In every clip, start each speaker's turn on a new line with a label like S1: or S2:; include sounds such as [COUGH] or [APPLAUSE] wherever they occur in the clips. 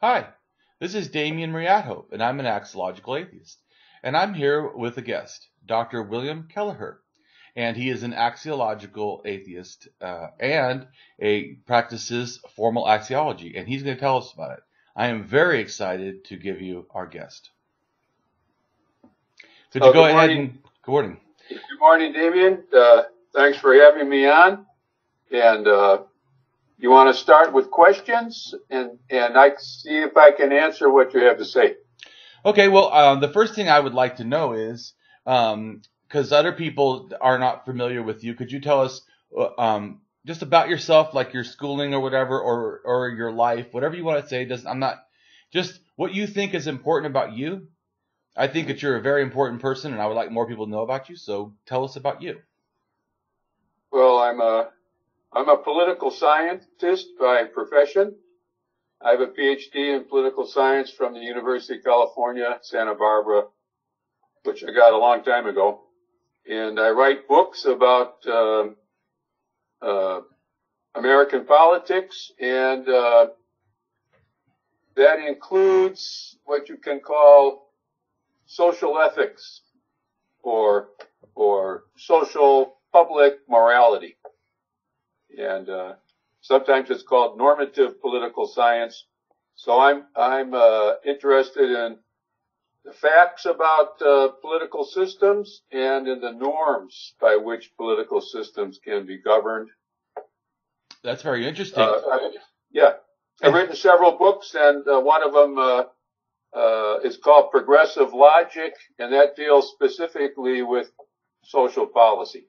S1: Hi, this is Damien Marie AtHope, and I'm an axiological atheist. And I'm here with a guest, Dr. William Kelleher. And he is an axiological atheist uh, and a practices formal axiology, and he's going to tell us about it. I am very excited to give you our guest. Could you
S2: Oh,
S1: go ahead
S2: morning.
S1: and good morning?
S2: Good morning, Damien. Uh, thanks for having me on. And uh, you want to start with questions, and and I see if I can answer what you have to say.
S1: Okay, well, um, the first thing I would like to know is, because other people are not familiar with you, could you tell us uh, um, just about yourself, like your schooling or whatever, or or your life, whatever you want to say? Does I'm not just what you think is important about you. I think that you're a very important person, and I would like more people to know about you. So tell us about you.
S2: Well, I'm a I'm a political scientist by profession. I have a PhD in political science from the University of California, Santa Barbara, which I got a long time ago. And I write books about um uh, American politics, and uh, that includes what you can call social ethics or or social public morality. And uh, sometimes it's called normative political science. So I'm I'm uh, interested in the facts about uh, political systems and in the norms by which political systems can be governed.
S1: That's very interesting.
S2: Uh, I- yeah, I've written several books, and uh, one of them uh, uh, is called Progressive Logic, and that deals specifically with social policy.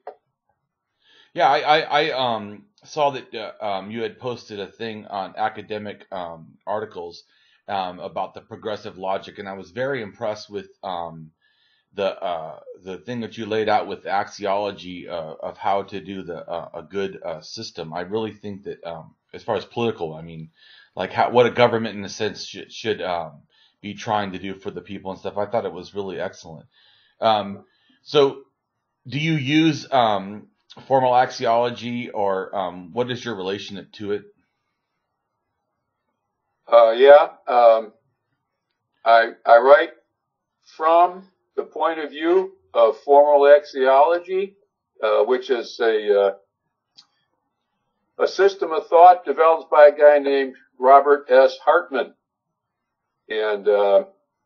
S1: Yeah, I, I, I um saw that uh, um you had posted a thing on academic um articles um about the progressive logic, and I was very impressed with um the uh the thing that you laid out with axiology uh, of how to do the uh, a good uh, system. I really think that um as far as political, I mean, like how what a government in a sense should should be trying to do for the people and stuff. I thought it was really excellent. Um, so do you use um formal axiology or um, what is your relation to it?
S2: Uh, yeah, um, I I write from the point of view of formal axiology, uh, which is a uh, a system of thought developed by a guy named Robert S. Hartman, and uh,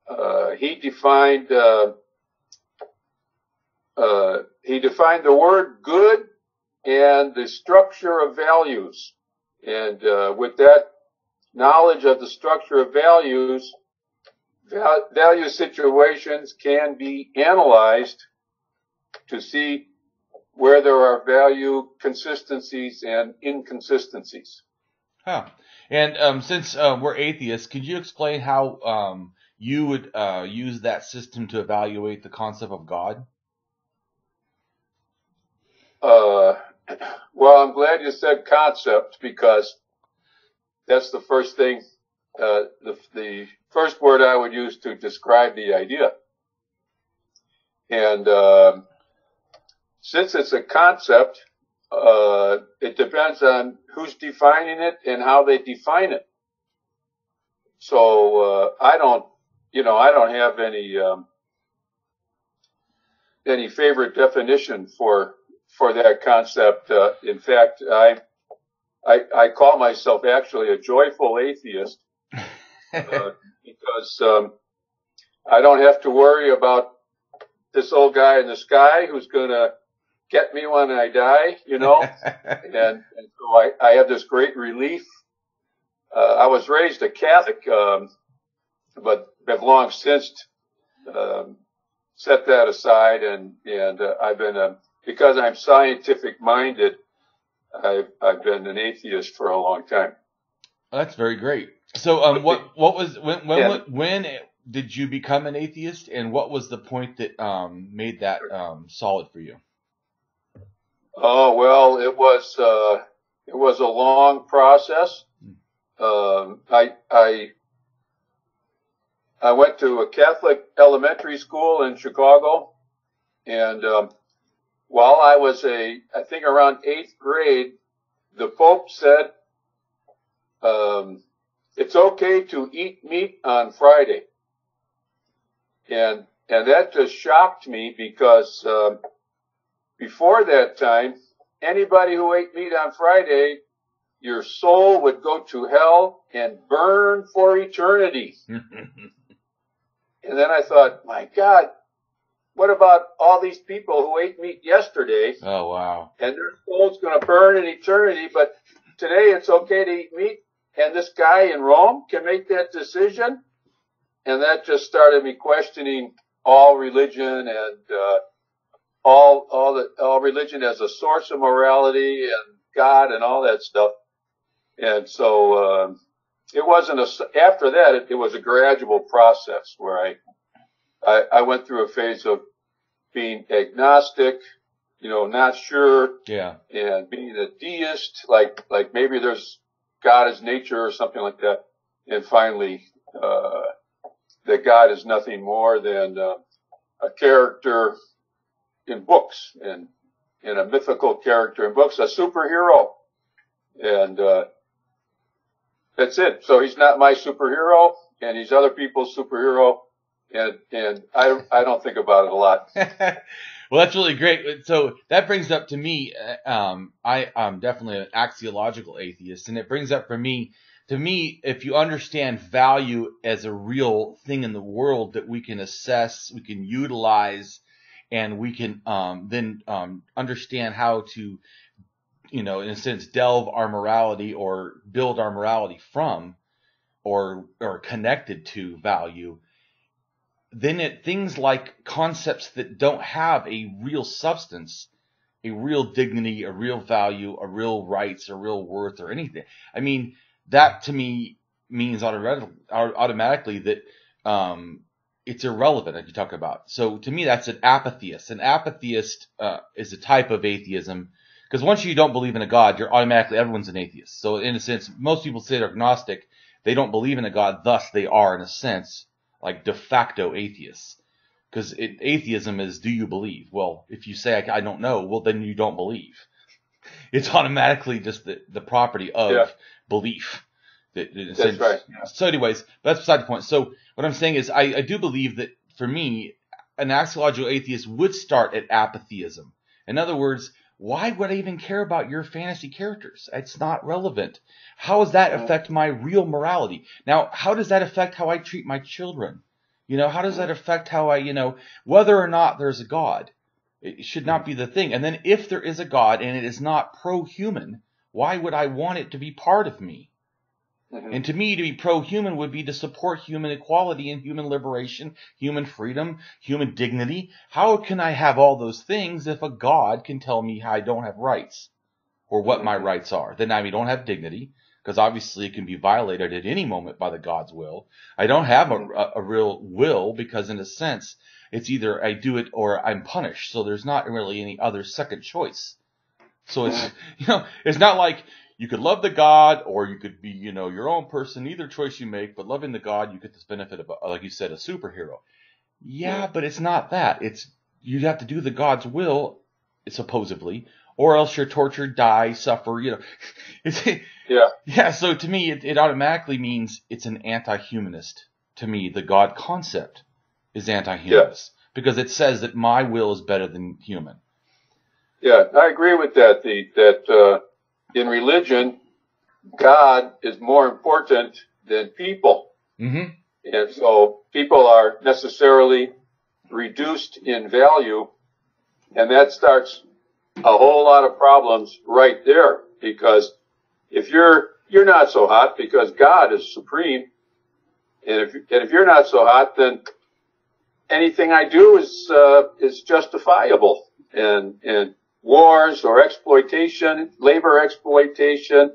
S2: uh, he defined uh, uh, he defined the word good and the structure of values, and uh, with that knowledge of the structure of values, val- value situations can be analyzed to see where there are value consistencies and inconsistencies.
S1: Huh. And um, since uh, we're atheists, could you explain how um, you would uh, use that system to evaluate the concept of God?
S2: Uh, [CLEARS THROAT] well, I'm glad you said concept because that's the first thing, uh, the, the first word I would use to describe the idea. And, um since it's a concept, uh, it depends on who's defining it and how they define it. So, uh, I don't, you know, I don't have any, um, any favorite definition for, for that concept. Uh, in fact, I, I, I call myself actually a joyful atheist [LAUGHS] uh, because um, I don't have to worry about this old guy in the sky who's going to get me when I die, you know. [LAUGHS] and, and so I, I have this great relief. Uh, I was raised a Catholic, um, but have long since um, set that aside, and and uh, I've been a because I'm scientific minded. I've I've been an atheist for a long time.
S1: That's very great. So, um, what what was when when
S2: Yeah.
S1: when did you become an atheist, and what was the point that um, made that um, solid for you?
S2: Oh well, it was uh, it was a long process. Um, I I I went to a Catholic elementary school in Chicago, and um, while I was a I think around eighth grade, the Pope said um, it's okay to eat meat on Friday. And, and that just shocked me because, um, before that time, anybody who ate meat on Friday, your soul would go to hell and burn for eternity. [LAUGHS] and then I thought, my God, what about all these people who ate meat yesterday?
S1: Oh wow.
S2: And their soul's going to burn in eternity, but today it's okay to eat meat, and this guy in Rome can make that decision? And that just started me questioning all religion and uh, all all the, all religion as a source of morality and God and all that stuff. And so um, it wasn't a after that it, it was a gradual process where I, I I went through a phase of being agnostic, you know, not sure,
S1: yeah,
S2: and being a deist, like like maybe there's God is nature or something like that, and finally uh, that God is nothing more than uh, a character in books and in a mythical character in books, a superhero, and uh, that's it. So he's not my superhero, and he's other people's superhero, and and I I don't think about it a lot. [LAUGHS]
S1: well, that's really great. So that brings up to me, uh, um, I am definitely an axiological atheist, and it brings up for me. To me, if you understand value as a real thing in the world that we can assess, we can utilize, and we can um, then um, understand how to, you know, in a sense, delve our morality or build our morality from, or or connected to value then it things like concepts that don't have a real substance, a real dignity, a real value, a real rights, a real worth, or anything. I mean, that to me means automatically that um, it's irrelevant, as you talk about. So to me, that's an apatheist. An apatheist uh, is a type of atheism because once you don't believe in a god, you're automatically everyone's an atheist. So in a sense, most people say they're agnostic. They don't believe in a god, thus they are, in a sense, like de facto atheists. Because atheism is, do you believe? Well, if you say I, I, don't know, well then you don't believe. [LAUGHS] It's automatically just the, the property of yeah. belief.
S2: That, that that's right.
S1: So, anyways, that's beside the point. So, what I'm saying is, I, I do believe that for me, an axiological atheist would start at apatheism. In other words, why would I even care about your fantasy characters? It's not relevant. How does that affect my real morality? Now, how does that affect how I treat my children? You know, how does that affect how I, you know, whether or not there's a God? It should not be the thing. And then if there is a God and it is not pro-human, why would I want it to be part of me? Mm-hmm. And to me, to be pro-human would be to support human equality and human liberation, human freedom, human dignity. How can I have all those things if a God can tell me I don't have rights or what my mm-hmm. rights are? Then I don't have dignity because obviously it can be violated at any moment by the God's will. I don't have a, mm-hmm. a, a real will because in a sense, it's either I do it or I'm punished. So there's not really any other second choice. So it's, [LAUGHS] you know, it's not like you could love the God or you could be, you know, your own person, either choice you make, but loving the God, you get this benefit of, like you said, a superhero. Yeah, but it's not that. It's, you have to do the God's will, supposedly, or else you're tortured, die, suffer, you know. [LAUGHS] It's,
S2: yeah.
S1: Yeah, so to me, it, it automatically means it's an anti-humanist. To me, the God concept is anti-humanist. Yeah. Because it says that my will is better than human.
S2: Yeah, I agree with that. The, that, uh, in religion, God is more important than people.
S1: Mm-hmm.
S2: And so people are necessarily reduced in value, and that starts a whole lot of problems right there because if you're you're not so hot because God is supreme, and if and if you're not so hot, then anything I do is uh, is justifiable, and and wars or exploitation, labor exploitation,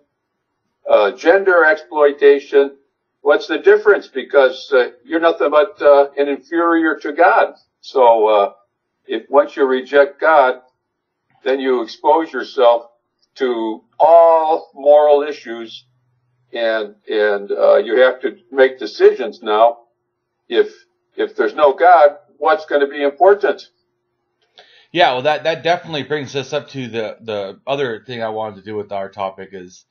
S2: uh, gender exploitation. What's the difference? Because uh, you're nothing but uh, an inferior to God. So uh, if once you reject God, then you expose yourself to all moral issues, and and uh, you have to make decisions now. If if there's no God, what's going to be important?
S1: Yeah, well, that that definitely brings us up to the the other thing I wanted to do with our topic is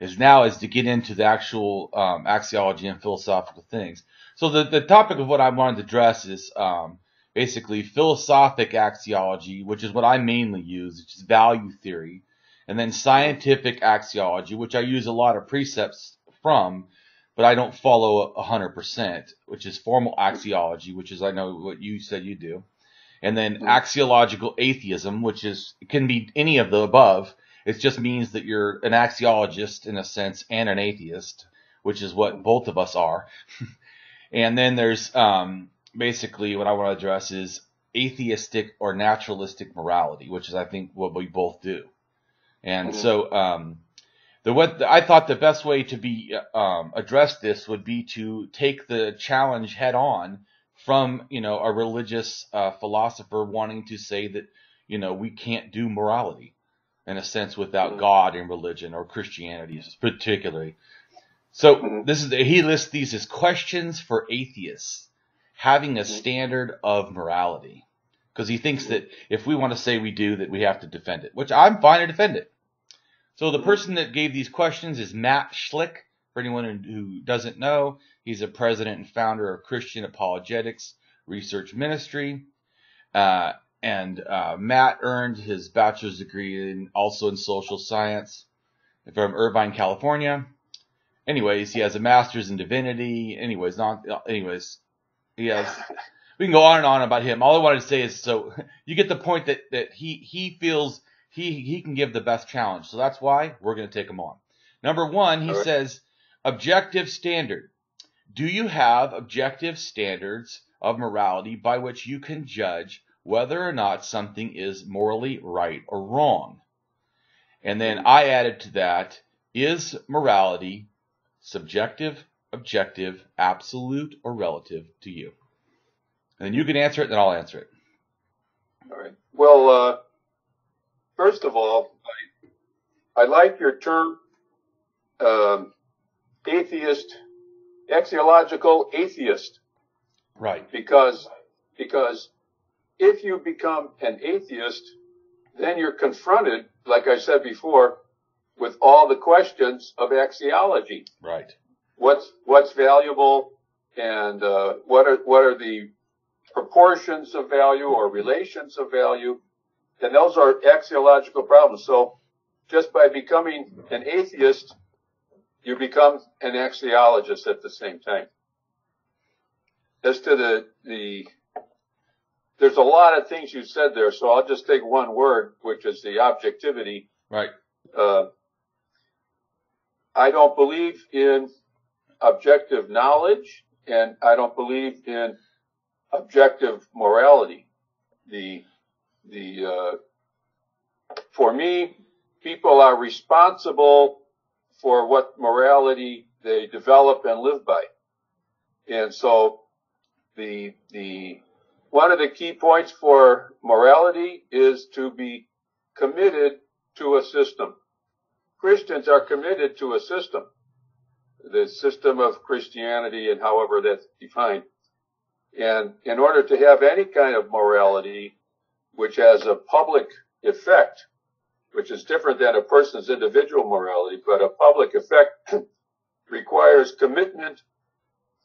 S1: is now is to get into the actual um, axiology and philosophical things. So the, the topic of what I wanted to address is um, basically philosophic axiology, which is what I mainly use, which is value theory, and then scientific axiology, which I use a lot of precepts from, but I don't follow 100%, which is formal axiology, which is I know what you said you do. And then mm-hmm. axiological atheism, which is can be any of the above. It just means that you're an axiologist in a sense and an atheist, which is what both of us are. [LAUGHS] and then there's um, basically what I want to address is atheistic or naturalistic morality, which is I think what we both do. And mm-hmm. so um, the what I thought the best way to be um, address this would be to take the challenge head on from you know a religious uh, philosopher wanting to say that you know we can't do morality in a sense without mm-hmm. God and religion or Christianity particularly. So mm-hmm. this is he lists these as questions for atheists having a mm-hmm. standard of morality because he thinks that if we want to say we do that we have to defend it, which I'm fine to defend it. So the person that gave these questions is Matt Slick. For anyone who doesn't know, he's a president and founder of Christian Apologetics Research Ministry. Uh, and uh, Matt earned his bachelor's degree in, also in social science from Irvine, California. Anyways, he has a master's in divinity. Anyways, not anyways, he has. [LAUGHS] We can go on and on about him. All I wanted to say is, so [LAUGHS] you get the point that that he he feels he he can give the best challenge. So that's why we're going to take him on. Number one, he right. says objective standard. Do you have objective standards of morality by which you can judge whether or not something is morally right or wrong. And then I added to that, is morality subjective, objective, absolute, or relative to you? And then you can answer it, then I'll answer it.
S2: All right. Well, uh, first of all, I, I like your term um, atheist, axiological atheist.
S1: Right.
S2: Because because if you become an atheist, then you're confronted, like I said before, with all the questions of axiology.
S1: Right.
S2: What's what's valuable, and uh, what are what are the proportions of value or relations of value, and those are axiological problems. So, just by becoming an atheist, you become an axiologist at the same time. As to the the there's a lot of things you said there, so I'll just take one word, which is the objectivity.
S1: Right.
S2: Uh, I don't believe in objective knowledge, and I don't believe in objective morality. The the uh, for me, people are responsible for what morality they develop and live by, and so the the one of the key points for morality is to be committed to a system. Christians are committed to a system, the system of Christianity and however that's defined. And in order to have any kind of morality, which has a public effect, which is different than a person's individual morality, but a public effect [CLEARS THROAT] requires commitment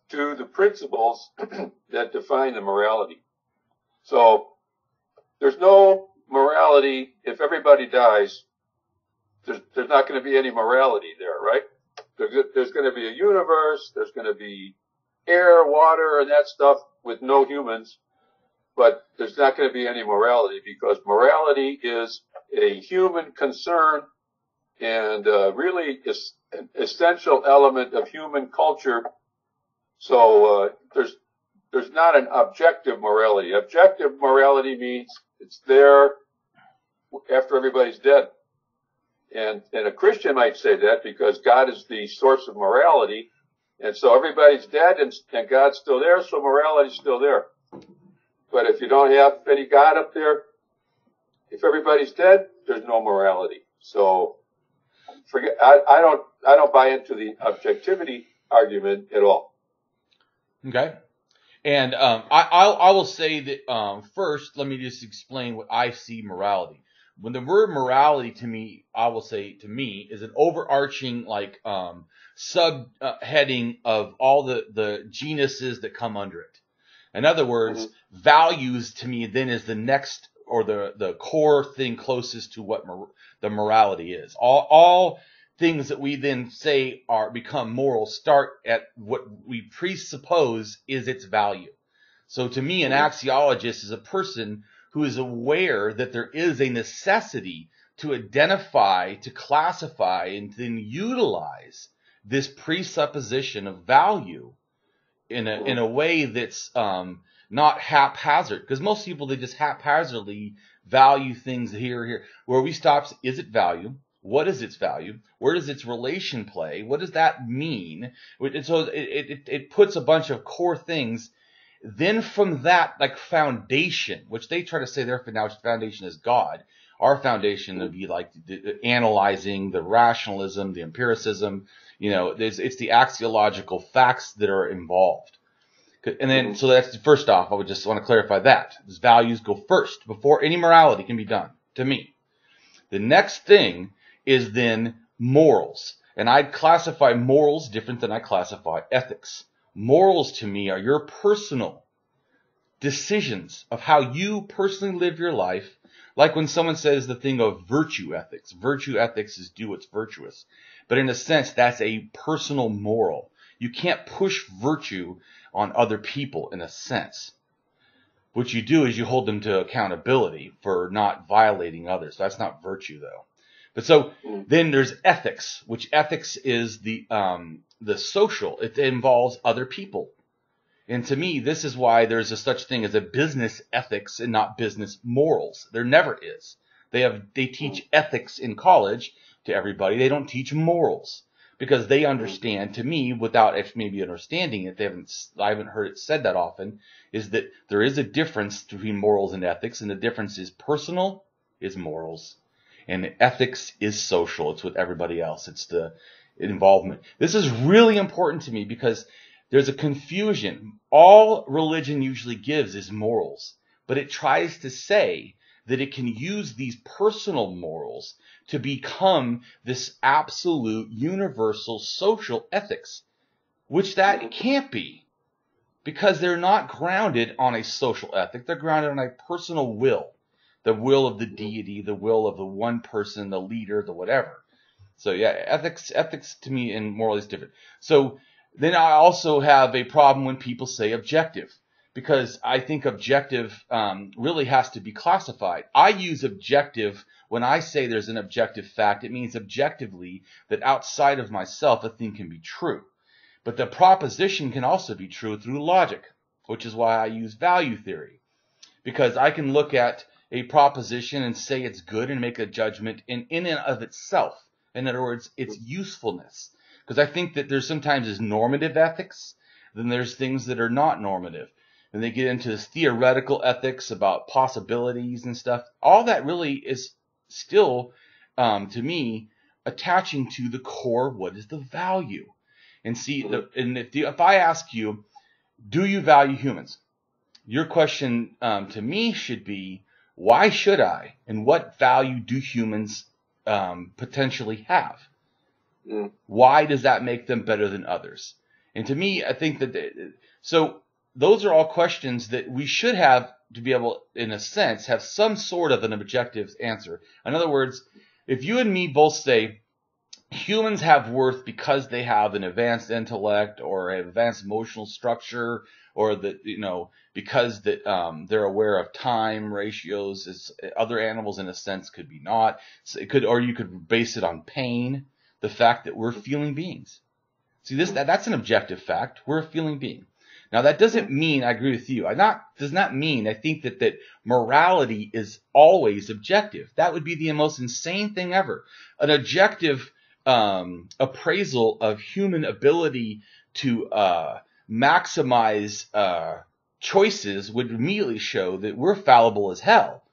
S2: to the principles [CLEARS THROAT] that define the morality. So there's no morality if everybody dies. There's, there's not going to be any morality there, right? There's, there's going to be a universe. There's going to be air, water, and that stuff with no humans. But there's not going to be any morality because morality is a human concern and uh, really is an essential element of human culture. So uh, there's there's not an objective morality. Objective morality means it's there after everybody's dead. And, and a Christian might say that because God is the source of morality. And so everybody's dead and, and God's still there, so morality's still there. But if you don't have any God up there, if everybody's dead, there's no morality. So forget, I, I don't, I don't buy into the objectivity argument at all.
S1: Okay. And um, I, I'll, I will say that um, first, let me just explain what I see morality. When the word morality to me, I will say to me, is an overarching like um, sub uh, of all the the genuses that come under it. In other words, mm-hmm. values to me then is the next or the the core thing closest to what mor- the morality is. All all things that we then say are become moral start at what we presuppose is its value. So to me, an mm-hmm. axiologist is a person who is aware that there is a necessity to identify, to classify, and then utilize this presupposition of value in a in a way that's um, not haphazard. Because most people they just haphazardly value things here here. Where we stop, is it value? What is its value? Where does its relation play? What does that mean? And so it, it, it puts a bunch of core things. Then from that, like foundation, which they try to say their foundation is God, our foundation would be like the, analyzing the rationalism, the empiricism, you know, it's, it's the axiological facts that are involved. And then, mm-hmm. so that's first off, I would just want to clarify that. These values go first before any morality can be done to me. The next thing is then morals. And I'd classify morals different than I classify ethics. Morals to me are your personal decisions of how you personally live your life. Like when someone says the thing of virtue ethics. Virtue ethics is do what's virtuous. But in a sense, that's a personal moral. You can't push virtue on other people in a sense. What you do is you hold them to accountability for not violating others. That's not virtue though. But so then there's ethics, which ethics is the um, the social. It involves other people. And to me, this is why there's a such thing as a business ethics and not business morals. There never is. They have they teach ethics in college to everybody. They don't teach morals because they mm-hmm. understand to me without maybe understanding it. They haven't I haven't heard it said that often is that there is a difference between morals and ethics and the difference is personal is morals and ethics is social. It's with everybody else. It's the involvement. This is really important to me because there's a confusion. All religion usually gives is morals, but it tries to say that it can use these personal morals to become this absolute universal social ethics, which that can't be because they're not grounded on a social ethic. They're grounded on a personal will the will of the deity, the will of the one person, the leader, the whatever. So yeah, ethics, ethics to me and moral is different. So then I also have a problem when people say objective because I think objective um, really has to be classified. I use objective when I say there's an objective fact. It means objectively that outside of myself a thing can be true. But the proposition can also be true through logic, which is why I use value theory. Because I can look at a proposition and say it's good and make a judgment in, in and of itself. In other words, its usefulness. Because I think that there's sometimes is normative ethics, then there's things that are not normative. And they get into this theoretical ethics about possibilities and stuff. All that really is still, um, to me, attaching to the core. What is the value? And see, the, and if, the, if I ask you, do you value humans? Your question um, to me should be, why should I? And what value do humans um, potentially have? Mm. Why does that make them better than others? And to me, I think that they, so those are all questions that we should have to be able, in a sense, have some sort of an objective answer. In other words, if you and me both say humans have worth because they have an advanced intellect or an advanced emotional structure or that you know because that um, they're aware of time ratios as other animals in a sense could be not. So it could or you could base it on pain the fact that we're feeling beings. See this that, that's an objective fact. We're a feeling being now that doesn't mean I agree with you. I not does not mean I think that that morality is always objective. That would be the most insane thing ever. An objective um, appraisal of human ability to uh, maximize uh, choices would immediately show that we're fallible as hell.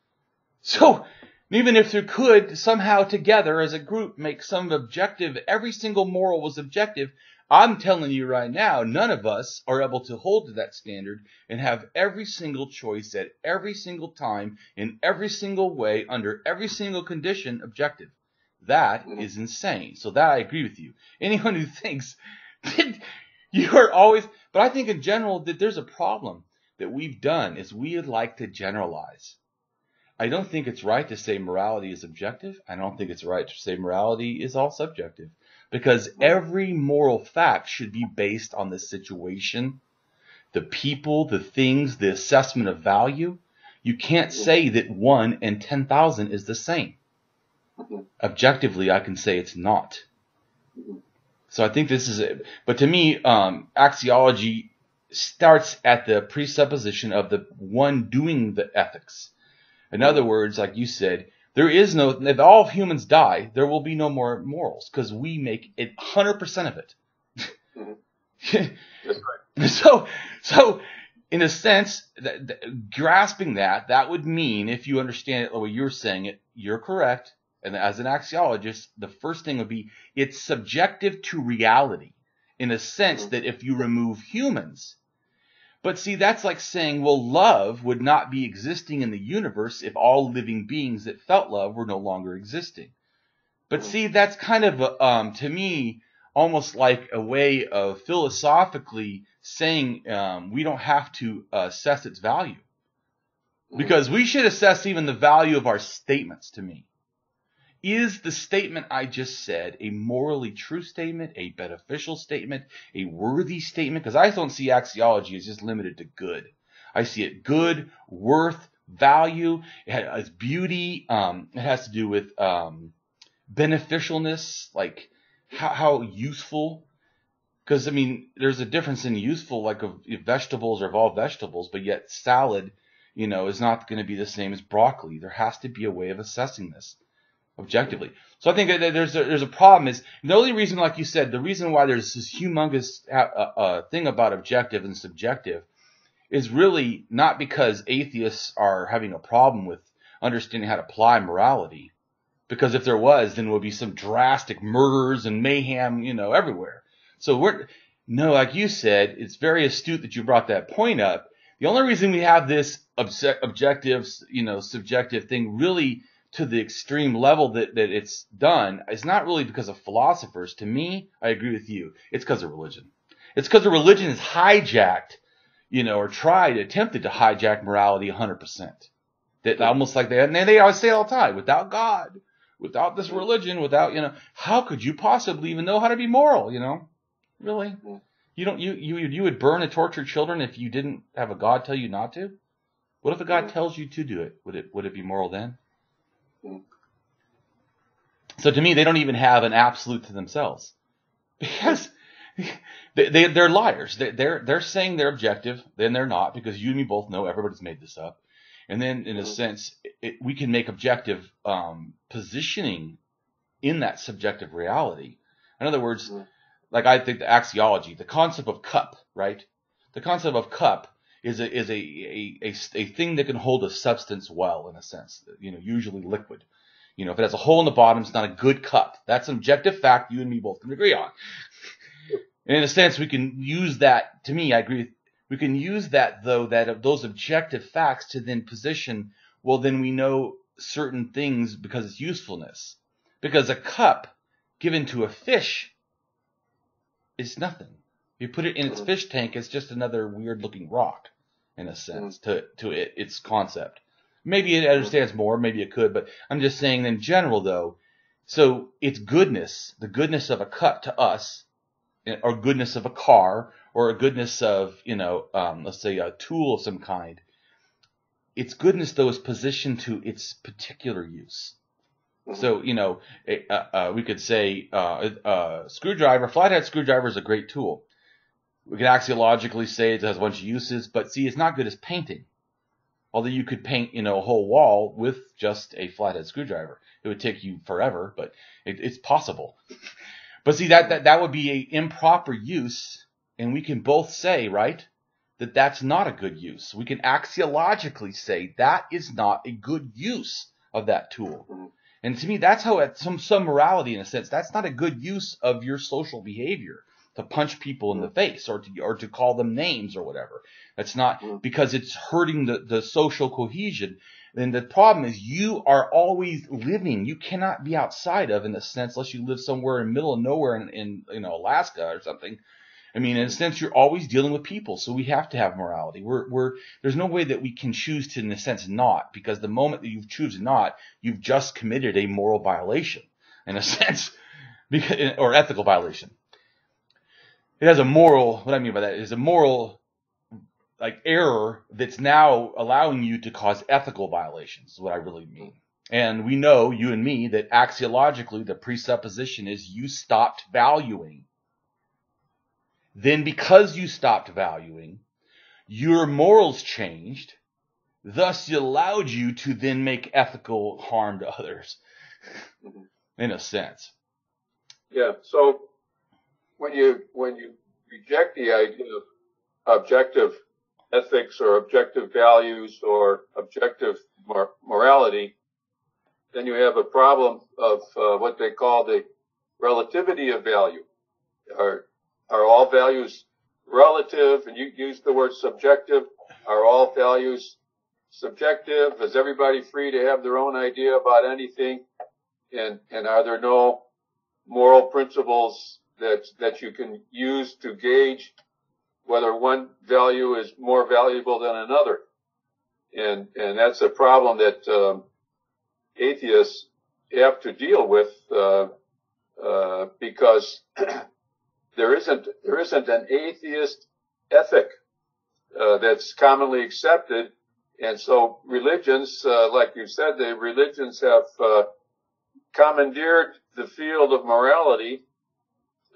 S1: So even if there could somehow together as a group make some objective, every single moral was objective, I'm telling you right now, none of us are able to hold to that standard and have every single choice at every single time, in every single way, under every single condition objective. That mm-hmm. is insane. So that I agree with you. Anyone who [LAUGHS] thinks that you are always, but I think in general that there's a problem that we've done is we would like to generalize. I don't think it's right to say morality is objective. I don't think it's right to say morality is all subjective because every moral fact should be based on the situation, the people, the things, the assessment of value. You can't say that one and 10,000 is the same. Objectively, I can say it's not. So I think this is it. But to me, um, axiology starts at the presupposition of the one doing the ethics. In other words, like you said, there is no, if all humans die, there will be no more morals because we make it 100% of it. Mm-hmm. [LAUGHS] so, so in a sense, that, that, grasping that, that would mean, if you understand it the way you're saying it, you're correct. And as an axiologist, the first thing would be it's subjective to reality in a sense mm-hmm. that if you remove humans, but see, that's like saying, well, love would not be existing in the universe if all living beings that felt love were no longer existing. But hmm. see, that's kind of, um, to me, almost like a way of philosophically saying um, we don't have to assess its value. Hmm. Because we should assess even the value of our statements to me. Is the statement I just said a morally true statement, a beneficial statement, a worthy statement? Because I don't see axiology as just limited to good. I see it good, worth, value. It has beauty. Um, it has to do with um, beneficialness, like how, how useful. Because I mean, there's a difference in useful, like of vegetables or of all vegetables, but yet salad, you know, is not going to be the same as broccoli. There has to be a way of assessing this objectively. So I think that there's a, there's a problem is the only reason, like you said, the reason why there's this humongous uh, uh, thing about objective and subjective is really not because atheists are having a problem with understanding how to apply morality. Because if there was, then there would be some drastic murders and mayhem, you know, everywhere. So we're, no, like you said, it's very astute that you brought that point up. The only reason we have this obje- objective, you know, subjective thing really to the extreme level that, that it's done is not really because of philosophers. To me, I agree with you. It's because of religion. It's because the religion is hijacked, you know, or tried, attempted to hijack morality 100%. That almost like they, and they always say all the time, without God, without this religion, without, you know, how could you possibly even know how to be moral, you know? Really? You don't, you, you, you would burn and torture children if you didn't have a God tell you not to? What if a God tells you to do it? Would it, would it be moral then? So to me, they don't even have an absolute to themselves [LAUGHS] because they, they they're liars. They, they're they're saying they're objective, then they're not because you and me both know everybody's made this up. And then in a mm-hmm. sense, it, we can make objective um, positioning in that subjective reality. In other words, mm-hmm. like I think the axiology, the concept of cup, right? The concept of cup is a is a, a, a, a thing that can hold a substance well in a sense. You know, usually liquid. You know, if it has a hole in the bottom, it's not a good cup. That's an objective fact you and me both can agree on. And in a sense, we can use that. To me, I agree. We can use that though that of those objective facts to then position. Well, then we know certain things because it's usefulness. Because a cup given to a fish is nothing. You put it in its mm-hmm. fish tank, it's just another weird looking rock in a sense mm-hmm. to to it, its concept. Maybe it understands more, maybe it could, but I'm just saying in general though. So its goodness, the goodness of a cut to us, or goodness of a car, or a goodness of you know, um, let's say a tool of some kind. Its goodness though is positioned to its particular use. Mm-hmm. So you know, uh, uh, we could say uh, a uh, screwdriver, flathead screwdriver is a great tool we can axiologically say it has a bunch of uses, but see, it's not good as painting. Although you could paint, you know, a whole wall with just a flathead screwdriver. It would take you forever, but it, it's possible. but see, that, that, that would be a improper use, and we can both say, right, that that's not a good use. We can axiologically say that is not a good use of that tool. And to me, that's how, at some, some morality in a sense, that's not a good use of your social behavior to punch people in the face or to or to call them names or whatever. That's not
S2: Mm.
S1: because it's hurting the, the social cohesion. Then the problem is you are always living. You cannot be outside of, in a sense, unless you live somewhere in the middle of nowhere in, in you know Alaska or something. I mean, in a sense, you're always dealing with people, so we have to have morality. We're, we're, there's no way that we can choose to, in a sense, not, because the moment that you choose not, you've just committed a moral violation, in a [LAUGHS] sense, because, or ethical violation. It has a moral, what I mean by that is a moral, like, error that's now allowing you to cause ethical violations, is what I really mean. And we know, you and me, that axiologically the presupposition is you stopped valuing then because you stopped valuing, your morals changed, thus it allowed you to then make ethical harm to others,
S2: Mhm.
S1: in a sense.
S2: Yeah. So when you when you reject the idea of objective ethics or objective values or objective mor- morality, then you have a problem of uh, what they call the relativity of value. Are are all values relative? And you use the word subjective. Are all values subjective? Is everybody free to have their own idea about anything? And and are there no moral principles that that you can use to gauge whether one value is more valuable than another. And and that's a problem that um, atheists have to deal with uh, uh, because [CLEARS THROAT] there isn't there isn't an atheist ethic uh, that's commonly accepted, and so religions, uh, like you said, the religions have uh, commandeered the field of morality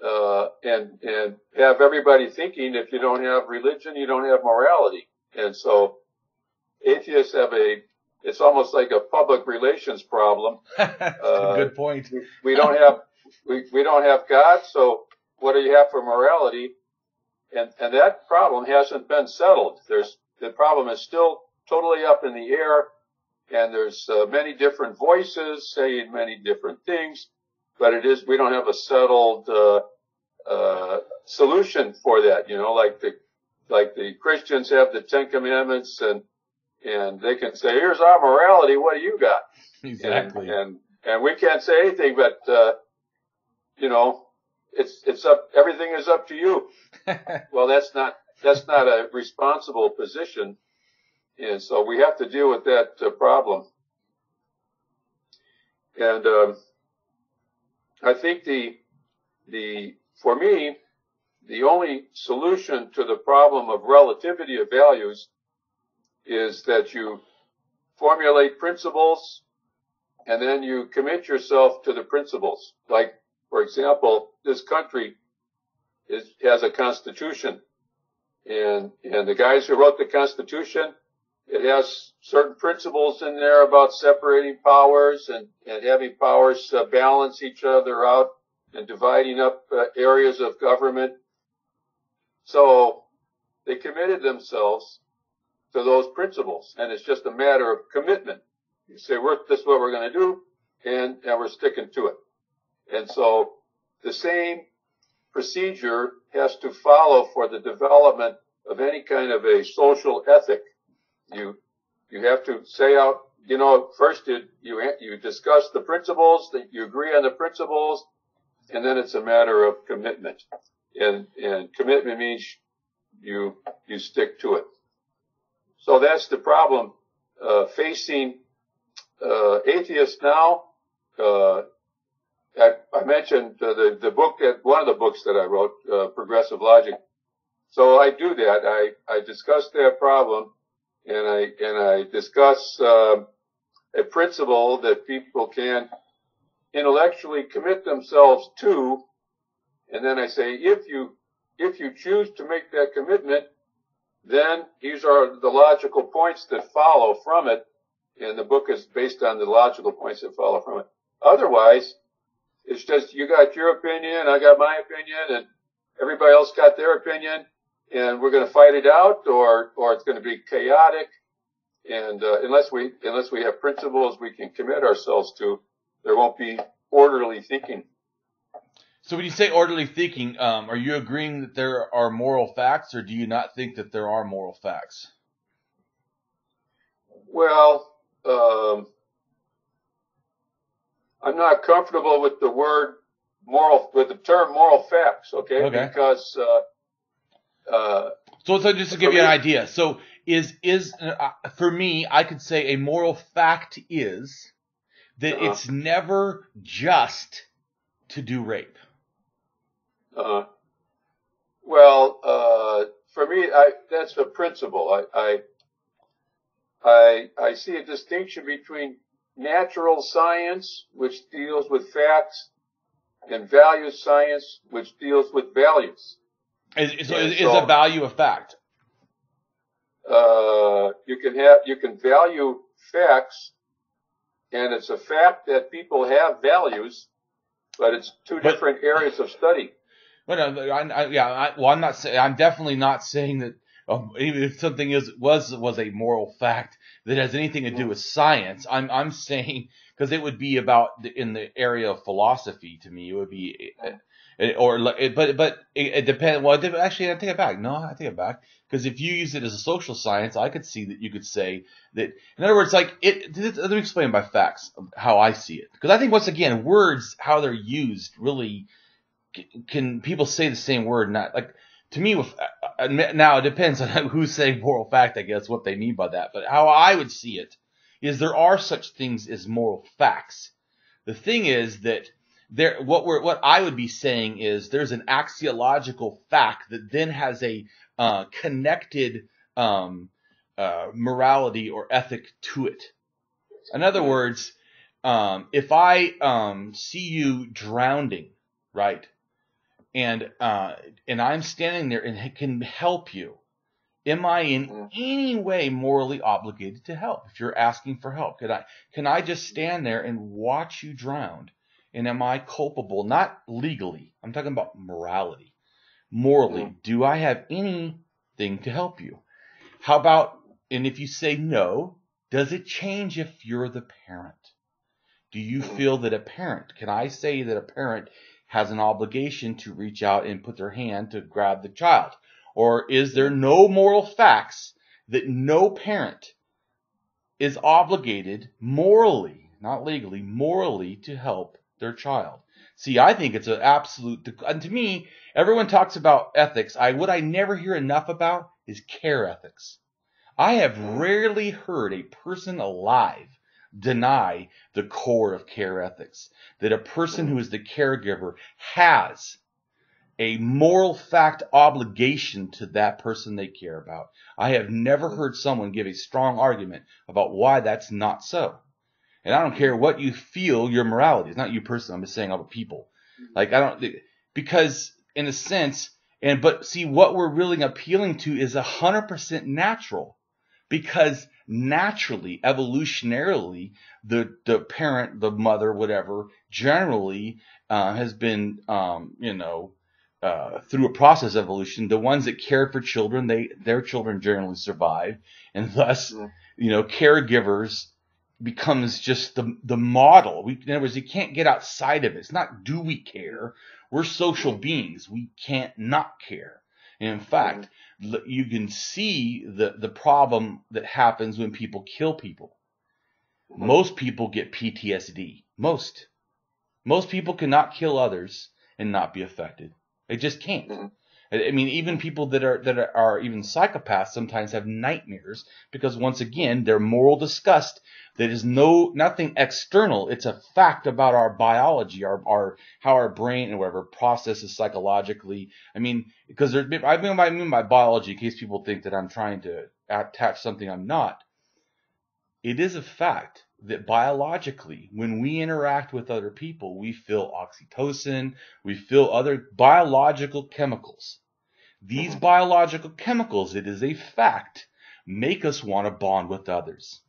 S2: uh, and and have everybody thinking if you don't have religion, you don't have morality. And so atheists have a it's almost like a public relations problem. [LAUGHS]
S1: That's
S2: Uh,
S1: a good point.
S2: We don't have we, we don't have God, so what do you have for morality? And and that problem hasn't been settled. There's the problem is still totally up in the air, and there's uh, many different voices saying many different things, but it is we don't have a settled uh, uh, solution for that. You know, like the like the Christians have the Ten Commandments, and and they can say, "Here's our morality. What do you got?" [LAUGHS]
S1: Exactly.
S2: And, and, and we can't say anything, but, uh, you know, it's, it's up, everything is up to you. [LAUGHS] Well, that's not, that's not a responsible position. And so we have to deal with that uh, problem. And, um, I think the, the, for me, the only solution to the problem of relativity of values is that you formulate principles and then you commit yourself to the principles. Like, for example, this country is, has a constitution and, and the guys who wrote the constitution, it has certain principles in there about separating powers and, and having powers uh, balance each other out and dividing up uh, areas of government. So they committed themselves to those principles and it's just a matter of commitment. You say, we're, this is what we're going to do, and, and we're sticking to it. And so the same procedure has to follow for the development of any kind of a social ethic. You, you have to say out, you know, first you, you, you discuss the principles, that you agree on the principles, and then it's a matter of commitment. And, and commitment means you, you stick to it. So that's the problem, uh, facing uh, atheists now. Uh, I, I, mentioned uh, the the book that one of the books that I wrote, uh, Progressive Logic. So I do that. I I discuss that problem, and I and I discuss um, a principle that people can intellectually commit themselves to, and then I say if you if you choose to make that commitment, then these are the logical points that follow from it. And the book is based on the logical points that follow from it. Otherwise, it's just you got your opinion, I got my opinion, and everybody else got their opinion, and we're going to fight it out, or or it's going to be chaotic. And uh, unless we unless we have principles we can commit ourselves to, there won't be orderly thinking.
S1: So when you say orderly thinking, um, are you agreeing that there are moral facts, or do you not think that there are moral facts?
S2: Well, um, I'm not comfortable with the word moral, with the term moral facts, okay?
S1: Okay.
S2: Because, uh, uh,
S1: So, so just to give you an idea, so is is uh, for me, I could say a moral fact is that
S2: Uh-huh.
S1: it's never just to do rape.
S2: uh, well, uh, for me, I, that's a principle. I, I, I, I see a distinction between natural science, which deals with facts, and value science, which deals with values.
S1: Is, is, is, is a value a fact?
S2: uh, you can have, you can value facts, and it's a fact that people have values, but it's two
S1: But-
S2: different areas of study.
S1: Well, no, I, I, yeah. I, well, I'm not saying. I'm definitely not saying that. Um, even if something is was was a moral fact that has anything to do with science, I'm I'm saying because it would be about the, in the area of philosophy. To me, it would be, uh, uh, or li- but but it, it depends. Well, it actually, I take it back. No, I take it back because if you use it as a social science, I could see that you could say that. In other words, like it. Let me explain by facts how I see it because I think once again, words how they're used really can people say the same word? Not like to me. With uh, now, it depends on [LAUGHS] who's saying moral fact. I guess what they mean by that. But how I would see it is there are such things as moral facts. The thing is that there, what we're, what I would be saying is there's an axiological fact that then has a uh, connected um, uh, morality or ethic to it. In other words, um, if I um, see you drowning, right, and uh, and I'm standing there and can help you, am I in
S2: Mhm.
S1: any way morally obligated to help? If you're asking for help, can I can I just stand there and watch you drown? And am I culpable? Not legally. I'm talking about morality. Morally,
S2: Mhm.
S1: do I have anything to help you? How about and if you say no, does it change if you're the parent? Do you feel that a parent, can I say that a parent has an obligation to reach out and put their hand to grab the child? Or is there no moral facts that no parent is obligated morally, not legally, morally to help their child? See, I think it's an absolute, and to me, everyone talks about ethics. I, what I never hear enough about is care ethics. I have rarely heard a person alive deny the core of care ethics. That a person who is the caregiver has a moral fact obligation to that person they care about. I have never heard someone give a strong argument about why that's not so. And I don't care what you feel your morality is. Not you personally, I'm just saying all the people. Like I don't because in a sense, and but see what we're really appealing to is a hundred percent natural. Because naturally, evolutionarily, the the parent, the mother, whatever, generally uh, has been, um, you know, uh, through a process of evolution. The ones that cared for children, they their children generally survive, and thus, you know, caregivers becomes just the the model. We, in other words, you can't get outside of it. It's not do we care? We're social beings. We can't not care. And in fact, mm-hmm. l- you can see the the problem that happens when people kill people. Mm-hmm. Most people get PTSD. Most. Most people cannot kill others and not be affected. They just can't.
S2: Mm-hmm.
S1: I mean, even people that are that are, are even psychopaths sometimes have nightmares because once again, their moral disgust that is no nothing external. It's a fact about our biology, our our how our brain and whatever processes psychologically. I mean, because there, I mean, I mean by biology, in case people think that I'm trying to attach something I'm not. It is a fact that biologically, when we interact with other people, we feel oxytocin, we feel other biological chemicals. These
S2: Mhm.
S1: biological chemicals, it is a fact, make us want to bond with others.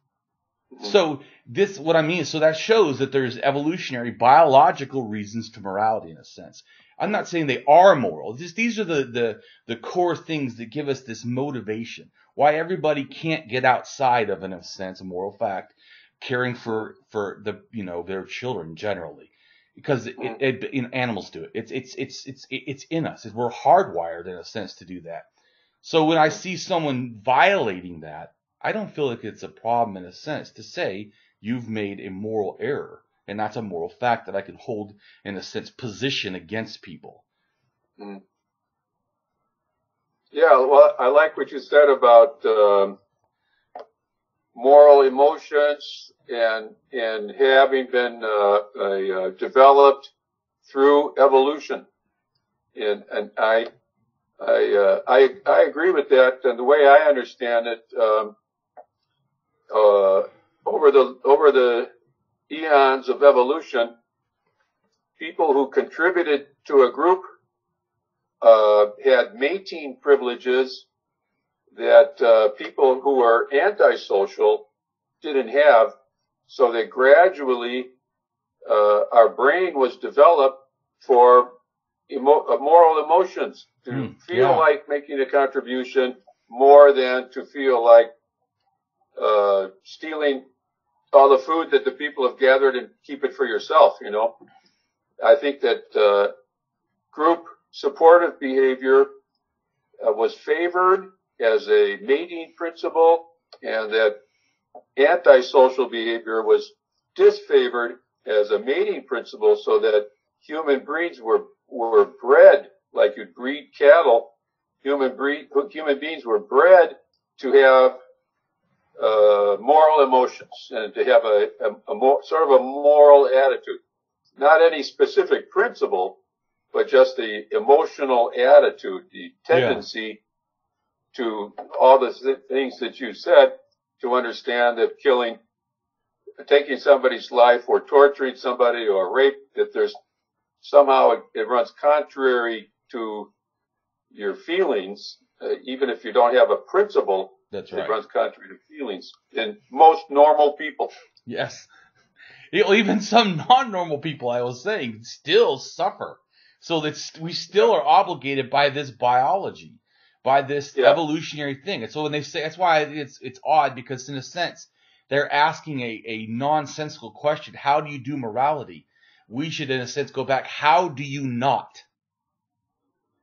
S2: Mhm.
S1: So this, what I mean, so that shows that there's evolutionary biological reasons to morality in a sense. I'm not saying they are moral. Just these are the, the, the core things that give us this motivation. Why everybody can't get outside of, in a sense, a moral fact, caring for, for the, you know, their children generally. because it, it, it, you know, animals do it. It's it's it's it's it's in us. We're hardwired in a sense to do that. So when I see someone violating that, I don't feel like it's a problem in a sense to say you've made a moral error, and that's a moral fact that I can hold in a sense position against people.
S2: Mm. Yeah, well, I like what you said about um, moral emotions and and having been uh, uh, developed through evolution, and and I I uh, I I agree with that. And the way I understand it, um, uh, over the over the eons of evolution, people who contributed to a group uh, had mating privileges that uh, people who are antisocial didn't have. So that gradually uh, our brain was developed for emo- uh, moral emotions to mm, feel yeah. like making a contribution more than to feel like uh, stealing all the food that the people have gathered and keep it for yourself. You know, I think that uh, group supportive behavior uh, was favored as a mating principle and that antisocial behavior was disfavored as a mating principle so that human breeds were, were bred like you'd breed cattle. Human breed, human beings were bred to have uh, moral emotions and to have a, a, a more, sort of a moral attitude. Not any specific principle, but just the emotional attitude, the tendency to all the things that you said to understand that killing, taking somebody's life or torturing somebody or rape, that there's somehow it, it runs contrary to your feelings, uh, even if you don't have a principle.
S1: That's right.
S2: It runs contrary to feelings in most normal people.
S1: Yes. Even some non-normal people, I was saying, still suffer. So that we still are obligated by this biology by this yeah. evolutionary thing. And so when they say that's why it's it's odd because in a sense they're asking a, a nonsensical question. How do you do morality? We should in a sense go back. How do you not?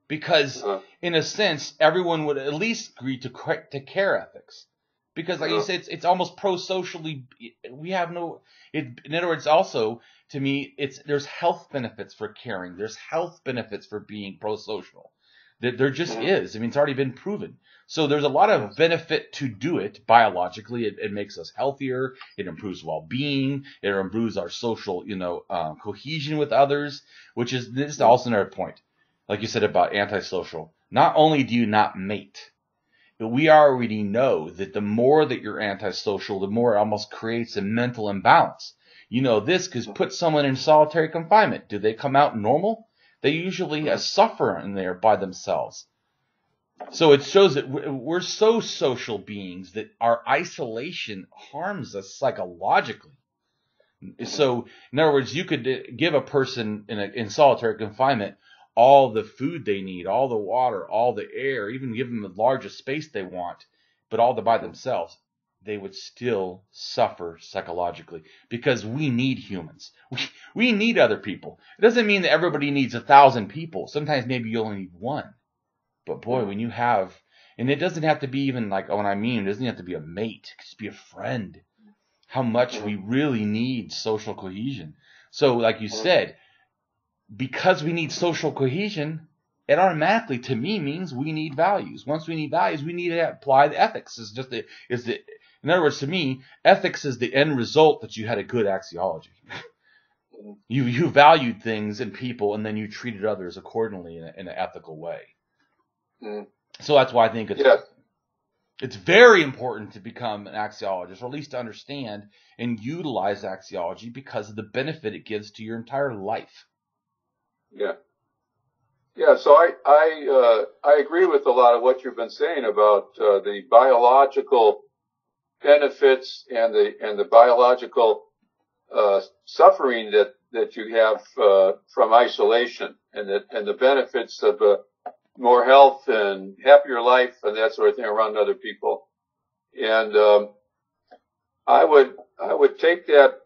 S1: Because uh-huh. in a sense, everyone would at least agree to to care ethics. Because like uh-huh. you said, it's, it's almost pro-socially. We have no. It, in other words, also to me, it's there's health benefits for caring. There's health benefits for being pro-social. There just is. I mean, it's already been proven. So there's a lot of benefit to do it biologically. It, it makes us healthier. It improves well-being. It improves our social, you know, uh, cohesion with others, which is this is also another point. Like you said about antisocial. Not only do you not mate, but we already know that the more that you're antisocial, the more it almost creates a mental imbalance. You know this because put someone in solitary confinement. Do they come out normal? They usually uh, suffer in there by themselves. So it shows that we're so social beings that our isolation harms us psychologically. So, in other words, you could uh, give a person in, a, in solitary confinement all the food they need, all the water, all the air, even give them the largest space they want, but all the by themselves they would still suffer psychologically because we need humans. [LAUGHS] We, we need other people. It doesn't mean that everybody needs a thousand people. Sometimes maybe you only need one. But boy, when you have, and it doesn't have to be even like, oh, when I mean, it doesn't have to be a mate. It could just be a friend. How much we really need social cohesion. So, like you said, because we need social cohesion, it automatically to me means we need values. Once we need values, we need to apply the ethics. Is just the is the in other words, to me, ethics is the end result that you had a good axiology. [LAUGHS] you you valued things and people, and then you treated others accordingly in, a, in an ethical way. Mm. So that's why I think it's yes. it's very important to become an axiologist, or at least to understand and utilize axiology because of the benefit it gives to your entire life.
S2: Yeah. Yeah, so I I uh, I agree with a lot of what you've been saying about uh, the biological benefits and the and the biological uh, suffering that that you have uh, from isolation and the and the benefits of a more health and happier life and that sort of thing around other people. And um, I would I would take that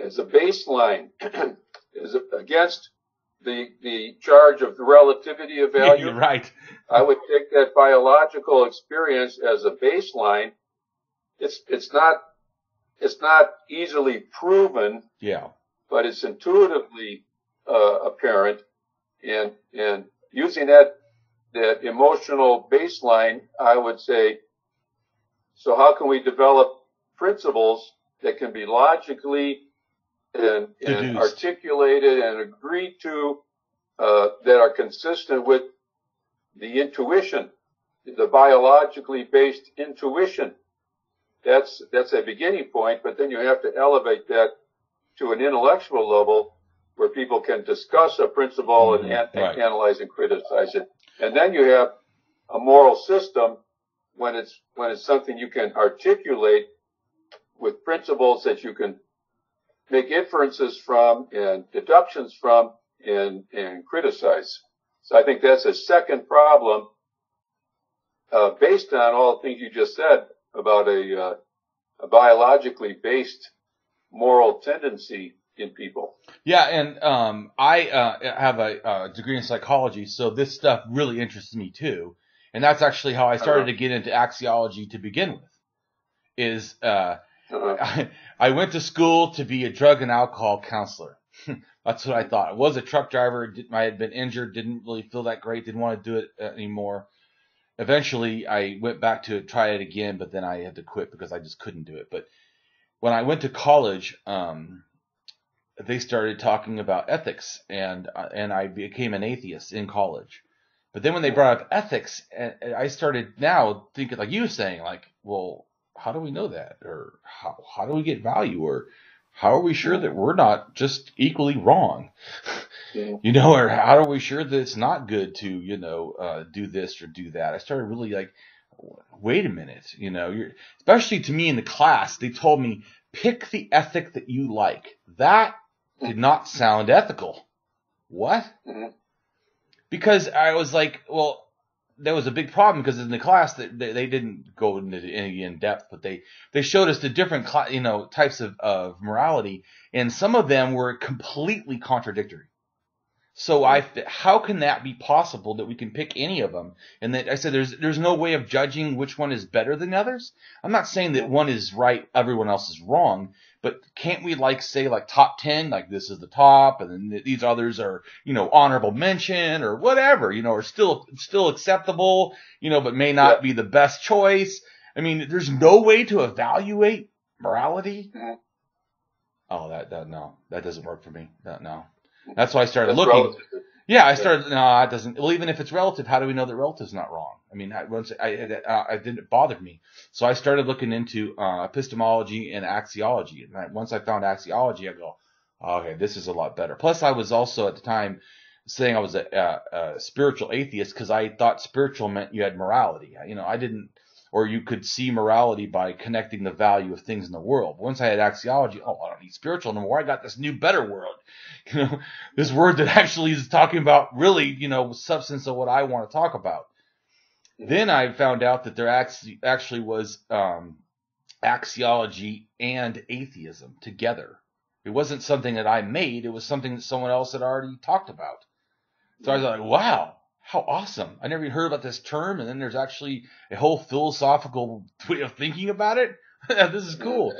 S2: as a baseline [CLEARS THROAT] is against the the charge of the relativity of value.
S1: You're [LAUGHS] right.
S2: I would take that biological experience as a baseline. It's it's not it's not easily proven.
S1: Yeah.
S2: But it's intuitively uh, apparent, and and using that that emotional baseline, I would say. So how can we develop principles that can be logically and, and articulated and agreed to uh, that are consistent with the intuition, the biologically based intuition. That's that's a beginning point, but then you have to elevate that to an intellectual level where people can discuss a principle and, mm-hmm. and, right. analyze and criticize it. And then you have a moral system when it's when it's something you can articulate with principles that you can make inferences from and deductions from and, and criticize. So I think that's a second problem uh, based on all the things you just said about a, uh, a biologically based moral tendency in people.
S1: Yeah, and um, I uh, have a, a, degree in psychology, so this stuff really interests me too. And that's actually how I started uh-huh. to get into axiology to begin with. Is uh, uh-huh. [LAUGHS] I, I went to school to be a drug and alcohol counselor. [LAUGHS] That's what I thought. I was a truck driver. I had been injured. Didn't really feel that great. Didn't want to do it uh, anymore. Eventually, I went back to try it again, but then I had to quit because I just couldn't do it. But when I went to college, um, they started talking about ethics, and uh, and I became an atheist in college. But then when they brought up ethics, I started now thinking, like you were saying, like, well, how do we know that, or how how do we get value, or how are we sure that we're not just equally wrong? [LAUGHS] Yeah. You know, or how are we sure that it's not good to, you know, uh, do this or do that? I started really like, wait a minute, you know, you're, especially to me in the class, they told me, pick the ethic that you like. That did not sound ethical. What? Mm-hmm. Because I was like, well, there was a big problem because in the class they, they didn't go into any in depth, but they they showed us the different you know types of, of morality, and some of them were completely contradictory. So I, how can that be possible that we can pick any of them? And that I said, there's, there's no way of judging which one is better than others. I'm not saying that one is right, everyone else is wrong, but can't we like say like top 10, like this is the top and then these others are, you know, honorable mention or whatever, you know, are still, still acceptable, you know, but may not yeah. be the best choice. I mean, there's no way to evaluate morality. Oh, that, that, no, that doesn't work for me. That, no. That's why I started That's looking. Relative. Yeah, I started. No, it doesn't. Well, even if it's relative, how do we know that relative's not wrong? I mean, I, once I, I, I didn't bother me, so I started looking into uh, epistemology and axiology. And I, once I found axiology, I go, okay, this is a lot better. Plus, I was also at the time saying I was a, a, a spiritual atheist because I thought spiritual meant you had morality. You know, I didn't or you could see morality by connecting the value of things in the world. Once I had axiology, oh, I don't need spiritual no more. I got this new better world. [LAUGHS] You know, this word that actually is talking about really, you know, substance of what I want to talk about. Then I found out that there actually was um, axiology and atheism together. It wasn't something that I made. It was something that someone else had already talked about. So I was like, wow, how awesome. I never even heard about this term, and then there's actually a whole philosophical way of thinking about it. [LAUGHS] this is cool.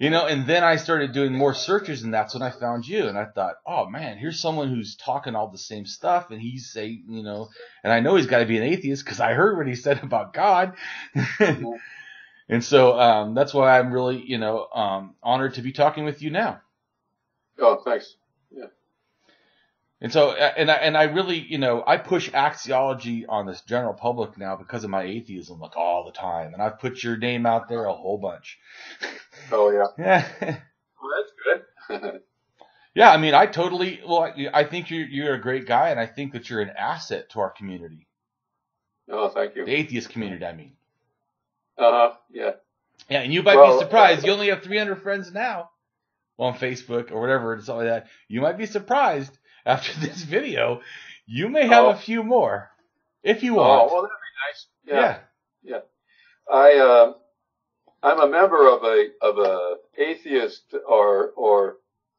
S1: You know, and then I started doing more searches, and that's when I found you. And I thought, oh man, here's someone who's talking all the same stuff, and he's saying, you know, and I know he's got to be an atheist because I heard what he said about God. [LAUGHS] and so um, that's why I'm really, you know, um, honored to be talking with you now.
S2: Oh, thanks.
S1: And so, and I, and I really, you know, I push axiology on this general public now because of my atheism, like all the time. And I've put your name out there a whole bunch. [LAUGHS]
S2: Oh yeah.
S1: Yeah. [LAUGHS]
S2: Well, that's good. [LAUGHS]
S1: yeah, I mean, I totally. Well, I think you're you're a great guy, and I think that you're an asset to our community.
S2: Oh, thank you.
S1: The atheist community, I mean.
S2: Uh huh. Yeah.
S1: Yeah, and you might well, be surprised. Uh, you only have 300 friends now on Facebook or whatever and stuff like that. You might be surprised [LAUGHS] after this video, you may have oh. a few more if you want.
S2: Oh, well, that'd be nice. Yeah. Yeah. yeah. I, uh, I'm a member of a, of a atheist or, or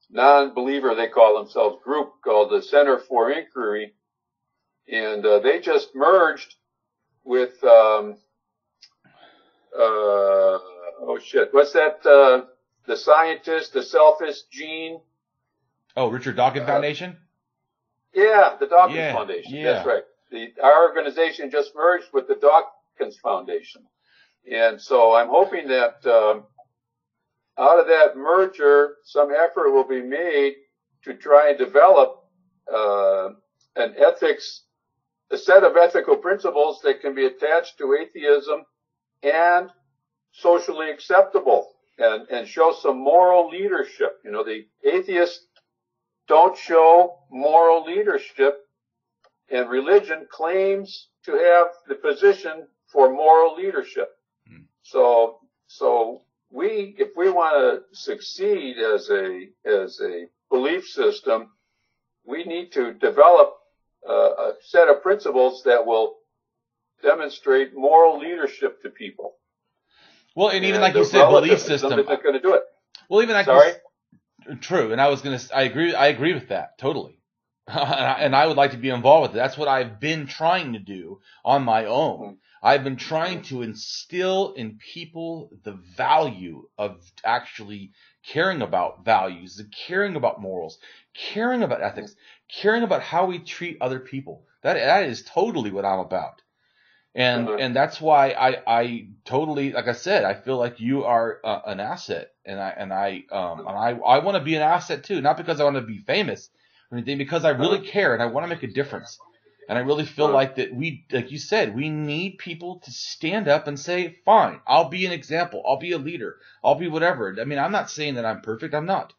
S2: non-believer, they call themselves, group called the Center for Inquiry, and uh, they just merged with um, uh, oh shit, what's that? Uh, the scientist, the selfish gene.
S1: Oh, Richard Dawkins uh, Foundation.
S2: Yeah, the Dawkins yeah, Foundation. Yeah. That's right. The, our organization just merged with the Dawkins Foundation, and so I'm hoping that uh, out of that merger, some effort will be made to try and develop uh, an ethics, a set of ethical principles that can be attached to atheism and socially acceptable and, and show some moral leadership. You know, the atheists don't show moral leadership and religion claims to have the position for moral leadership. Hmm. So, so we, if we want to succeed as a, as a belief system, we need to develop uh, a set of principles that will demonstrate moral leadership to people.
S1: Well, and even and like you said, belief system.
S2: That's going to do it.
S1: Well, even like
S2: sorry.
S1: This, true, and I was going to. I agree. I agree with that totally. [LAUGHS] and, I, and I would like to be involved with it. That's what I've been trying to do on my own. Mm-hmm. I've been trying to instill in people the value of actually caring about values, caring about morals, caring about ethics, caring about how we treat other people. That that is totally what I'm about. And uh-huh. and that's why I I totally like I said I feel like you are uh, an asset. And I and I um and I I want to be an asset too. Not because I want to be famous or anything because I really uh-huh. care and I want to make a difference. And I really feel uh-huh. like that we like you said we need people to stand up and say fine I'll be an example. I'll be a leader. I'll be whatever. I mean I'm not saying that I'm perfect. I'm not.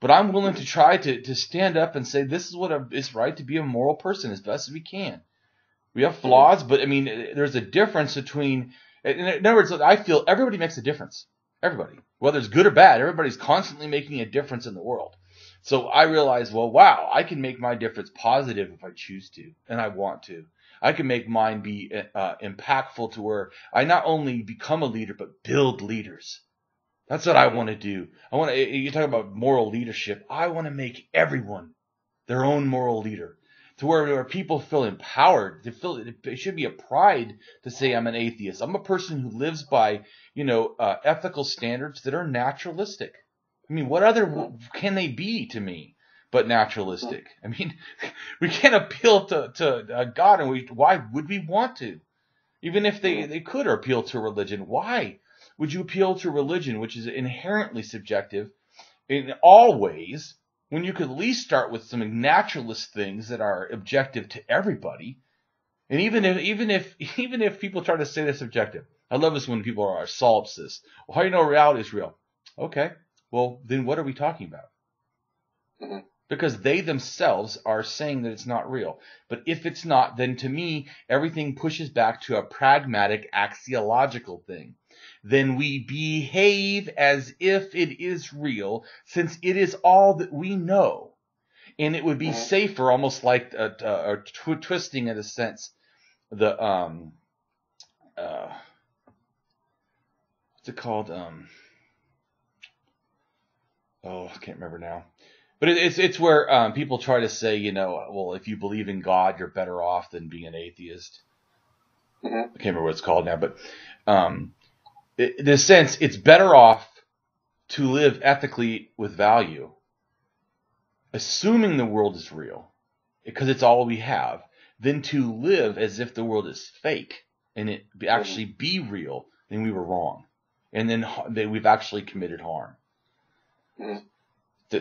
S1: But I'm willing to try to to stand up and say this is what is right to be a moral person as best as we can we have flaws, but I mean, there's a difference between. In other words, I feel everybody makes a difference. Everybody, whether it's good or bad, everybody's constantly making a difference in the world. So I realized, well, wow, I can make my difference positive if I choose to, and I want to. I can make mine be uh, impactful to where I not only become a leader, but build leaders. That's what I want to do. I want to, you talk about moral leadership. I want to make everyone their own moral leader to where, where people feel empowered. To feel it should be a pride to say I'm an atheist. I'm a person who lives by you know uh, ethical standards that are naturalistic. I mean, what other can they be to me but naturalistic? I mean, [LAUGHS] we can't appeal to to uh, God, and we why would we want to? Even if they they could appeal to religion, why would you appeal to religion, which is inherently subjective in all ways? When you could at least start with some naturalist things that are objective to everybody. And even if even if [LAUGHS] even if people try to say they're subjective, I love this when people are solipsists. Well, how do you know reality is real? Okay, well then what are we talking about? Mm-hmm. Because they themselves are saying that it's not real. But if it's not, then to me everything pushes back to a pragmatic axiological thing then we behave as if it is real, since it is all that we know. And it would be safer, almost like a, a, a tw- twisting in a sense, the um, uh, what's it called? Um, oh, I can't remember now. But it, it's it's where um, people try to say, you know, well, if you believe in God, you're better off than being an atheist. Mm-hmm. I can't remember what it's called now, but um, in a sense, it's better off to live ethically with value, assuming the world is real, because it's all we have, than to live as if the world is fake and it actually be real, then we were wrong. And then that we've actually committed harm. Mm.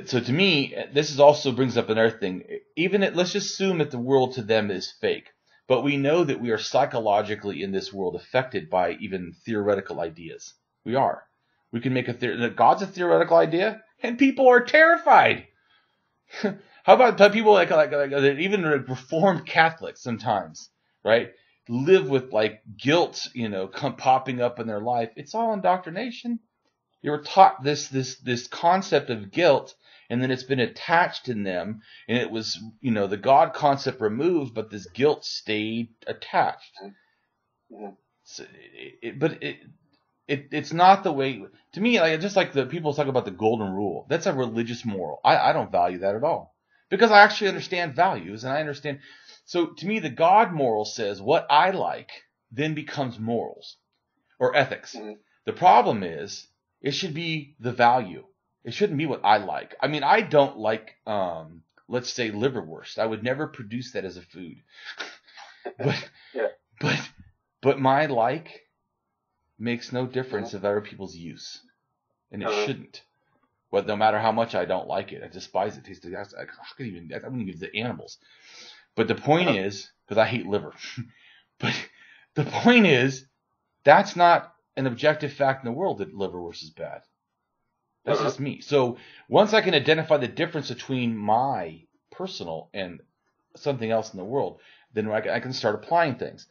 S1: So to me, this is also brings up another thing. Even it, let's just assume that the world to them is fake. But we know that we are psychologically in this world affected by even theoretical ideas. We are. We can make a theory. God's a theoretical idea, and people are terrified. [LAUGHS] How about people like, like, like even reformed Catholics sometimes, right? Live with like guilt, you know, come popping up in their life. It's all indoctrination. You were taught this this this concept of guilt and then it's been attached in them, and it was, you know, the God concept removed, but this guilt stayed attached. Mm-hmm. So it, it, but it, it, it's not the way to me like just like the people talk about the golden rule that's a religious moral I, I don't value that at all because i actually understand values and i understand so to me the god moral says what i like then becomes morals or ethics
S2: Mhm.
S1: the problem is it should be the value it shouldn't be what i like i mean i don't like um let's say liverwurst i would never produce that as a food [LAUGHS] but
S2: Yeah.
S1: but but my like makes no difference of other people's use, and it
S2: Uh-huh.
S1: shouldn't. But no matter how much I don't like it, I despise it. Tastes like I, could even I wouldn't even give it to animals. But the point
S2: Uh-huh.
S1: is, because I hate liver. [LAUGHS] but the point is, that's not an objective fact in the world that liverwurst is bad. That's
S2: Uh-huh.
S1: just me. So once I can identify the difference between my personal and something else in the world, then I can, I can start applying things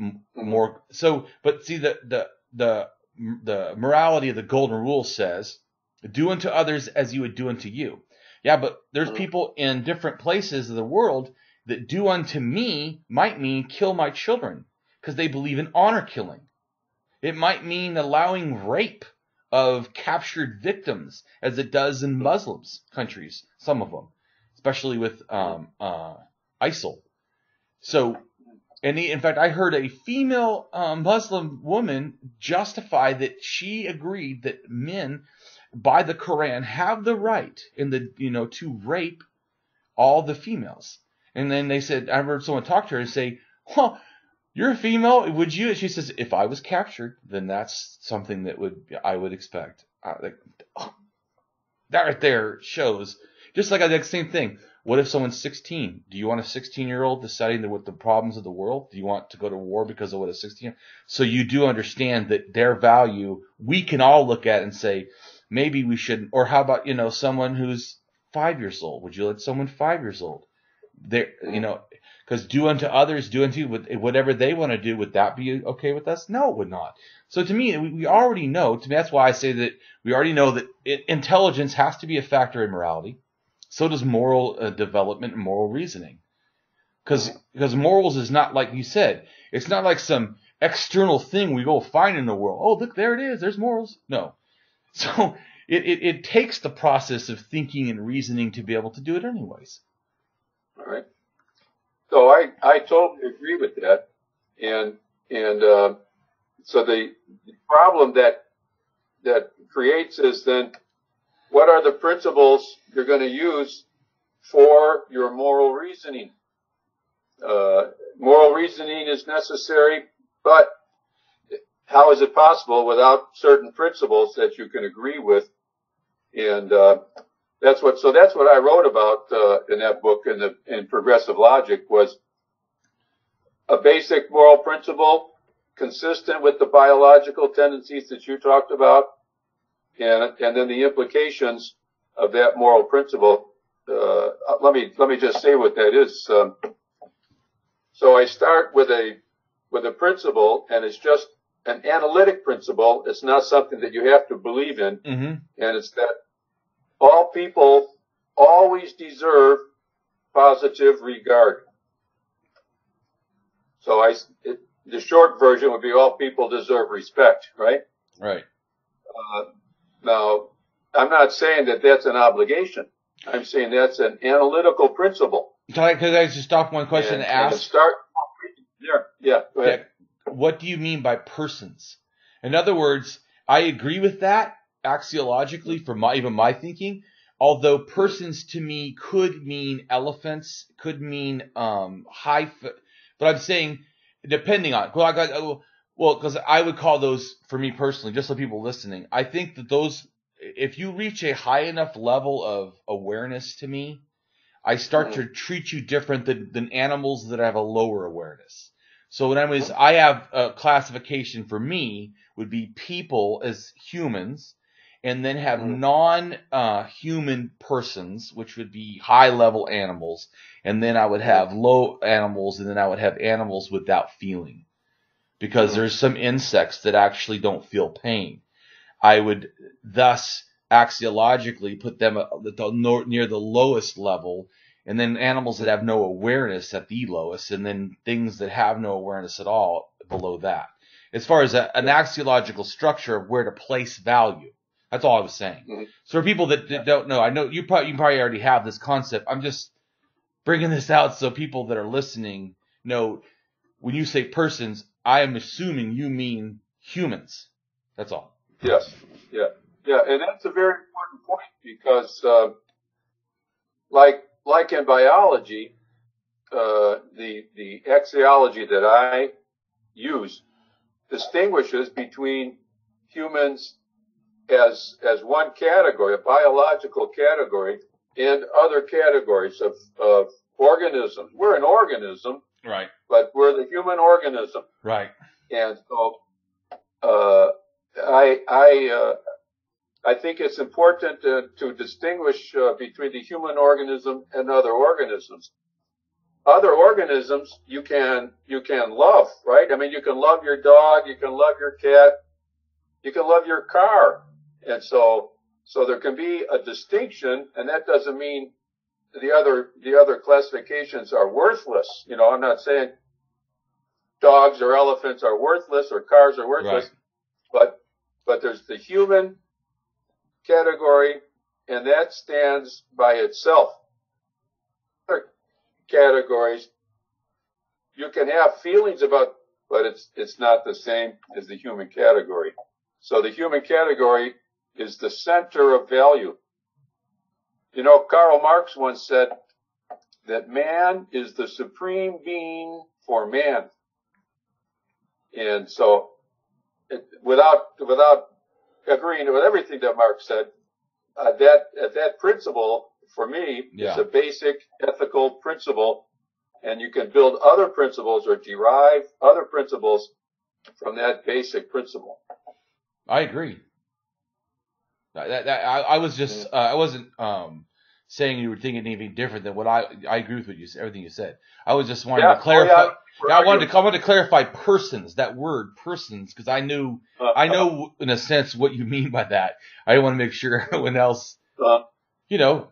S2: Mhm.
S1: more. So, but see the the the the morality of the golden rule says, "Do unto others as you would do unto you." Yeah, but there's
S2: Mhm.
S1: people in different places of the world that do unto me might mean kill my children because they believe in honor killing. It might mean allowing rape of captured victims, as it does in Muslims countries, some of them, especially with um, uh, ISIL. So, and he, in fact, I heard a female uh, Muslim woman justify that she agreed that men, by the Quran, have the right in the you know to rape all the females. And then they said, I heard someone talk to her and say, "Well, you're a female, would you?" She says, "If I was captured, then that's something that would I would expect." I, like, oh, that right there shows just like I did the same thing. What if someone's 16? Do you want a 16 year old deciding that what the problems of the world? Do you want to go to war because of what a 16? So you do understand that their value we can all look at and say maybe we shouldn't. Or how about you know someone who's five years old? Would you let someone five years old? There, you know, because do unto others, do unto you whatever they want to do. Would that be okay with us? No, it would not. So to me, we, we already know. To me, that's why I say that we already know that intelligence has to be a factor in morality. So does moral uh, development and moral reasoning. Because because morals is not like you said. It's not like some external thing we go find in the world. Oh, look, there it is. There's morals. No. [LAUGHS] So it, it, it takes the process of thinking and reasoning to be able to do it anyways.
S2: All right. So I, I totally agree with that. And, and, uh, so the problem that, that creates is then what are the principles you're going to use for your moral reasoning? Uh, moral reasoning is necessary, but how is it possible without certain principles that you can agree with? And, uh, that's what, so that's what I wrote about, uh, in that book in the, in progressive logic was a basic moral principle consistent with the biological tendencies that you talked about and, and then the implications of that moral principle. Uh, let me, let me just say what that is. Um, so I start with a, with a principle and it's just an analytic principle. It's not something that you have to believe in.
S1: Mm-hmm.
S2: And it's that all people always deserve positive regard. So I, it, the short version would be all people deserve respect, right?
S1: Right.
S2: Uh, now, I'm not saying that that's an obligation. I'm saying that's an analytical principle.
S1: Can I, can I just stop one question
S2: and,
S1: and,
S2: and
S1: ask?
S2: start there. Yeah, go ahead.
S1: Yeah, what do you mean by persons? In other words, I agree with that axiologically for my even my thinking. Although persons to me could mean elephants, could mean um high, f- but I'm saying depending on well, I well, because I would call those for me personally, just so people listening. I think that those, if you reach a high enough level of awareness to me, I start to treat you different than, than animals that have a lower awareness. So when I was, I have a classification for me would be people as humans, and then have
S2: Mhm.
S1: non-human persons, which would be high-level animals, and then I would have low animals, and then I would have animals without feeling, because
S2: Mhm.
S1: there's some insects that actually don't feel pain. I would thus axiologically put them at the, near the lowest level, and then animals that have no awareness at the lowest, and then things that have no awareness at all below that. as far as a, an axiological structure of where to place value. That's all I was saying.
S2: Mhm.
S1: So for people that, that don't know, I know you probably you probably already have this concept. I'm just bringing this out so people that are listening know when you say persons, I am assuming you mean humans. That's all.
S2: Yes, yeah, yeah, and that's a very important point because, uh, like like in biology, uh, the the axiology that I use distinguishes between humans as as one category, a biological category, and other categories of of organisms. We're an organism,
S1: Right.
S2: but we're the human organism.
S1: Right.
S2: And so, uh, I, I, uh, I think it's important to, to distinguish uh, between the human organism and other organisms. Other organisms you can, you can love, right? I mean, you can love your dog, you can love your cat, you can love your car. And so, so there can be a distinction and that doesn't mean the other, the other classifications are worthless. You know, I'm not saying dogs or elephants are worthless or cars are worthless,
S1: Right.
S2: but but there's the human category, and that stands by itself. Other categories you can have feelings about, but it's it's not the same as the human category. So the human category is the center of value. You know, Karl Marx once said that man is the supreme being for man. And so, it, without without agreeing with everything that Marx said, uh, that uh, that principle for me
S1: Yeah.
S2: is a basic ethical principle, and you can build other principles or derive other principles from that basic principle.
S1: I agree. That, that, that- I, I was just uh, I wasn't um, saying you were thinking anything different than what I I agree with what you everything you said. I was just wanting
S2: Yeah.
S1: to clarify.
S2: Oh, yeah.
S1: I wanted to I wanted to clarify persons that word persons because I knew
S2: Uh,
S1: I know in a sense what you mean by that. I want to make sure [LAUGHS] everyone else
S2: Uh,
S1: you know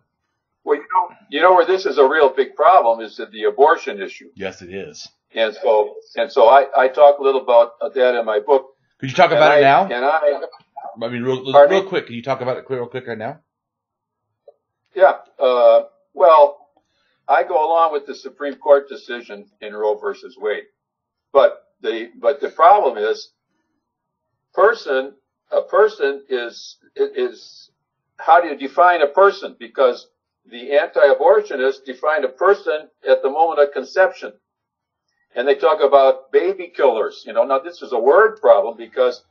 S2: well, you know, you know where this is a real big problem is that the abortion issue,
S1: yes it is.
S2: and so and so I I talk a little about that in my book.
S1: Could you talk about
S2: I,
S1: it now?
S2: And I
S1: I mean, real,
S2: Pardon
S1: real
S2: me?
S1: quick. Can you talk about it real quick right now?
S2: Yeah. Uh, well, I go along with the Supreme Court decision in Roe versus Wade, but the but the problem is, person a person is is how do you define a person? Because the anti-abortionists define a person at the moment of conception, and they talk about baby killers. You know, now this is a word problem because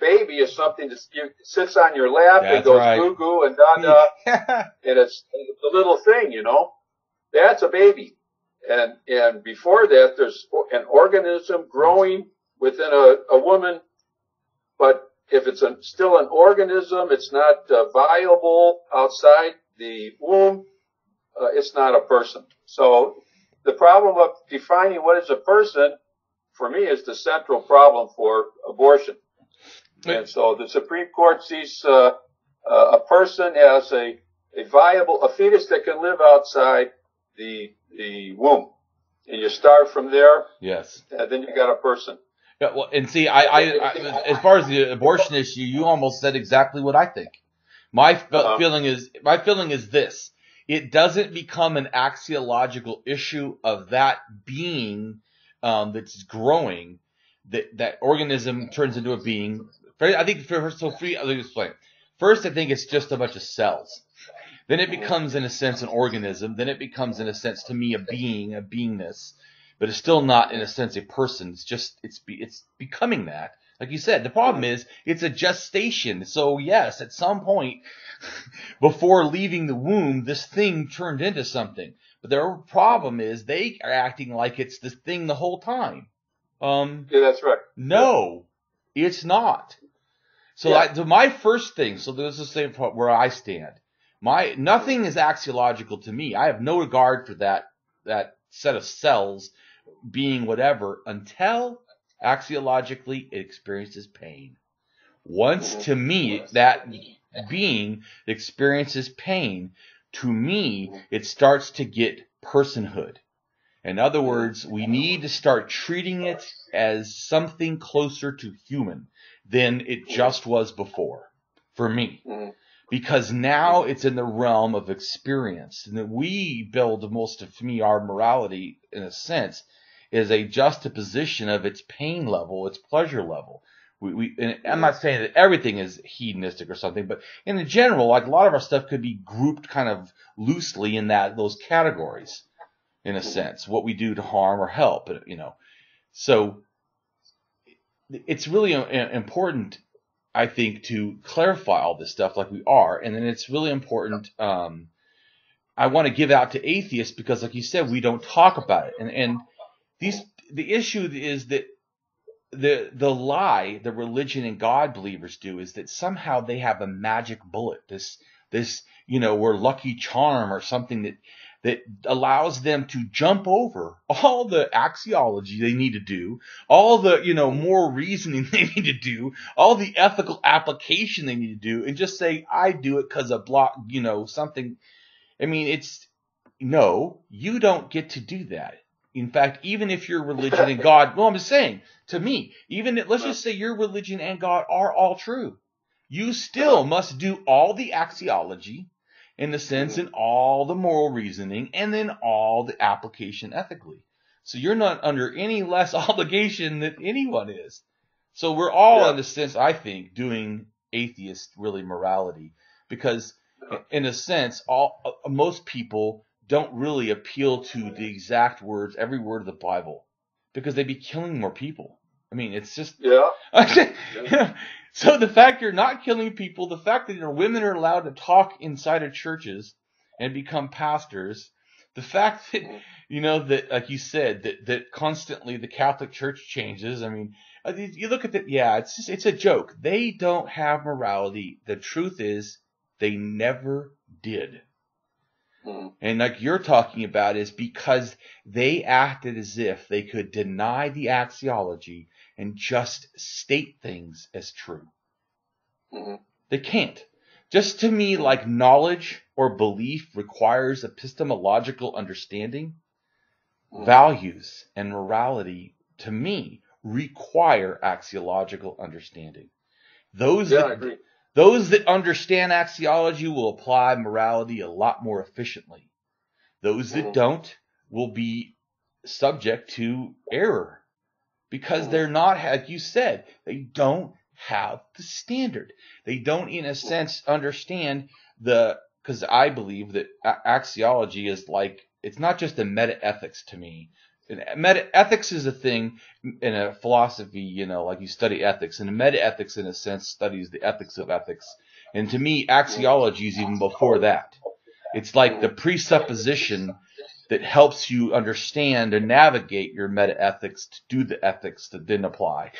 S2: baby is something that sits on your lap and goes
S1: right.
S2: goo goo and da da [LAUGHS] and it's, it's a little thing, you know. That's a baby, and and before that, there's an organism growing within a, a woman, but if it's a, still an organism, it's not uh, viable outside the womb. Uh, it's not a person. So the problem of defining what is a person, for me, is the central problem for abortion. And so the Supreme Court sees uh, uh, a person as a, a viable, a fetus that can live outside the the womb, and you start from there,
S1: yes.
S2: and then you got a person.
S1: Yeah, well, and see, I, I, I, as far as the abortion issue, you almost said exactly what I think. My fe-
S2: Uh-huh.
S1: feeling is, my feeling is this: it doesn't become an axiological issue of that being um, that's growing, that that organism turns into a being. I think for so free. Let me explain. First, I think it's just a bunch of cells. Then it becomes, in a sense, an organism. Then it becomes, in a sense, to me, a being, a beingness but it's still not in a sense a person. It's just it's be, it's becoming that. Like you said, the problem is it's a gestation. So yes, at some point [LAUGHS] before leaving the womb, this thing turned into something. But their problem is they are acting like it's this thing the whole time. Um,
S2: Yeah, that's right.
S1: no, it's not. So,
S2: Yeah.
S1: I, so my first thing, so this is the same where I stand. My nothing is axiological to me. I have no regard for that that set of cells being whatever until axiologically it experiences pain. Once mm-hmm. to me that being experiences pain, to me it starts to get personhood. In other words, we need to start treating it as something closer to human than it just was before, for me.
S2: Mhm.
S1: Because now it's in the realm of experience. And that we build most of me, our morality, in a sense, is a juxtaposition of its pain level, its pleasure level. We, we and I'm not saying that everything is hedonistic or something, but in general, like a lot of our stuff could be grouped kind of loosely in that those categories, in a sense, what we do to harm or help, you know. So it's really uh, important, I think, to clarify all this stuff like we are, and then it's really important. Um, I want to give out to atheists because, like you said, we don't talk about it, and and these the issue is that the the lie the religion and God believers do is that somehow they have a magic bullet, this this you know or lucky charm or something that that allows them to jump over all the axiology they need to do, all the you know moral reasoning [LAUGHS] they need to do, all the ethical application they need to do, and just say I do it because of block you know something. I mean, it's no, you don't get to do that. In fact, even if your religion and God, well, I'm just saying, to me, even if, let's just say your religion and God are all true, you still must do all the axiology in the sense and all the moral reasoning and then all the application ethically. So you're not under any less [LAUGHS] obligation than anyone is. So we're all,
S2: Yeah.
S1: in a sense, I think, doing atheist really morality because, in a sense, all uh, most people don't really appeal to the exact words, every word of the Bible, because they'd be killing more people. I mean, it's just [LAUGHS]
S2: Yeah.
S1: so the fact you're not killing people, the fact that your women are allowed to talk inside of churches and become pastors, the fact that you know that, like you said, that that constantly the Catholic Church changes. I mean, uh, you look at that. Yeah, it's just, it's a joke. They don't have morality. The truth is, they never did.
S2: Mhm.
S1: And like you're talking about is because they acted as if they could deny the axiology and just state things as true.
S2: Mhm.
S1: They can't. Just to me, like knowledge or belief requires epistemological understanding,
S2: Mhm.
S1: values and morality, to me, require axiological understanding. Those
S2: Yeah,
S1: that those that understand axiology will apply morality a lot more efficiently. Those that
S2: Mhm.
S1: don't will be subject to error because
S2: Mhm.
S1: they're not, like you said, they don't have the standard. They don't, in a sense, understand the, because I believe that axiology is like, it's not just a meta ethics to me. Meta ethics is a thing in a philosophy, you know, like you study ethics, and meta ethics, in a sense, studies the ethics of ethics. And to me, axiology is even before that. It's like the presupposition that helps you understand and navigate your meta ethics to do the ethics that didn't apply,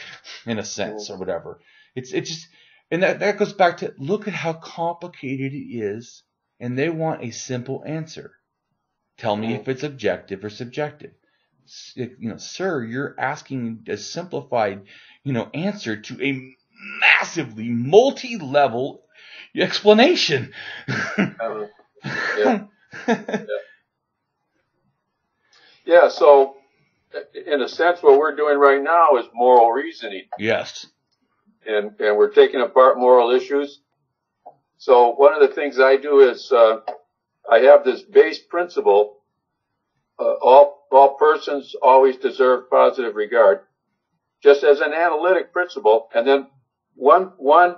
S1: in a sense, or whatever. It's it's just, and that that goes back to look at how complicated it is, and they want a simple answer. Tell me if it's objective or subjective. You know, sir, you're asking a simplified, you know, answer to a massively multi-level explanation.
S2: Uh, [LAUGHS] yeah. Yeah, so in a sense, what we're doing right now is moral reasoning,
S1: yes.
S2: and and we're taking apart moral issues. So one of the things I do is uh, I have this base principle: uh, all all persons always deserve positive regard, just as an analytic principle. And then one one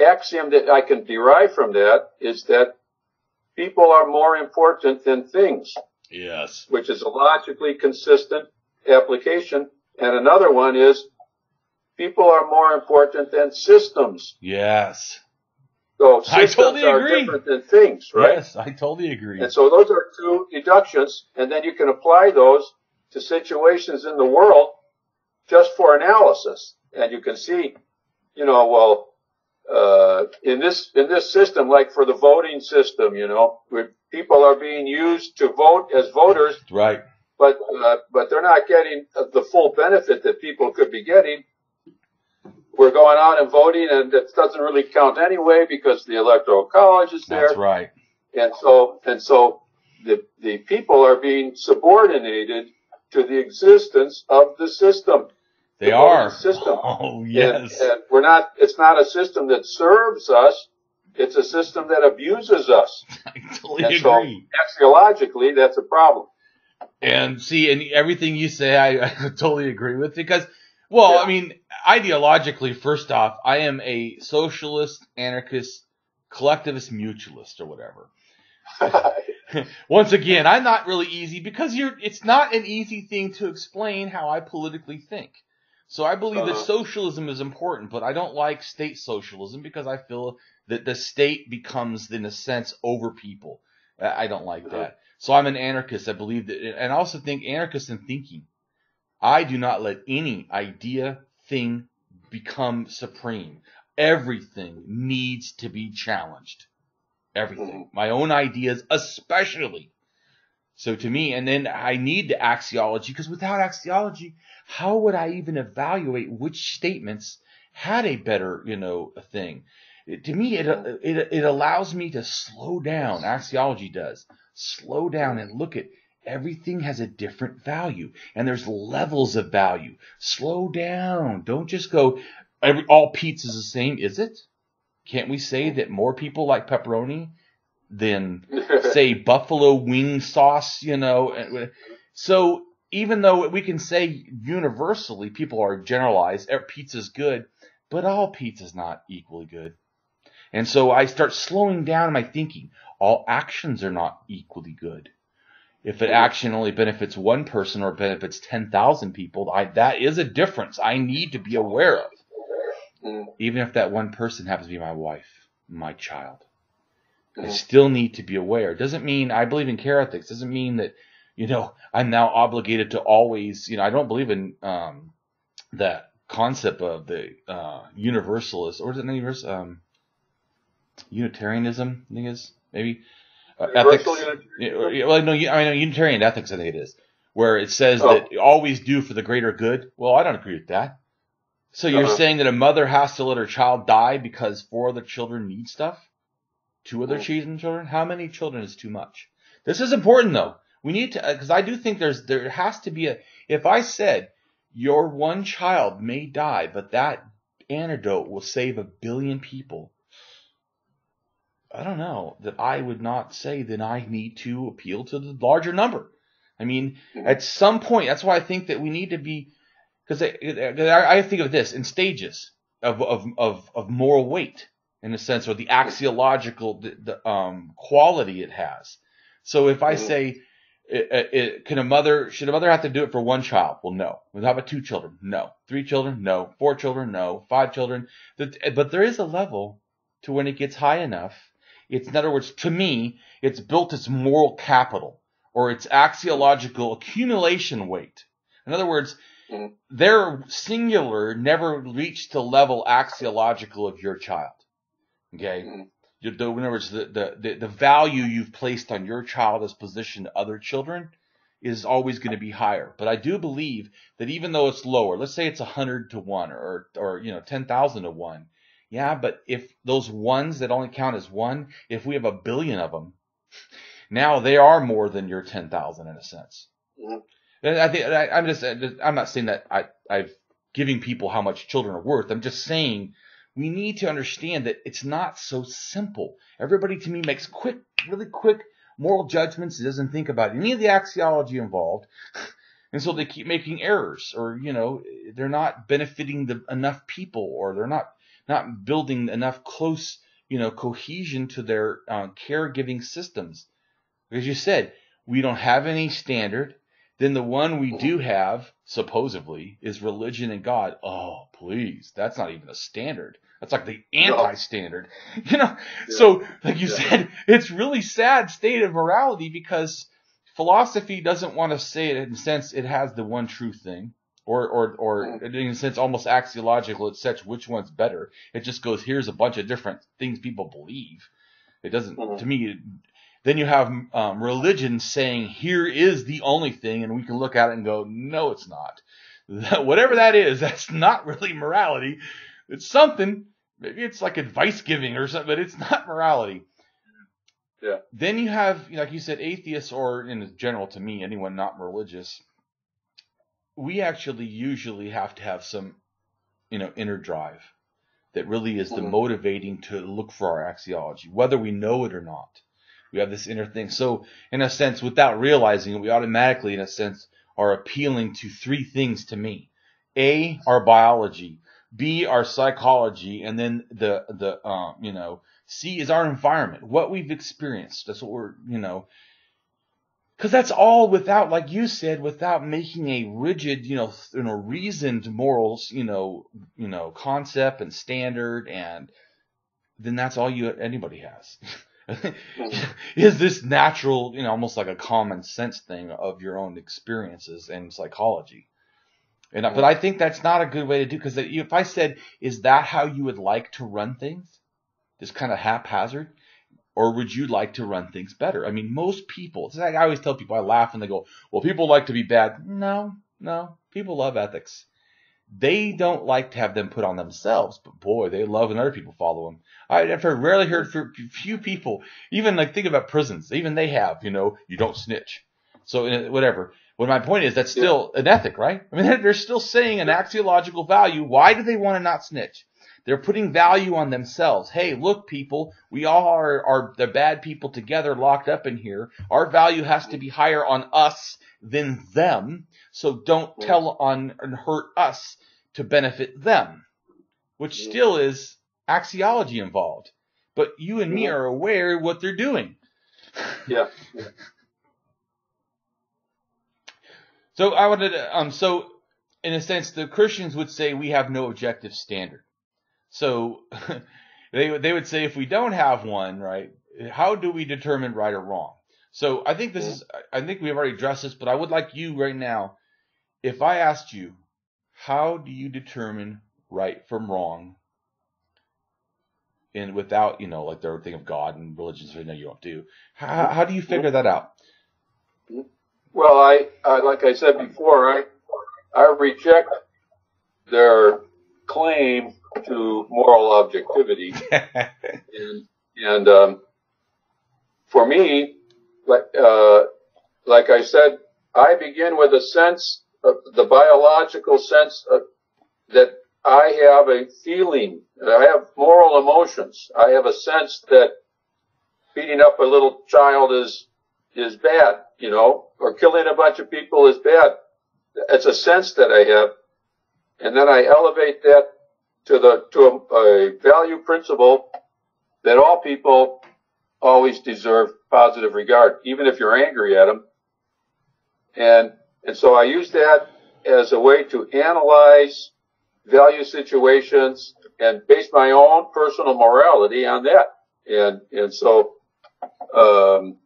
S2: axiom that I can derive from that is that people are more important than things
S1: Yes.
S2: which is a logically consistent application. And another one is people are more important than systems.
S1: Yes.
S2: So
S1: I
S2: systems
S1: totally
S2: are
S1: agree.
S2: different than things, right?
S1: Yes, I totally agree.
S2: And so those are two deductions, and then you can apply those to situations in the world just for analysis. And you can see, you know, well, uh, in this in this system, like for the voting system, you know, where people are being used to vote as voters,
S1: Right.
S2: but uh, but they're not getting the full benefit that people could be getting. We're going out and voting, and it doesn't really count anyway because the electoral college is there,
S1: That's right.
S2: and so and so the the people are being subordinated to the existence of the system.
S1: They
S2: the
S1: are.
S2: System. [LAUGHS]
S1: Oh, yes.
S2: And, and we're not, it's not a system that serves us. It's a system that abuses us. [LAUGHS]
S1: I totally
S2: And
S1: agree.
S2: so axiologically, that's a problem.
S1: And see, and everything you say, I, [LAUGHS] I totally agree with because, well,
S2: Yeah.
S1: I mean, ideologically, first off, I am a socialist, anarchist, collectivist, mutualist, or whatever. Once again, I'm not really easy because you're. It's not an easy thing to explain how I politically think. So I believe that
S2: Uh-huh.
S1: socialism is important, but I don't like state socialism because I feel that the state becomes, in a sense, over people. I don't like
S2: Uh-huh.
S1: that. So I'm an anarchist. I believe that, and I also think anarchist in thinking. I do not let any idea, thing become supreme. Everything needs to be challenged. Everything. My own ideas, especially. So to me, and then I need the axiology because without axiology, how would I even evaluate which statements had a better, you know, thing? It- to me, it, it, it allows me to slow down. Axiology does. Slow down and look at everything has a different value and there's levels of value. Slow down. Don't just go, every, all pizza's the same, is it? Can't we say that more people like pepperoni than [LAUGHS] say buffalo wing sauce, you know. So even though we can say universally people are generalized, eh, pizza's good, but all pizza's not equally good. And so I start slowing down my thinking. All actions are not equally good. If an action only benefits one person or benefits 10,000 people, I, that is a difference I need to be aware of.
S2: Mm.
S1: Even if that one person happens to be my wife, my child. I
S2: Mhm.
S1: still need to be aware. Doesn't mean I believe in care ethics. Doesn't mean that, you know, I'm now obligated to always, you know, I don't believe in um, that concept of the uh, universalist, or is it not universal? Um, Unitarianism, I think it is maybe uh, ethics.
S2: Universal Unitarianism?
S1: Yeah, or- yeah, well, no, I mean Unitarian ethics. I think it is where it says
S2: Oh.
S1: that you always do for the greater good. Well, I don't agree with that. So you're
S2: Uh-huh.
S1: saying that a mother has to let her child die because four other children need stuff? Two other
S2: Mm.
S1: children? children? How many children is too much? This is important though. We need to, because I do think there's, there has to be a, if I said your one child may die, but that antidote will save a billion people. I don't know that I would not say that I need to appeal to the larger number. I mean,
S2: Mhm.
S1: at some point, that's why I think that we need to be, because I I think of this in stages of, of, of, of moral weight in a sense, or the axiological the, the, um, quality it has. So if I
S2: Mhm.
S1: say, it, it, can a mother, should a mother have to do it for one child? Well, no. How about two children? No. Three children? No. Four children? No. Five children? But there is a level to when it gets high enough. It's, in other words, to me, it's built its moral capital or its axiological accumulation weight. In other words,
S2: Mhm.
S1: their singular never reached the level axiological of your child. Okay?
S2: Mhm.
S1: You- the- In other words, the, the, the, the value you've placed on your child as position to other children is always going to be higher. But I do believe that even though it's lower, let's say it's 100 to 1 or, or you know, 10,000 to 1. Yeah, but if those ones that only count as one, if we have a billion of them, now they are more than your 10,000 in a sense.
S2: Mhm.
S1: And I think I, I'm just I'm not saying that I I've giving people how much children are worth. I'm just saying we need to understand that it's not so simple. Everybody to me makes quick, really quick moral judgments. It doesn't think about any of the axiology involved. [LAUGHS] And so they keep making errors or, you know, they're not benefiting the enough people or they're not, not building enough close, you know, cohesion to their uh, caregiving systems. Because you said, we don't have any standard. Then the one we do have, supposedly, is religion and God. Oh, please. That's not even a standard. That's like the anti-standard. [LAUGHS] You know, so like you
S2: Yeah.
S1: said, it's really sad state of morality because philosophy doesn't want to say it in a sense it has the one true thing. Or, or, or in a sense, almost axiological. It sets which one's better. It just goes, here's a bunch of different things people believe. It doesn't,
S2: Mhm.
S1: to me, it, then you have um, religion saying, here is the only thing, and we can look at it and go, no, it's not. [LAUGHS] Whatever that is, [LAUGHS] that's not really morality. It's something. Maybe it's like advice giving or something, but it's not morality.
S2: Yeah.
S1: Then you have, like you said, atheists, or in general to me, anyone not religious, we actually usually have to have some, you know, inner drive that really is the mm-hmm. motivating to look for our axiology, whether we know it or not. We have this inner thing. So, in a sense, without realizing it, we automatically, in a sense, are appealing to three things to me. A, our biology. B, our psychology. And then the, the, um, you know, C is our environment, what we've experienced. That's what we're, you know, because that's all without, like you said, without making a rigid, you know, you know, reasoned morals, you know, you know, concept and standard, and then that's all you anybody has. [LAUGHS] [LAUGHS] is this natural, you know, almost like a common sense thing of your own experiences and psychology. And but I think that's not a good way to do because if I said, "Is that how you would like to run things?" Just kind of haphazard, or would you like to run things better? I mean, most people. I always tell people, I laugh and they go, "Well, people like to be bad." No, no, people love ethics. They don't like to have them put on themselves, but boy, they love when other people follow them. I've heard, rarely heard from few people, even like think about prisons, even they have, you know, you don't snitch. So uh, whatever. But my point is that's still an ethic, right? I mean, [LAUGHS] they're still saying an axiological value. Why do they want to not snitch? They're putting value on themselves. Hey, look, people, we all are, are the bad people together locked up in here. Our value has to be higher on us than them. So don't tell on and hurt us to benefit them, which still is axiology involved. But you and me are aware of what they're doing.
S2: Yeah.
S1: so I wanted to, um, so in a sense, the Christians would say we have no objective standard. So [LAUGHS] they they would say if we don't have one, right? How do we determine right or wrong? So I think this is I think we've already addressed this, but I would like you right now, if I asked you, how do you determine right from wrong and without, you know, like the thing of God and religions, I know you don't do. How, how do you figure that out?
S2: Well, I, I, like I said before, I, I reject their claim to moral objectivity. [LAUGHS] and, and, um, for me, like, uh, like I said, I begin with a sense of the biological sense of, that I have a feeling, I have moral emotions. I have a sense that beating up a little child is, is bad, you know, or killing a bunch of people is bad. It's a sense that I have. And then I elevate that to the, to a, a value principle that all people always deserve positive regard, even if you're angry at them. And, and so I use that as a way to analyze value situations and base my own personal morality on that. And, and so, um,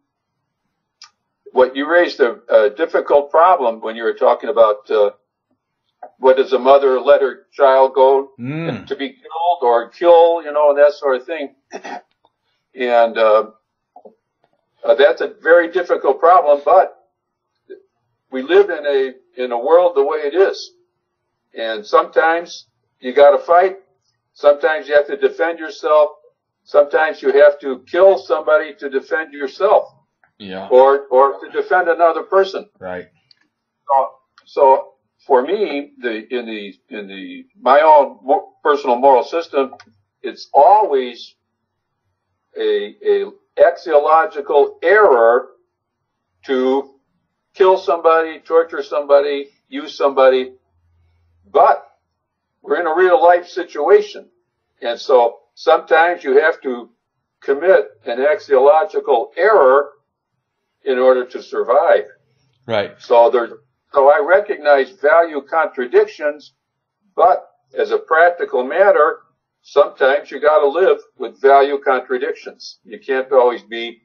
S2: what you raised a, a, difficult problem when you were talking about, uh, what does a mother let her child go mm. to be killed or kill, you know, and that sort of thing. [CLEARS THROAT] and, uh, uh, that's a very difficult problem, but we live in a, in a world the way it is. And sometimes you gotta fight. Sometimes you have to defend yourself. Sometimes you have to kill somebody to defend yourself.
S1: Yeah.
S2: Or, or to defend another person.
S1: Right.
S2: So, so for me, the, in the, in the, my own personal moral system, it's always a, a axiological error to kill somebody, torture somebody, use somebody but we're in a real life situation. And so sometimes you have to commit an axiological error in order to survive.
S1: Right.
S2: So there's, so I recognize value contradictions, but as a practical matter, sometimes you gotta live with value contradictions. You can't always be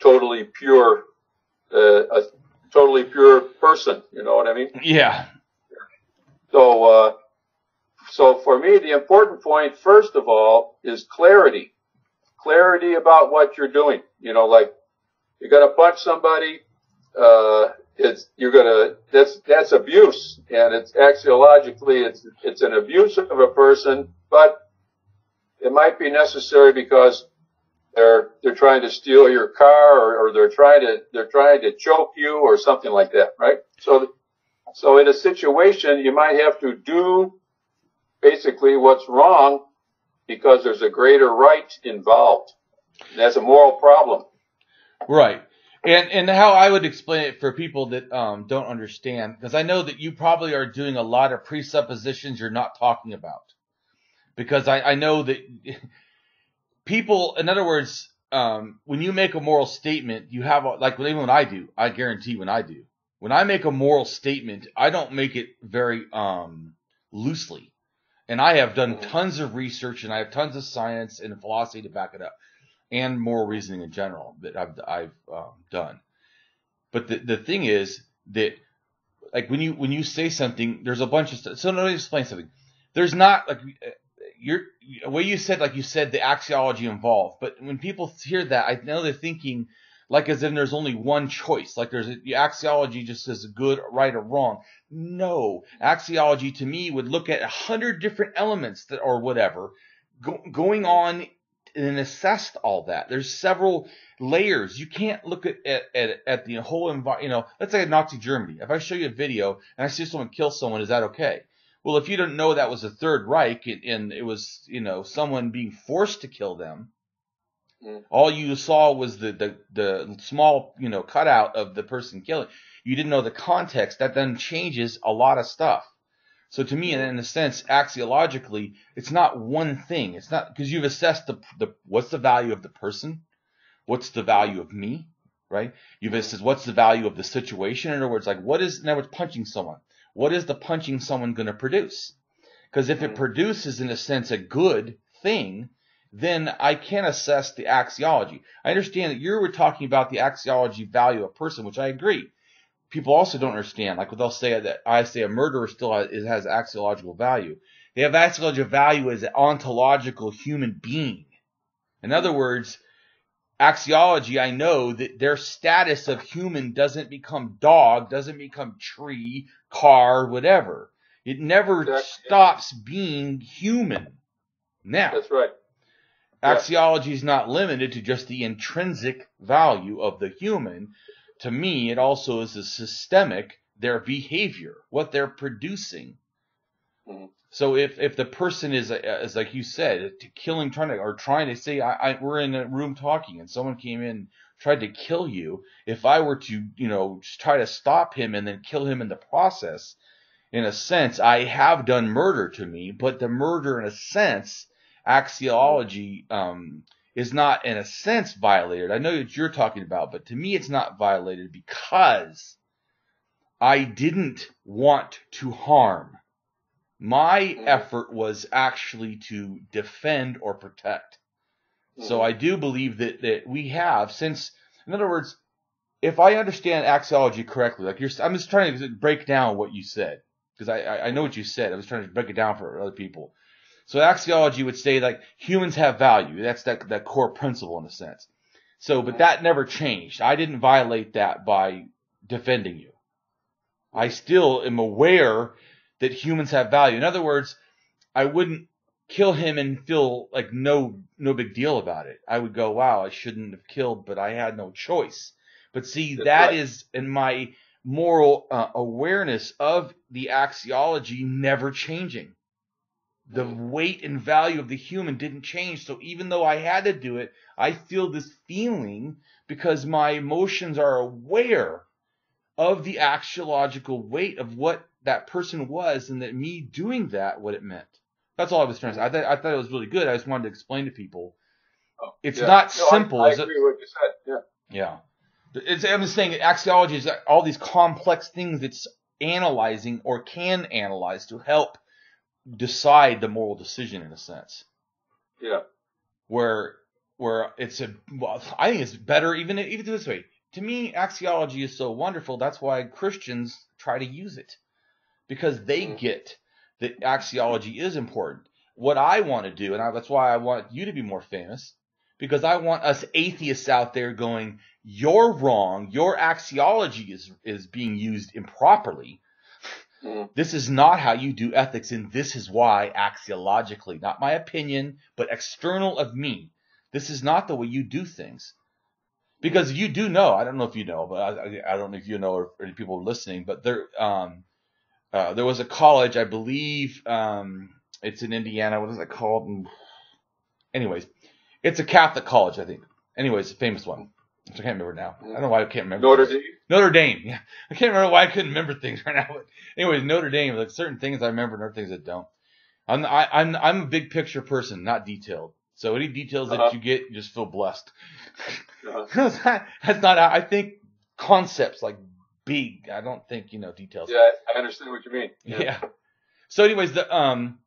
S2: totally pure, uh, a totally pure person. You know what I mean?
S1: Yeah.
S2: So, uh, so for me, the important point, first of all, is clarity. Clarity about what you're doing. You know, like, you're gonna punch somebody, uh, it's, you're gonna, that's, that's abuse. And it's axiologically, it's, it's an abuse of a person, but it might be necessary because they're, they're trying to steal your car or, or they're trying to, they're trying to choke you or something like that, right? So So in a situation, you might have to do basically what's wrong because there's a greater right involved. That's a moral problem.
S1: Right. And and how I would explain it for people that um, don't understand, because I know that you probably are doing a lot of presuppositions you're not talking about. Because I, I know that [LAUGHS] people, in other words, um, when you make a moral statement, you have a, like even when I do, I guarantee when I do, when I make a moral statement, I don't make it very um, loosely. And I have done tons of research and I have tons of science and philosophy to back it up and moral reasoning in general that I've, I've um, done. But the, the thing is that like when you, when you say something, there's a bunch of stuff. So let me explain something. There's not like you're, the way you said, like you said, the axiology involved. But when people hear that, I know they're thinking like as if there's only one choice. Like there's a, axiology just says good, right, or wrong. No, axiology to me would look at a hundred different elements that or whatever go, going on and assess all that. There's several layers. You can't look at at, at, the whole environment. You know, let's say Nazi Germany. If I show you a video and I see someone kill someone, is that okay? Well, if you don't know that was the Third Reich and, and it was, you know, someone being forced to kill them, mm. all you saw was the, the, the small, you know, cutout of the person killing. You didn't know the context. That then changes a lot of stuff. So to me, in a sense, axiologically, it's not one thing. It's not because you've assessed the, the what's the value of the person, what's the value of me, right? You've assessed what's the value of the situation. In other words, like what is in other words punching someone what is the punching someone going to produce? Because if it mm-hmm. produces, in a sense, a good thing, then I can assess the axiology. I understand that you were talking about the axiology value of a person, which I agree. People also don't understand, like what they'll say that I say a murderer still has, has axiological value. They have axiological value as an ontological human being. In other words, axiology, I know that their status of human doesn't become dog, doesn't become tree, car, whatever. It never exactly. stops being human. Now,
S2: that's right.
S1: Axiology is not limited to just the intrinsic value of the human. To me, it also is a systemic, their behavior, what they're producing. Mm-hmm. So if, if the person is, is like you said, killing, trying to, or trying to say, I, I, we're in a room talking and someone came in, tried to kill you. If I were to, you know, try to stop him and then kill him in the process, in a sense, I have done murder to me, but the murder in a sense, axiology, um, is not in a sense violated. I know that you're talking about, but to me it's not violated because I didn't want to harm. My mm-hmm. effort was actually to defend or protect. So I do believe that, that we have, since, in other words, if I understand axiology correctly, like you're, I'm just trying to break down what you said, because I, I know what you said. I was trying to break it down for other people. So axiology would say like humans have value. That's that, that core principle in a sense. So, but that never changed. I didn't violate that by defending you. I still am aware that humans have value. In other words, I wouldn't kill him and feel like no no big deal about it. I would go, wow, I shouldn't have killed, but I had no choice. But see, That's that right. is in my moral uh, awareness of the axiology never changing. The weight and value of the human didn't change. So even though I had to do it, I feel this feeling because my emotions are aware of the axiological weight of what that person was and that me doing that, what it meant. That's all I was trying to say. I, th- I thought it was really good. I just wanted to explain to people. Oh, it's yeah. not no, simple. I,
S2: I agree with what you said.
S1: Yeah. Yeah. It's, I'm just saying axiology is all these complex things it's analyzing or can analyze to help decide the moral decision in a sense.
S2: Yeah.
S1: Where where it's a well, I think it's better even even this way. To me, axiology is so wonderful. That's why Christians try to use it because they mm-hmm. get that axiology is important. What I want to do, and I, that's why I want you to be more famous, because I want us atheists out there going, you're wrong. Your axiology is, is being used improperly. Mm-hmm. This is not how you do ethics, and this is why axiologically, not my opinion, but external of me, this is not the way you do things. Because you do know, I don't know if you know, but I, I don't know if you know or, or people listening, but there, um, uh, there was a college, I believe, um, it's in Indiana. What is it called? Anyways, it's a Catholic college, I think. Anyways, a famous one. I can't remember now. I don't know why I can't remember.
S2: Notre Dame.
S1: Notre Dame. Yeah, I can't remember why I couldn't remember things [LAUGHS] right now. But anyways, Notre Dame. Like certain things I remember, and other things I don't. I'm I, I'm I'm a big picture person, not detailed. So any details
S2: Uh-huh.
S1: that you get, you just feel blessed.
S2: Uh-huh. [LAUGHS]
S1: that's not, that's not I think concepts like big. I don't think you know details.
S2: Yeah, I understand what you mean.
S1: Yeah. So, anyways, the um,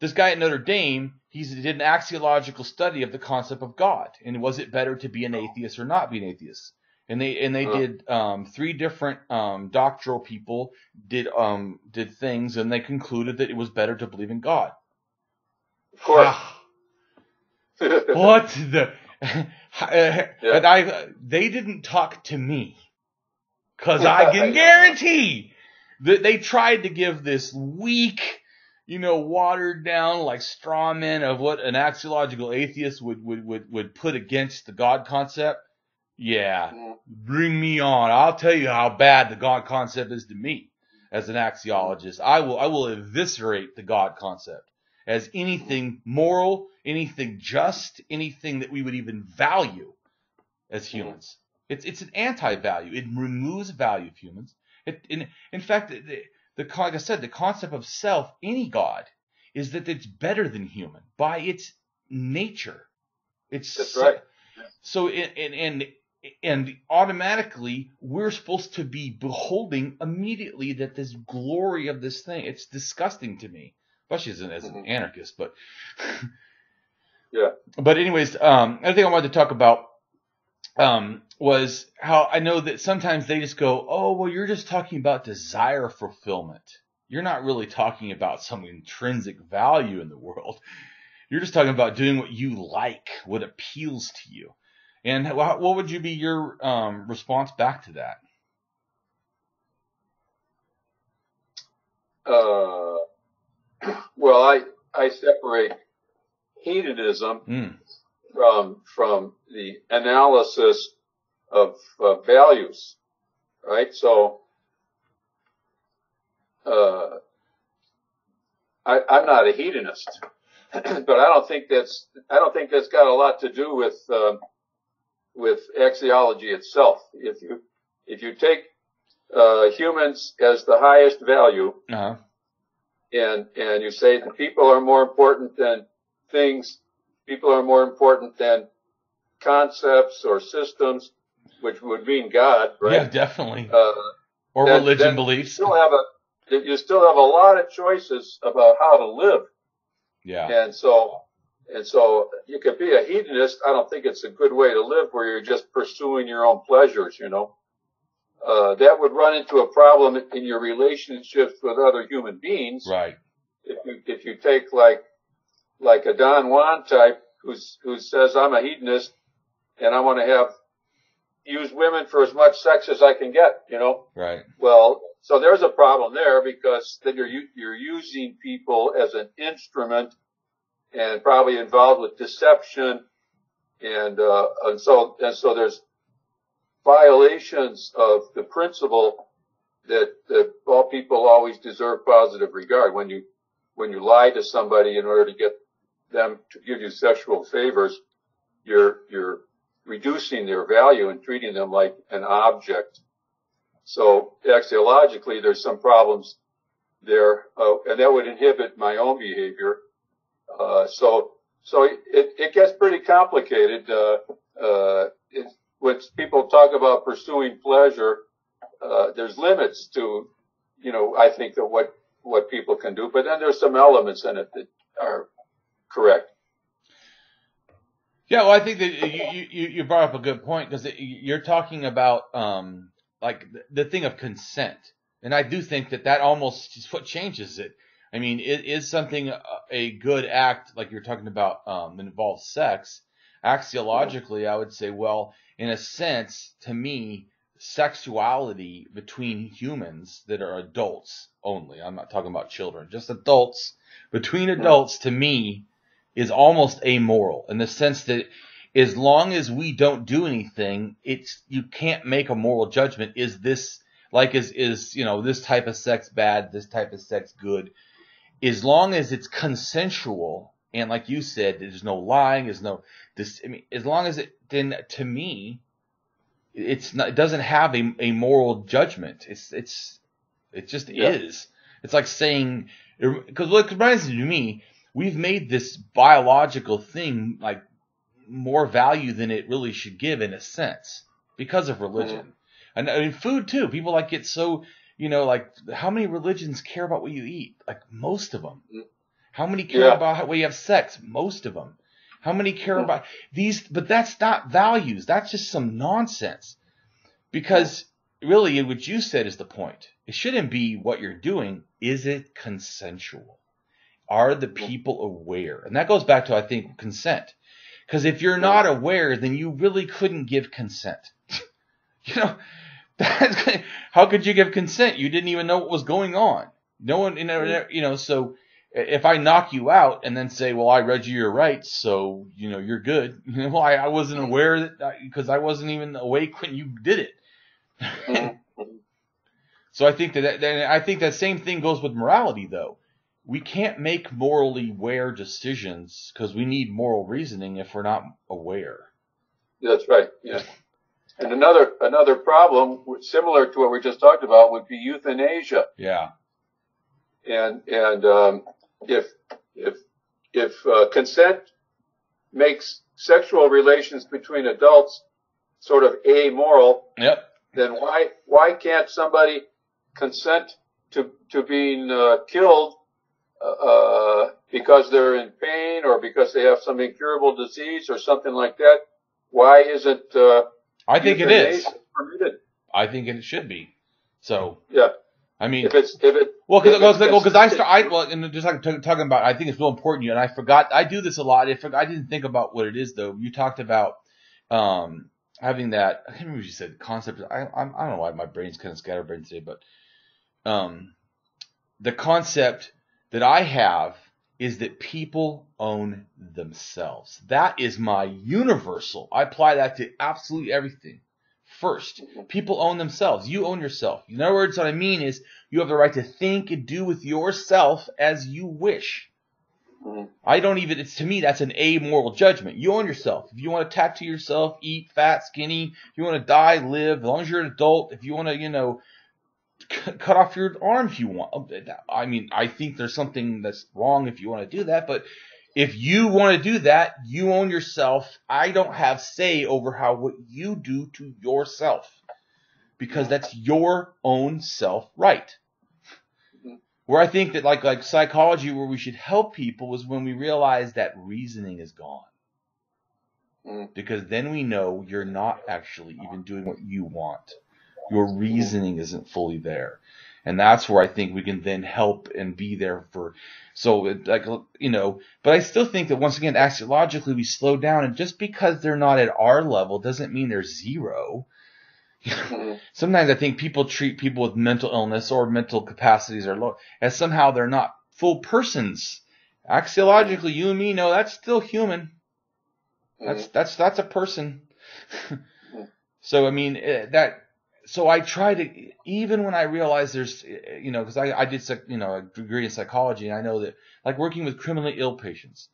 S1: this guy at Notre Dame, he did an axiological study of the concept of God, and was it better to be an atheist or not be an atheist? And they and they
S2: Huh.
S1: did um, three different um, doctoral people did um did things, and they concluded that it was better to believe in God.
S2: Of course.
S1: Ah, what the? [LAUGHS] And I they didn't talk to me because I [LAUGHS] can guarantee that they tried to give this weak, you know, watered down like straw men of what an axiological atheist would would would, would put against the God concept. Yeah,
S2: Mm.
S1: bring me on. I'll tell you how bad the God concept is to me as an axiologist. I will I will eviscerate the God concept as anything moral, anything just, anything that we would even value as humans. It's it's an anti-value. It removes value of humans. It, in in fact, the, the, like I said, the concept of self, any god, is that it's better than human by its nature. It's
S2: That's
S1: so-
S2: right.
S1: So and and and automatically we're supposed to be beholding immediately that this glory of this thing. It's disgusting to me, especially as an, as an
S2: Mhm.
S1: anarchist. But [LAUGHS]
S2: Yeah.
S1: But anyways, um, another thing I wanted to talk about um, was how I know that sometimes they just go, "Oh, well, you're just talking about desire fulfillment. You're not really talking about some intrinsic value in the world. You're just talking about doing what you like, what appeals to you." And wha- what would you be your um, response back to that?
S2: Uh, [CLEARS THROAT] well, I I separate hedonism
S1: Mm,
S2: from from the analysis of uh, values, right? So, uh, I, I'm not a hedonist, [CLEARS THROAT] but I don't think that's I don't think that's got a lot to do with um, with axiology itself. If you if you take uh, humans as the highest value,
S1: uh-huh.
S2: and and you say that people are more important than things, people are more important than concepts or systems, which would mean God, right?
S1: Yeah, definitely.
S2: Uh,
S1: or
S2: then-
S1: religion
S2: then
S1: beliefs.
S2: still have a you still have a lot of choices about how to live,
S1: Yeah.
S2: and so and so you could be a hedonist. I don't think it's a good way to live where you're just pursuing your own pleasures, you know. Uh, that would run into a problem in your relationships with other human beings
S1: Right.
S2: if you if you take like like a Don Juan type who's who says I'm a hedonist and I want to have use women for as much sex as I can get, you know.
S1: Right.
S2: Well, so there's a problem there because then you're you're using people as an instrument and probably involved with deception and uh and so and so there's violations of the principle that that all people always deserve positive regard when you when you lie to somebody in order to get them to give you sexual favors you're you're reducing their value and treating them like an object. So axiologically there's some problems there uh, and that would inhibit my own behavior. Uh, so so it, it gets pretty complicated uh, uh, when people talk about pursuing pleasure uh, there's limits to, you know, I think that what, what people can do, but then there's some elements in it that are correct.
S1: Yeah, well, I think that you you, you brought up a good point because you're talking about um like the, the thing of consent, and I do think that that almost is what changes it. I mean, it is something a, a good act like you're talking about um that involves sex. Axiologically, I would say, well, in a sense, to me, sexuality between humans that are adults only. I'm not talking about children, just adults between adults. To me, is almost amoral in the sense that as long as we don't do anything, it's you can't make a moral judgment. Is this Like is is you know this type of sex bad, this type of sex good, as long as it's consensual and like you said, there's no lying, there's no this. I mean, as long as it then to me, it's not. It doesn't have a, a moral judgment. It's it's it just
S2: Yeah.
S1: is. It's like saying because what it reminds me, we've made this biological thing like more value than it really should give in a sense because of religion. And I mean, food too. People like get so you know like how many religions care about what you eat? Like most of them.
S2: Mm.
S1: How many care
S2: Yeah.
S1: about how well you have sex? Most of them. How many care
S2: Mm.
S1: about these? But that's not values. That's just some nonsense. Because really, what you said is the point. It shouldn't be what you're doing. Is it consensual? Are the people aware? And that goes back to I think consent. Because if you're not aware, then you really couldn't give consent. [LAUGHS] you know, [LAUGHS] how could you give consent? You didn't even know what was going on. No one, you know, you know. So if I knock you out and then say, "Well, I read you your rights, so you know you're good," [LAUGHS] well, I, I wasn't aware that because I wasn't even awake when you did it. So I think that, that I think that same thing goes with morality, though. We can't make morally aware decisions because we need moral reasoning if we're not aware.
S2: That's right. Yeah. And another another problem similar to what we just talked about would be euthanasia.
S1: Yeah.
S2: And and um, if if if uh, consent makes sexual relations between adults sort of amoral,
S1: Yep.
S2: then why why can't somebody consent to to being uh, killed uh, uh, because they're in pain or because they have some incurable disease or something like that? Why isn't uh,
S1: I think it is.
S2: permitted?
S1: I think it should be. So
S2: Yeah,
S1: I mean,
S2: if it's if it
S1: Well, because
S2: if it's
S1: well, because I start, I well, and just like t- talking about, I think it's real important. You and I forgot, I do this a lot. I, forgot, I didn't think about what it is though. You talked about um having that. I can't remember what you said. Concept. I I'm, I don't know why my brain's kind of scatterbrained today, but um the concept that I have is that people own themselves. That is my universal. I apply that to absolutely everything. First, people own themselves. You own yourself. In other words, what I mean is you have the right to think and do with yourself as you wish. I don't even, it's to me, that's an amoral judgment. You own yourself. If you want to tattoo yourself, eat fat, skinny, if you want to die, live, as long as you're an adult, if you want to, you know, cut off your arm if you want. I mean, I think there's something that's wrong if you want to do that, but if you want to do that, you own yourself. I don't have say over how what you do to yourself because that's your own self right. Where I think that like like psychology where we should help people is when we realize that reasoning is gone.
S2: Mm.
S1: Because then we know you're not actually even doing what you want. Your reasoning isn't fully there. And that's where I think we can then help and be there for so like you know, but I still think that once again axiologically we slow down and just because they're not at our level doesn't mean they're zero.
S2: Mhm.
S1: Sometimes I think people treat people with mental illness or mental capacities are low as somehow they're not full persons. Axiologically, you and me know that's still human. That's that's that's a person. [LAUGHS] so I mean eh, that. So I try to even when I realize there's you know because I I did you know a degree in psychology and I know that like working with criminally ill patients,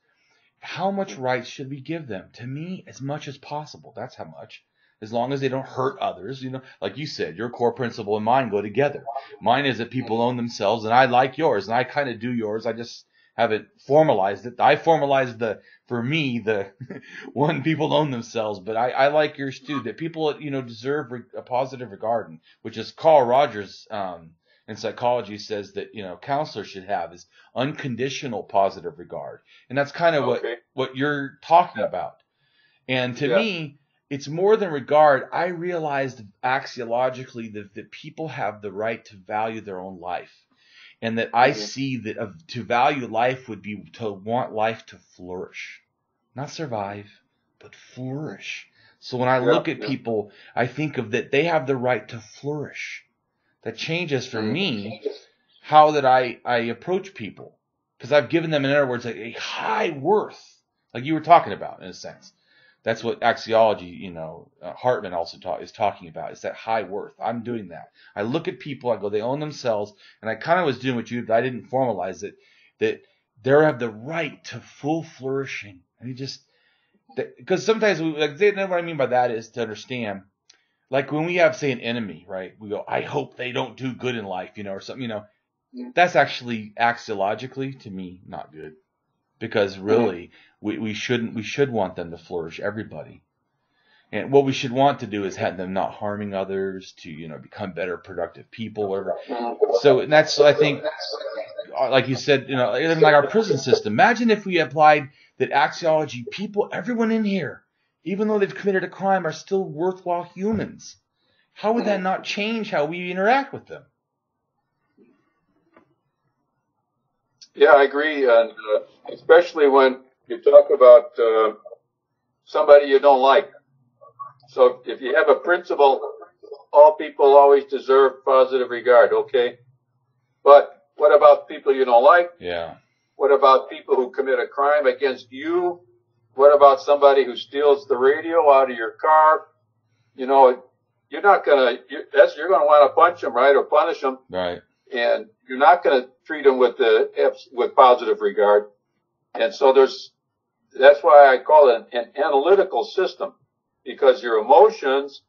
S1: how much rights should we give them? To me, as much as possible. That's how much. As long as they don't hurt others, you know, like you said, your core principle and mine go together. Mine is that people own themselves, and I like yours, and I kind of do yours. I just haven't formalized it. I formalized the for me the [LAUGHS] one people own themselves, but I, I like yours too. That people you know deserve re- a positive regard, and- which is Carl Rogers um, in psychology says that you know counselors should have is unconditional positive regard, and that's kind of what
S2: Okay.
S1: what you're talking about. And to
S2: Yeah.
S1: me, it's more than regard. I realized axiologically that, that people have the right to value their own life. And that I see that of, to value life would be to want life to flourish. Not survive, but flourish. So when I
S2: Yeah,
S1: look at
S2: yeah.
S1: people, I think of that they have the right to flourish. That changes for me how that I, I approach people. Because I've given them, in other words, a, a high worth, like you were talking about, in a sense. That's what axiology, you know, uh, Hartman also talk, is talking about. Is that high worth? I'm doing that. I look at people, I go, they own themselves, and I kind of was doing what you, I didn't formalize it, that they have the right to full flourishing. And you just, because sometimes we, like, they know what I mean by that is to understand, like when we have, say, an enemy, right? We go, I hope they don't do good in life, you know, or something, you know. That's actually axiologically to me not good because mm-hmm. really we, we shouldn't we should want them to flourish everybody. And what we should want to do is have them not harming others to you know become better productive people whatever so and that's i think uh, like you said you know like our prison system. Imagine if we applied that axiology people everyone in here even though they've committed a crime are still worthwhile humans. How would that not change how we interact with them
S2: Yeah, I agree, and uh, especially when you talk about uh, somebody you don't like. So if you have a principle, all people always deserve positive regard. Okay, but what about people you don't like?
S1: Yeah.
S2: What about people who commit a crime against you? What about somebody who steals the radio out of your car? You know, you're not gonna. You, that's you're gonna want to punch them, right, or punish them.
S1: Right
S2: and you're not going to treat them with the with positive regard. And so there's that's why I call it an, an analytical system because your emotions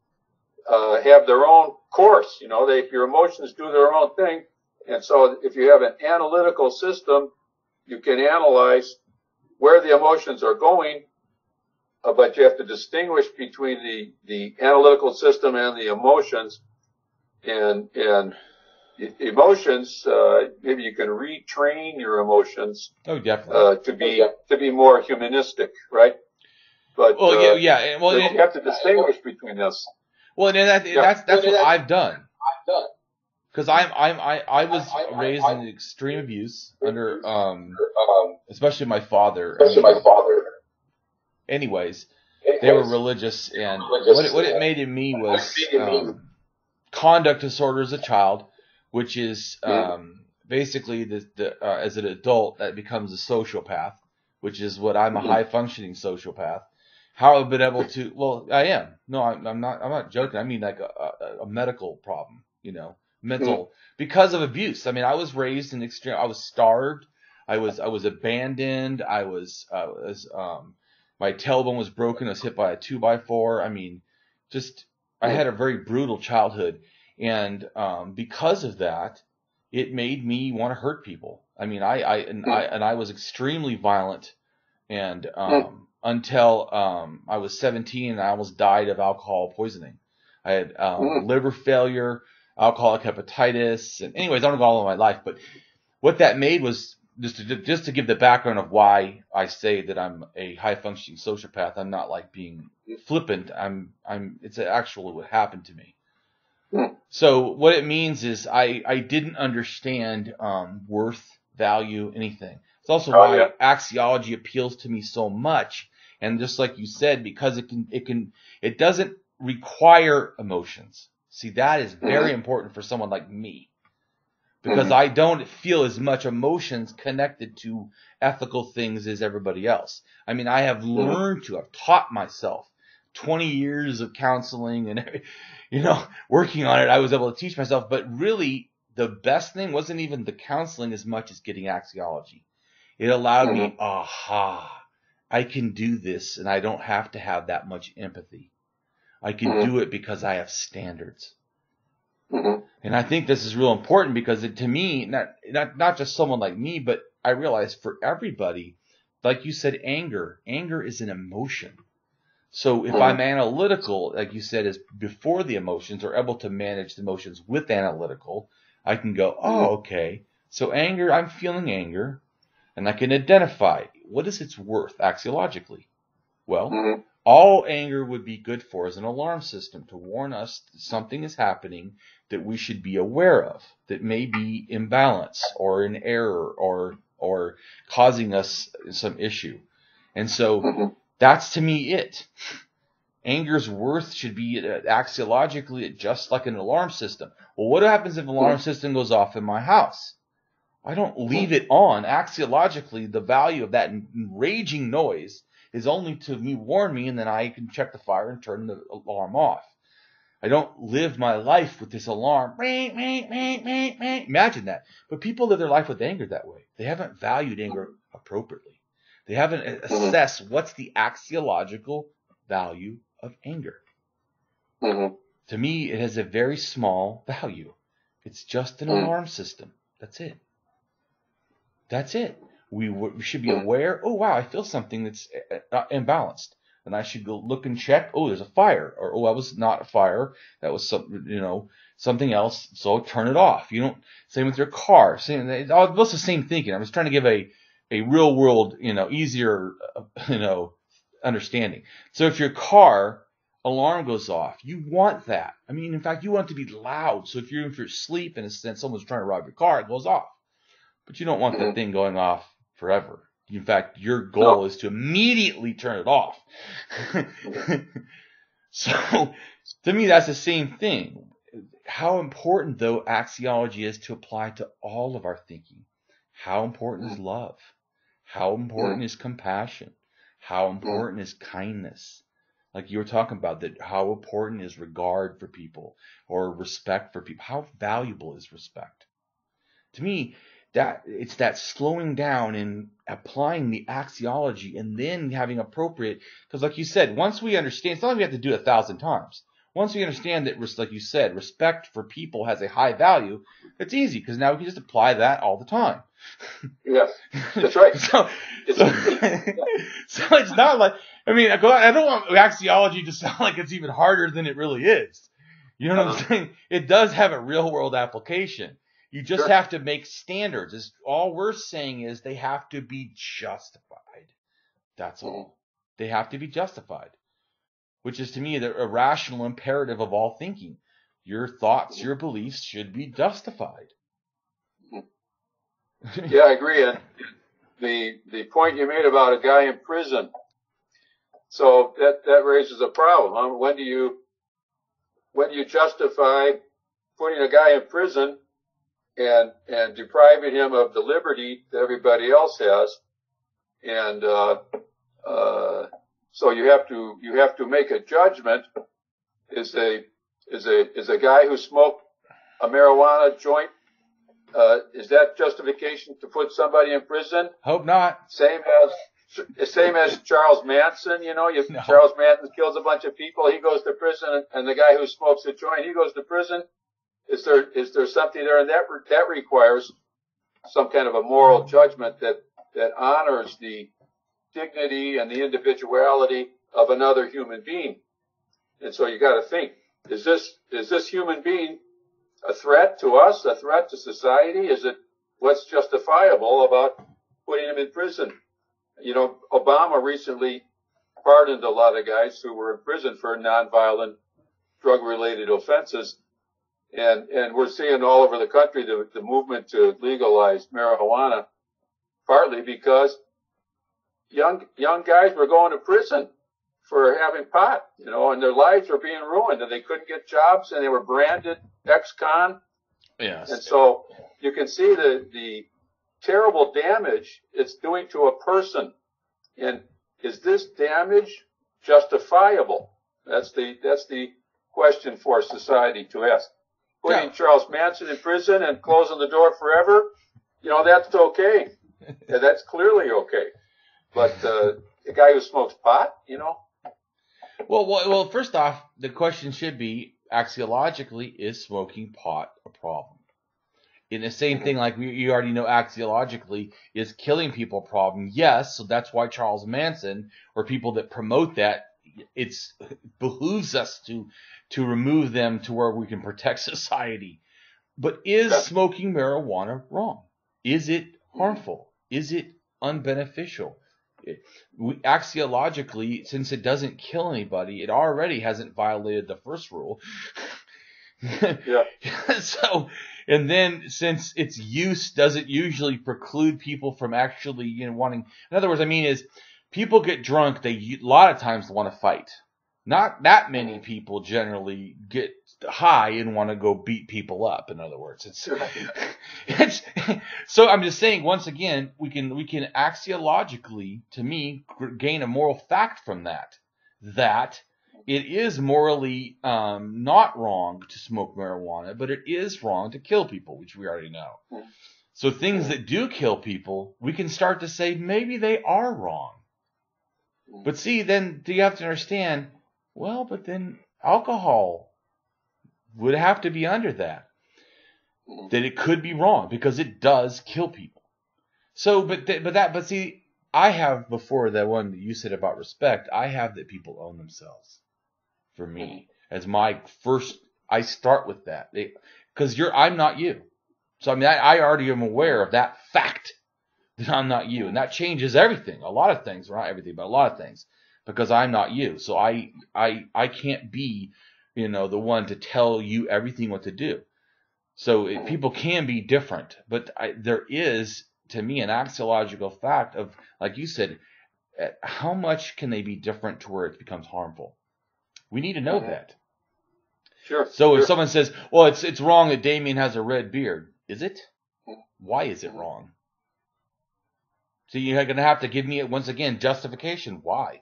S2: uh, have their own course. You know, they, your emotions do their own thing, and so if you have an analytical system, you can analyze where the emotions are going, uh, but you have to distinguish between the the analytical system and the emotions, and and emotions, uh, maybe you can retrain your emotions.
S1: Oh, definitely. Uh,
S2: to be to be more humanistic, right?
S1: But well, uh, yeah, yeah. Well,
S2: you have to distinguish between this.
S1: Well, and that, yeah. that's that's what I've done. I've done. Because I'm I'm I, I was raised in extreme abuse under um, um especially my father.
S2: Especially my father.
S1: Anyways, they were religious, and what it, what it made in me was um, conduct disorder as a child which is um, basically the, the uh, as an adult that becomes a sociopath, which is what I'm a mm-hmm. high functioning sociopath. How I've been able to, well, I am. No, I'm, I'm not. I'm not joking. I mean like a, a, a medical problem, you know, mental mm-hmm. because of abuse. I mean, I was raised in extreme. I was starved. I was I was abandoned. I was uh, was um my tailbone was broken. I was hit by a two by four. I mean, just I mm-hmm. had a very brutal childhood, and um, because of that, it made me want to hurt people. I mean, I, I and I and I was extremely violent, and um, until um, I was 17, and I almost died of alcohol poisoning. I had um, liver failure, alcoholic hepatitis, and anyways, I don't go all of my life, but what that made was just to just to give the background of why I say that I'm a high functioning sociopath. I'm not like being flippant. I'm I'm it's actually what happened to me. So what it means is I, I didn't understand um, worth, value, anything. It's also oh, why yeah. axiology appeals to me so much. And just like you said, because it can it can it doesn't require emotions. See, that is very mm-hmm. important for someone like me. Because mm-hmm. I don't feel as much emotions connected to ethical things as everybody else. I mean, I have mm-hmm. learned to, I've taught myself 20 years of counseling and [LAUGHS] you know, working on it, I was able to teach myself. But really, the best thing wasn't even the counseling as much as getting axiology. It allowed mm-hmm. me, aha, I can do this and I don't have to have that much empathy. I can mm-hmm. do it because I have standards. Mm-hmm. And I think this is real important because it, to me, not, not, not just someone like me, but I realize for everybody, like you said, anger, anger is an emotion. So if mm-hmm. I'm analytical, like you said, is before the emotions or able to manage the emotions with analytical, I can go, oh, mm-hmm. okay. So anger, I'm feeling anger, and I can identify what is its worth axiologically. Well, mm-hmm. all anger would be good for is an alarm system to warn us that something is happening that we should be aware of, that may be imbalance or an error or or causing us some issue. And so mm-hmm. That's to me it. Anger's worth should be axiologically just like an alarm system. Well, what happens if an alarm system goes off in my house? I don't leave it on. Axiologically, the value of that raging noise is only to me warn me, and then I can check the fire and turn the alarm off. I don't live my life with this alarm. Imagine that. But people live their life with anger that way. They haven't valued anger appropriately. They haven't mm-hmm. assessed what's the axiological value of anger. Mm-hmm. To me, it has a very small value. It's just an mm-hmm. alarm system. That's it. That's it. We, we should be mm. aware. Oh wow, I feel something that's uh, uh, imbalanced and I should go look and check. Oh, there's a fire, or oh, that was not a fire. That was some, you know, something else. So turn it off. You don't. Same with your car. Same. It's the same thinking. I was trying to give a a real world, you know, easier, uh, [LAUGHS] you know, understanding. So if your car alarm goes off, you want that. I mean, in fact, you want it to be loud. So if you're in your sleep and someone's trying to rob your car, it goes off. But you don't want mm-hmm. that thing going off forever. In fact, your goal no. is to immediately turn it off. [LAUGHS] so, to me, that's the same thing. How important, though, axiology is to apply to all of our thinking. How important is love? How important is compassion? How important is kindness? Like you were talking about that, how important is regard for people or respect for people? How valuable is respect? To me, that it's that slowing down and applying the axiology and then having appropriate because like you said once we understand it's not like we have to do it a thousand times once we understand that like you said respect for people has a high value it's easy because now we can just apply that all the time
S2: yes [LAUGHS] that's right
S1: so, so, [LAUGHS] so, it's not like i mean i don't want axiology to [LAUGHS] sound like it's even harder than it really is you know what uh-huh. i'm saying it does have a real world application you just sure. have to make standards. It's, all we're saying is they have to be justified. That's all. Mm-hmm. They have to be justified, which is to me the irrational imperative of all thinking. Your thoughts, your beliefs should be justified. [LAUGHS]
S2: Yeah, I agree. And the the point you made about a guy in prison, so that that raises a problem. When do you when do you justify putting a guy in prison and and depriving him of the liberty that everybody else has. And uh, uh, so you have to you have to make a judgment. Is a is a is a guy who smoked a marijuana joint? Uh, is that justification to put somebody in prison?
S1: Hope not.
S2: Same as same as Charles Manson, you know, if no. Charles Manson kills a bunch of people, he goes to prison, and the guy who smokes a joint, he goes to prison. Is there is there something there, and that that requires some kind of a moral judgment that that honors the dignity and the individuality of another human being. And so you got to think: is this is this human being a threat to us, a threat to society? Is it what's justifiable about putting him in prison? You know, Obama recently pardoned a lot of guys who were in prison for nonviolent drug-related offenses and, and we're seeing all over the country the, the movement to legalize marijuana, partly because young, young guys were going to prison for having pot, you know, and their lives were being ruined and they couldn't get jobs and they were branded ex-con.
S1: Yes.
S2: And so you can see the, the terrible damage it's doing to a person. And is this damage justifiable? That's the, that's the question for society to ask putting yeah. Charles Manson in prison and closing the door forever, you know, that's okay. [LAUGHS] yeah, that's clearly okay. But uh, the guy who smokes pot, you know.
S1: Well, well, well, first off, the question should be axiologically, is smoking pot a problem? In the same thing, like we, you already know axiologically, is killing people a problem? Yes, so that's why Charles Manson or people that promote that, it's it [LAUGHS] behooves us to to remove them to where we can protect [LAUGHS] society. But is smoking marijuana wrong? Is it harmful? Is it unbeneficial? We, axiologically, since it doesn't kill anybody, it already hasn't violated the first rule. [LAUGHS]
S2: yeah. [LAUGHS]
S1: so, and then since its use doesn't usually preclude people from actually, you know, wanting. In other words, I mean is people get drunk. They a lot of times want to fight Not that many people generally get high and want to go beat people up. In other words, it's [LAUGHS] it's so. I'm just saying. Once again, we can we can axiologically, to me, gain a moral fact from that that it is morally um, not wrong to smoke marijuana, but it is wrong to kill people, which we already know. So things that do kill people, we can start to say maybe they are wrong. But see, then do you have to understand, well, but then alcohol would have to be under that. That it could be wrong because it does kill people. So, but th- but that but see, I have before that one that you said about respect. I have that people own themselves. For me, as my first, I start with that because you're I'm not you. So I mean, I, I already am aware of that fact that I'm not you, and that changes everything. A lot of things, not everything, but a lot of things, because I'm not you. So I I I can't be, you know, the one to tell you everything what to do. So it, people can be different, but I, there is to me an axiological fact of, like you said, eh, how much can they be different to where it becomes harmful? We need to know mm-hmm. that.
S2: Sure.
S1: So
S2: sure.
S1: if someone says, "Well, it's it's wrong that Damien has a red beard," is it? Why is it wrong? So you're going to have to give me once again justification. Why?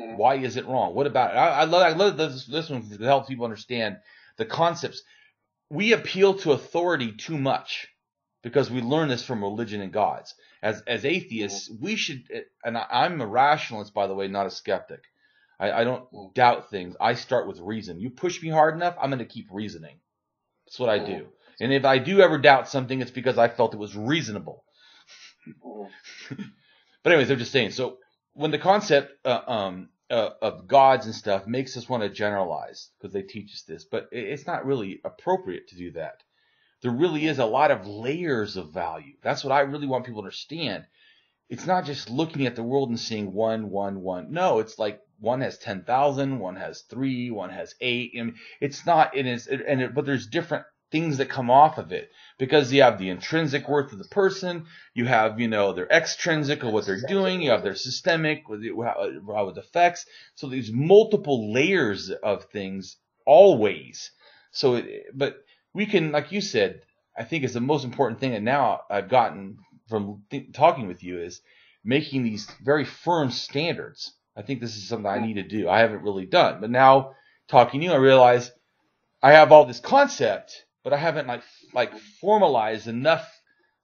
S1: Mm-hmm. Why is it wrong? What about it? I, I love I love this this one to help people understand the concepts. We appeal to authority too much because we learn this from religion and gods. As as atheists, mm-hmm. we should. And I'm a rationalist, by the way, not a skeptic. I, I don't mm-hmm. doubt things. I start with reason. You push me hard enough, I'm going to keep reasoning. That's what I do. Mm-hmm. And if I do ever doubt something, it's because I felt it was reasonable. [LAUGHS] but anyways, I'm just saying. So when the concept uh, um, uh, of gods and stuff makes us want to generalize because they teach us this, but it's not really appropriate to do that. There really is a lot of layers of value. That's what I really want people to understand. It's not just looking at the world and seeing one, one, one. No, it's like one has 10,000, one has three, one has eight. I mean, it's not, it is, and it, but there's different things that come off of it because you have the intrinsic worth of the person, you have, you know, their extrinsic or what they're doing, you have their systemic, how it affects. So there's multiple layers of things always. So, but we can, like you said, I think is the most important thing that now I've gotten from th- talking with you is making these very firm standards I think this is something I need to do. I haven't really done, but now talking to you, I realize I have all this concept, but I haven't like like formalized enough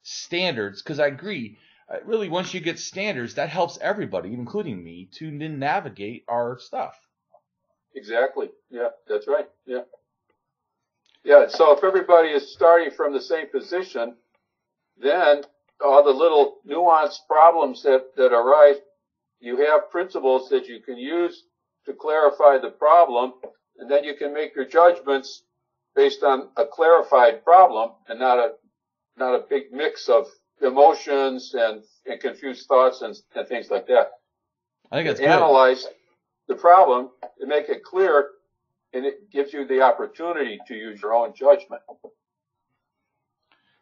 S1: standards because I agree. Uh, really, once you get standards, that helps everybody, including me, to navigate our stuff.
S2: Exactly. Yeah, that's right. Yeah. Yeah. So if everybody is starting from the same position, then all the little nuanced problems that, that arise you have principles that you can use to clarify the problem, and then you can make your judgments based on a clarified problem and not a not a big mix of emotions and, and confused thoughts and, and things like that.
S1: I think it's
S2: analyze the problem and make it clear, and it gives you the opportunity to use your own judgment.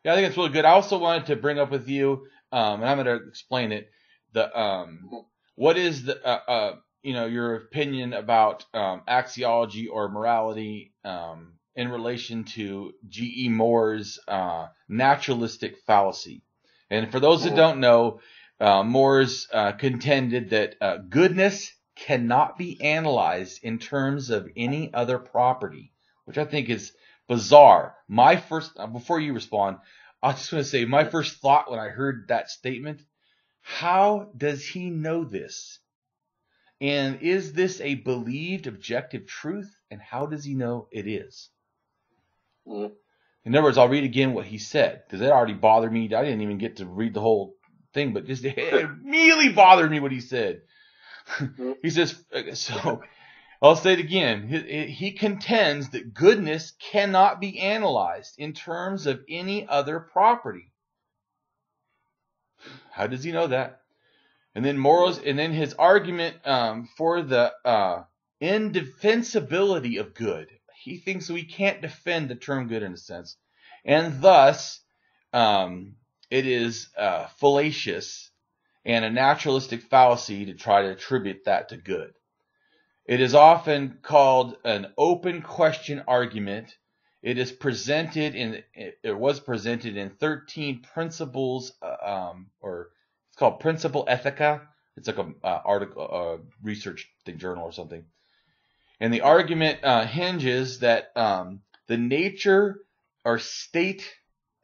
S1: Yeah, I think it's really good. I also wanted to bring up with you, um, and I'm going to explain it. The um, what is the uh, uh, you know your opinion about um, axiology or morality um, in relation to G.E. Moore's uh, naturalistic fallacy? And for those that mm-hmm. don't know, uh, Moore's uh, contended that uh, goodness cannot be analyzed in terms of any other property, which I think is bizarre. My first, before you respond, I just want to say my first thought when I heard that statement how does he know this? And is this a believed objective truth? And how does he know it is? Mm. In other words, I'll read again what he said because that already bothered me. I didn't even get to read the whole thing, but just [LAUGHS] it really bothered me what he said. [LAUGHS] He says, so I'll say it again. He, he contends that goodness cannot be analyzed in terms of any other property. How does he know that? And then morals, and then his argument um, for the uh, indefensibility of good. He thinks we can't defend the term good in a sense, and thus um, it is uh, fallacious and a naturalistic fallacy to try to attribute that to good. It is often called an open question argument. It is presented in it was presented in 13 principles uh, um, or it's called Principia Ethica. It's like a uh, article, a research thing, journal or something. And the argument uh, hinges that um, the nature or state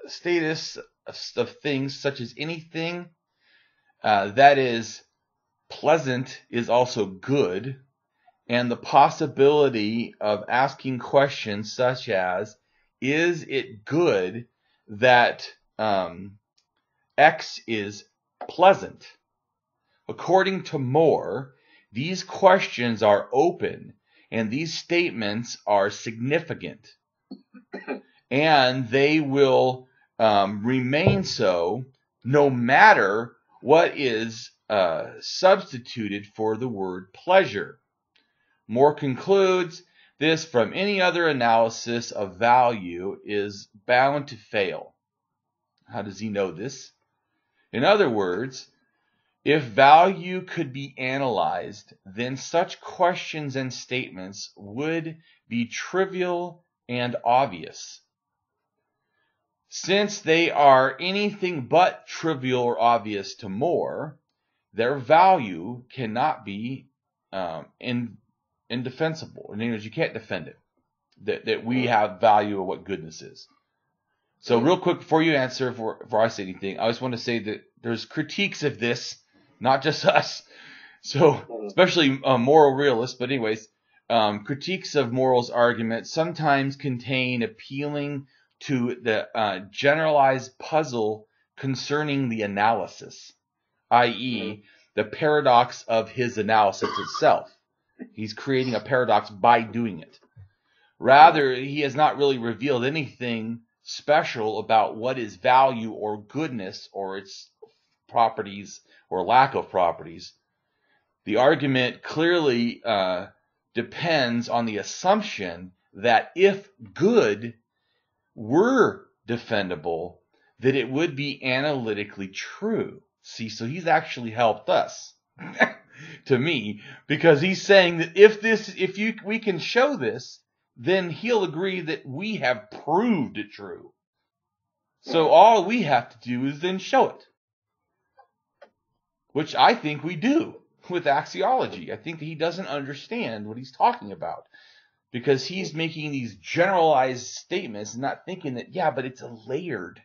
S1: status of things, such as anything uh, that is pleasant, is also good, and the possibility of asking questions such as, "Is it good that um, X is pleasant?" According to Moore, these questions are open and these statements are significant. and they will um, remain so no matter what is uh, substituted for the word pleasure. Moore concludes this from any other analysis of value is bound to fail. How does he know this? In other words, if value could be analyzed, then such questions and statements would be trivial and obvious. Since they are anything but trivial or obvious to Moore, their value cannot be um, in, indefensible. In other words, you can't defend it. That, that we have value of what goodness is. So real quick before you answer, before, before I say anything, I just want to say that there's critiques of this not just us. So, mm-hmm. especially uh, moral realists, but anyways, um, critiques of Moore's argument sometimes contain appealing to the uh, generalized puzzle concerning the analysis, i.e., mm-hmm. the paradox of his analysis itself. He's creating a paradox by doing it. Rather, he has not really revealed anything special about what is value or goodness or its properties or lack of properties. The argument clearly uh, depends on the assumption that if good were defendable, that it would be analytically true. See, so he's actually helped us. [LAUGHS] to me because he's saying that if this if you we can show this then he'll agree that we have proved it true so all we have to do is then show it which I think we do with axiology. I think he doesn't understand what he's talking about because he's making these generalized statements and not thinking that, yeah, but it's a layered.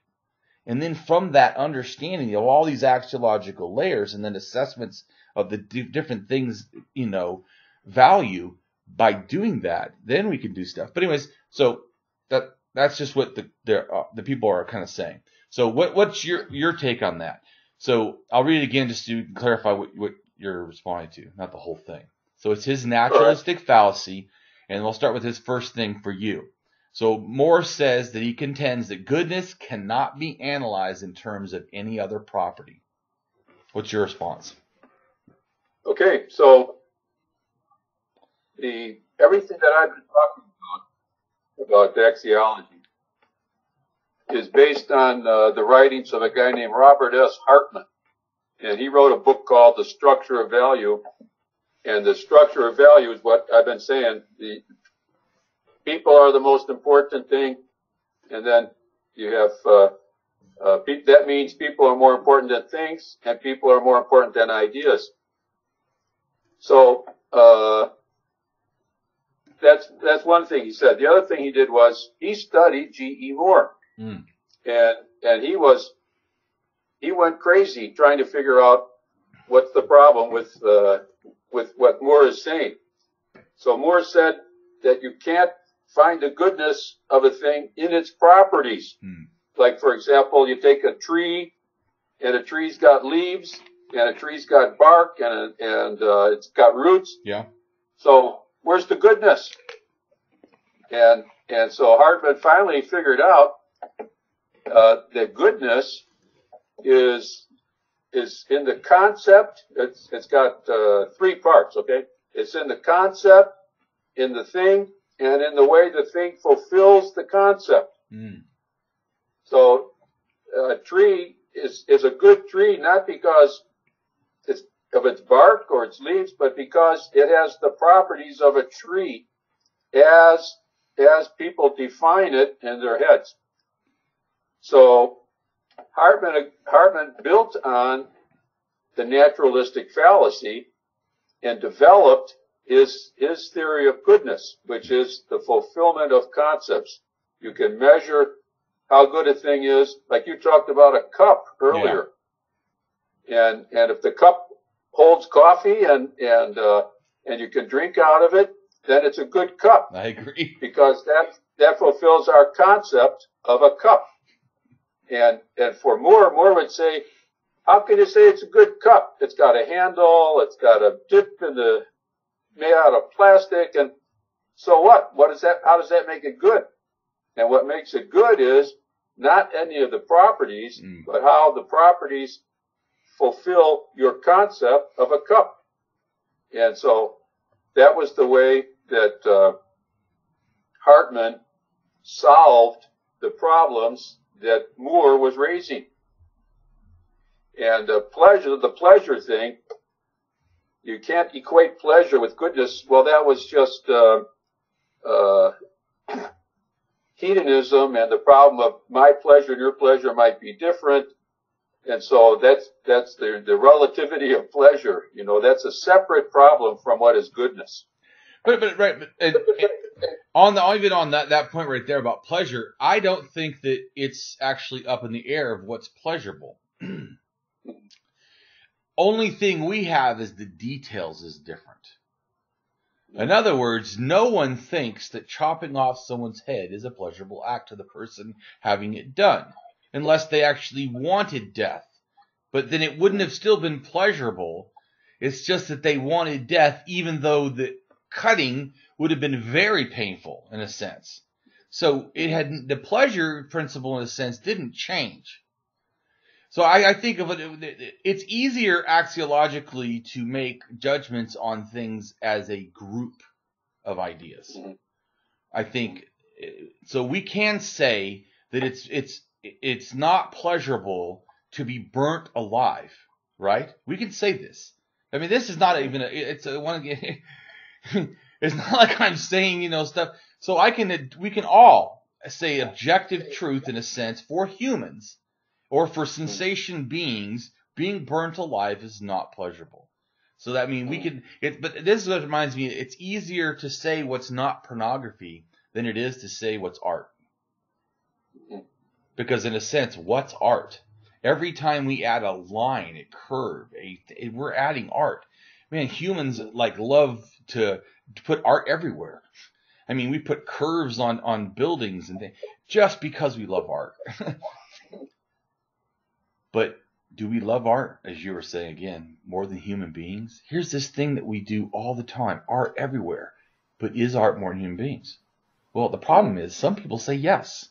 S1: And then from that understanding of all these axiological layers and then assessments of the d- different things, you know, value by doing that, then we can do stuff. But anyways, so that that's just what the uh, the people are kind of saying. So what what's your your take on that? So I'll read it again just to clarify what, what you're responding to, not the whole thing. So it's his naturalistic fallacy, and we'll start with his first thing for you. So Moore says that he contends that goodness cannot be analyzed in terms of any other property. What's your response?
S2: Okay, so the everything that I've been talking about about axiology is based on uh, the writings of a guy named Robert S. Hartman. And he wrote a book called The Structure of Value. And the structure of value is what I've been saying. The people are the most important thing. And then you have, uh, uh, that means people are more important than things and people are more important than ideas. So, uh, that's, that's one thing he said. The other thing he did was he studied G.E. Moore. Mm. And, and he was, he went crazy trying to figure out what's the problem with, uh, with what Moore is saying. So Moore said that you can't find the goodness of a thing in its properties. Mm. Like, for example, you take a tree and a tree's got leaves and a tree's got bark and, and, uh, it's got roots.
S1: Yeah.
S2: So where's the goodness? And, and so Hartman finally figured out uh, the goodness is is in the concept. It's it's got uh, three parts. Okay, it's in the concept, in the thing, and in the way the thing fulfills the concept. Mm. So a tree is is a good tree not because it's of its bark or its leaves, but because it has the properties of a tree as, as people define it in their heads. So Hartman, Hartman built on the naturalistic fallacy and developed his, his theory of goodness, which is the fulfillment of concepts. You can measure how good a thing is, like you talked about a cup earlier. Yeah. And, and if the cup holds coffee and, and, uh, and you can drink out of it, then it's a good cup.
S1: I agree.
S2: Because that, that fulfills our concept of a cup. And, and for Moore, Moore would say, how can you say it's a good cup? It's got a handle, it's got a dip in the, made out of plastic, and so what? What is that, how does that make it good? And what makes it good is not any of the properties, mm. but how the properties fulfill your concept of a cup. And so that was the way that uh, Hartman solved the problems that Moore was raising. And uh, pleasure, the pleasure thing, you can't equate pleasure with goodness. Well, that was just uh, uh, [CLEARS THROAT] hedonism, and the problem of my pleasure and your pleasure might be different. And so that's that's the the relativity of pleasure. You know, that's a separate problem from what is goodness.
S1: But but right, but, and, on the even on that that point right there about pleasure, I don't think that it's actually up in the air of what's pleasurable. [CLEARS THROAT] Only thing we have is the details is different. In other words, no one thinks that chopping off someone's head is a pleasurable act to the person having it done, unless they actually wanted death. But then it wouldn't have still been pleasurable. It's just that they wanted death even though the cutting would have been very painful in a sense. So it had the pleasure principle in a sense didn't change. So I, I think of it, it's easier axiologically to make judgments on things as a group of ideas. Mm-hmm. I think so. We can say that it's it's it's not pleasurable to be burnt alive, right? We can say this. I mean, this is not even a, it's a one. [LAUGHS] [LAUGHS] it's not like I'm saying you know stuff. So I can we can all say objective truth in a sense for humans or for sensation beings, being burnt alive is not pleasurable. So that means we can, it, but this is what reminds me, it's easier to say what's not pornography than it is to say what's art. Because in a sense, what's art? Every time we add a line, a curve, a, we're adding art. Man, humans like love to, to put art everywhere. I mean, we put curves on, on buildings and things just because we love art. [LAUGHS] But do we love art, as you were saying again, more than human beings? Here's this thing that we do all the time art everywhere. But is art more than human beings? Well, the problem is some people say yes.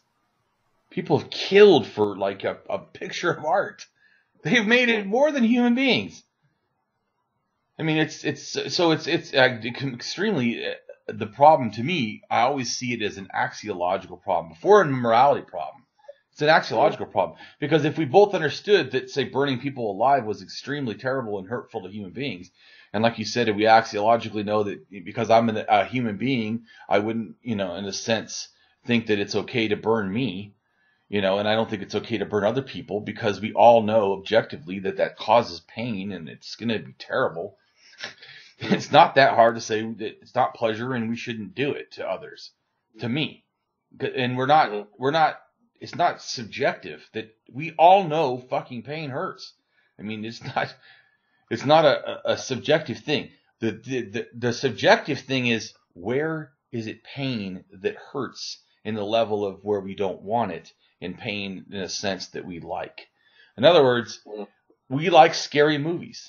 S1: People have killed for like a, a picture of art. They've made it more than human beings. I mean, it's it's so it's it's uh, extremely uh, the problem to me. I always see it as an axiological problem before a morality problem. It's an axiological problem because if we both understood that, say, burning people alive was extremely terrible and hurtful to human beings, and like you said, if we axiologically know that because I'm a human being, I wouldn't, you know, in a sense, think that it's okay to burn me, you know, and I don't think it's okay to burn other people because we all know objectively that that causes pain and it's going to be terrible. It's not that hard to say that it's not pleasure and we shouldn't do it to others, to me, and we're not, mm-hmm. we're not it's not subjective that we all know fucking pain hurts. I mean, it's [LAUGHS] not, it's not a, a, subjective thing. The, the, the, the subjective thing is where is it pain that hurts in the level of where we don't want it and pain in a sense that we like. In other words, we like scary movies.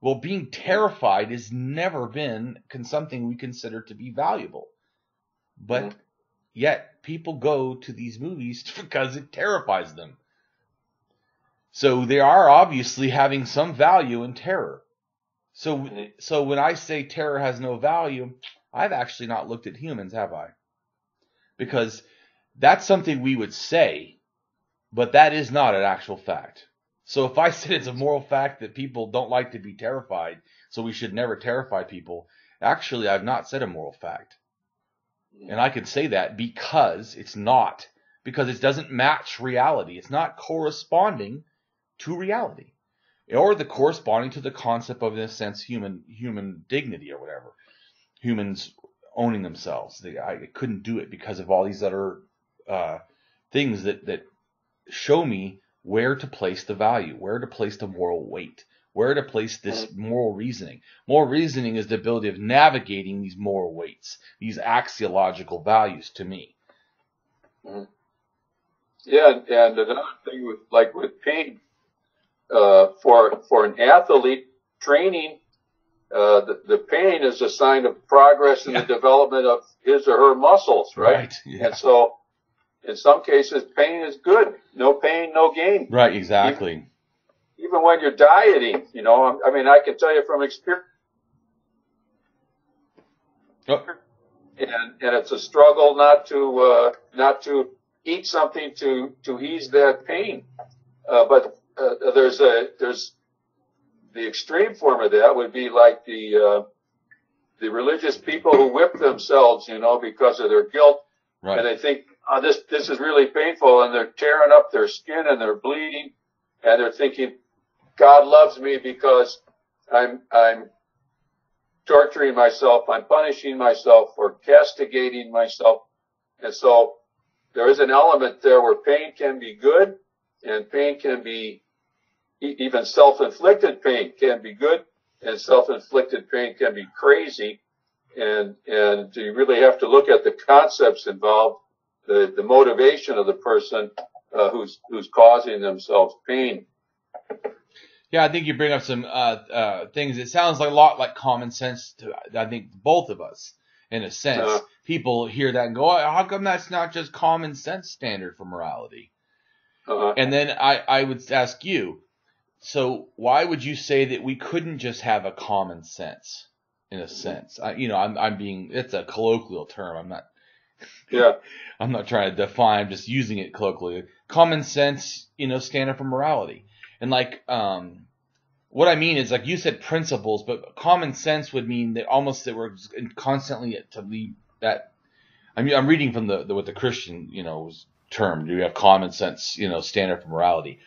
S1: Well, being terrified has never been something we consider to be valuable. But mm-hmm. Yet people go to these movies [LAUGHS] because it terrifies them. So they are obviously having some value in terror. So, so when I say terror has no value, I've actually not looked at humans, have I? Because that's something we would say, but that is not an actual fact. So if I [LAUGHS] said it's a moral fact that people don't like to be terrified, so we should never terrify people, actually I've not said a moral fact. And I could say that because it's not, because it doesn't match reality. It's not corresponding to reality. Or the corresponding to the concept of, in a sense, human human dignity or whatever. Humans owning themselves. They, I couldn't do it because of all these other uh, things that, that show me where to place the value, where to place the moral weight, where to place this moral reasoning. Moral reasoning is the ability of navigating these moral weights, these axiological values to me.
S2: Mm-hmm. Yeah, and another thing with like with pain, uh, for for an athlete training, uh, the, the pain is a sign of progress in yeah. the development of his or her muscles, right? right. Yeah. And so in some cases, pain is good. No pain, no gain.
S1: Right, exactly.
S2: Even, even when you're dieting, you know, I mean, I can tell you from experience. Oh. And, and it's a struggle not to, uh, not to eat something to, to ease that pain. Uh, but, uh, there's a, there's the extreme form of that would be like the, uh, the religious people who whip themselves, you know, because of their guilt. Right. And they think oh, this, this is really painful and they're tearing up their skin and they're bleeding and they're thinking, God loves me because I'm, I'm torturing myself. I'm punishing myself or castigating myself. And so there is an element there where pain can be good and pain can be even self-inflicted pain can be good and self-inflicted pain can be crazy. And, and you really have to look at the concepts involved the, the motivation of the person uh, who's who's causing themselves pain.
S1: Yeah, I think you bring up some uh, uh, things. It sounds like a lot like common sense to I think both of us in a sense. Uh, People hear that and go, oh, "How come that's not just common sense standard for morality?" Uh-huh. And then I I would ask you, so why would you say that we couldn't just have a common sense in a sense? I, you know, I'm I'm being it's a colloquial term. I'm not [LAUGHS]
S2: yeah.
S1: I'm not trying to define, I'm just using it colloquially. Common sense, you know, standard for morality. And like, um, what I mean is like you said principles, but common sense would mean that almost that we're constantly to lead that. I mean, I'm reading from the, the what the Christian, you know, term. Do you have common sense, you know, standard for morality?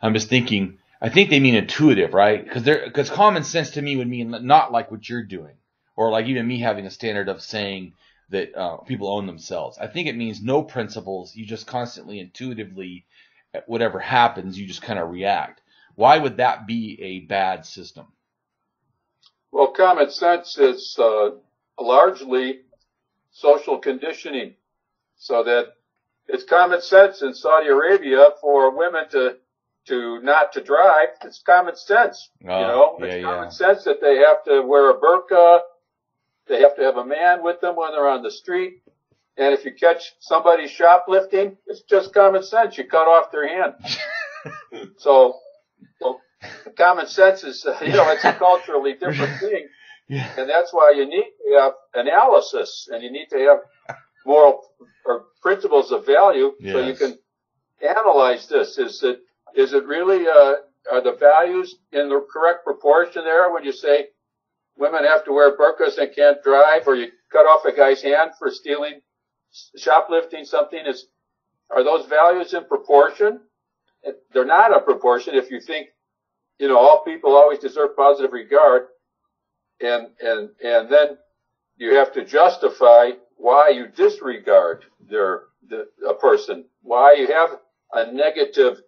S1: I'm just thinking. I think they mean intuitive, right? Because they're because common sense to me would mean not like what you're doing, or like even me having a standard of saying, that uh, people own themselves. I think it means no principles. You just constantly, intuitively, whatever happens, you just kind of react. Why would that be a bad system?
S2: Well, common sense is uh, largely social conditioning, so that it's common sense in Saudi Arabia for women to to not to drive. It's common sense, oh, you know. Yeah, it's common yeah. sense that they have to wear a burqa they have to have a man with them when they're on the street. And if you catch somebody shoplifting, it's just common sense. You cut off their hand. [LAUGHS] so, well, common sense is, uh, you know, it's a culturally different [LAUGHS] thing. Yeah. And that's why you need to have analysis and you need to have moral or principles of value yes. so you can analyze this. Is it, is it really, uh, are the values in the correct proportion there when you say women have to wear burqas and can't drive, or you cut off a guy's hand for stealing, shoplifting something. Is are those values in proportion? They're not in proportion if you think, you know, all people always deserve positive regard, and and and then you have to justify why you disregard their the, a person, why you have a negative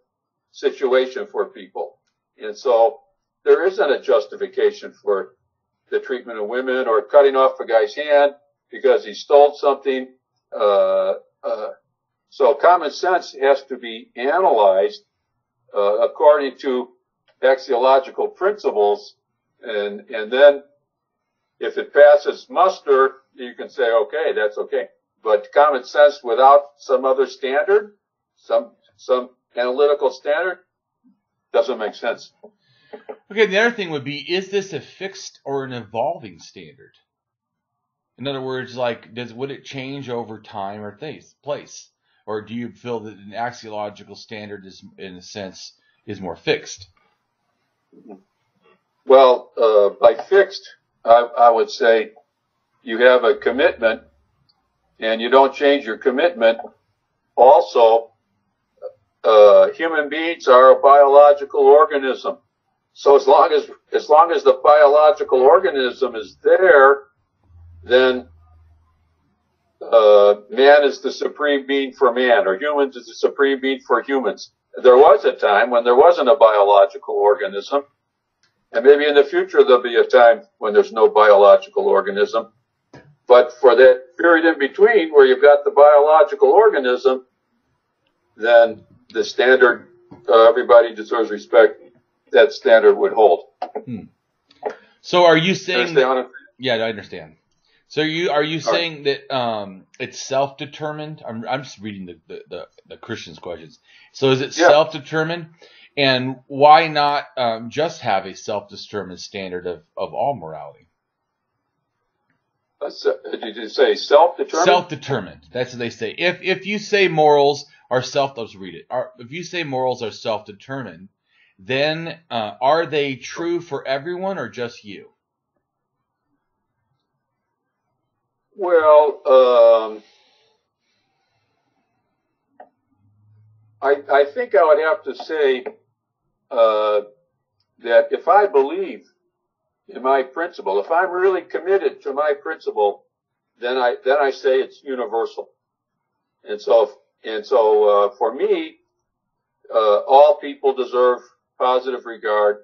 S2: situation for people, and so there isn't a justification for the treatment of women or cutting off a guy's hand because he stole something. Uh, uh, so common sense has to be analyzed uh, according to axiological principles, and and then if it passes muster, you can say, okay, that's okay. But common sense without some other standard, some some analytical standard, doesn't make sense.
S1: Okay, the other thing would be is this a fixed or an evolving standard? In other words, like does would it change over time or place? Or do you feel that an axiological standard is in a sense is more fixed.
S2: Well, uh, by fixed, I, I would say you have a commitment and you don't change your commitment. Also, uh, human beings are a biological organism. So as long as, as long as the biological organism is there, then, uh, man is the supreme being for man, or humans is the supreme being for humans. There was a time when there wasn't a biological organism, and maybe in the future there'll be a time when there's no biological organism. But for that period in between where you've got the biological organism, then the standard, uh, everybody deserves respect, that standard would hold.
S1: Hmm. So are you saying?
S2: That,
S1: yeah, I understand. So you are you saying right. that um, it's self-determined? I'm I'm just reading the the, the, the Christians' questions. So is it yeah. self-determined? And why not um, just have a self-determined standard of, of all morality?
S2: Uh, did you say self-determined?
S1: Self-determined. That's what they say. If if you say morals are self, let's read it. Are, if you say morals are self-determined, then uh, are they true for everyone or just you?
S2: Well, um, I, I think I would have to say uh, that if I believe in my principle, if I'm really committed to my principle, then I then I say it's universal. And so and so uh, for me, uh, all people deserve positive regard,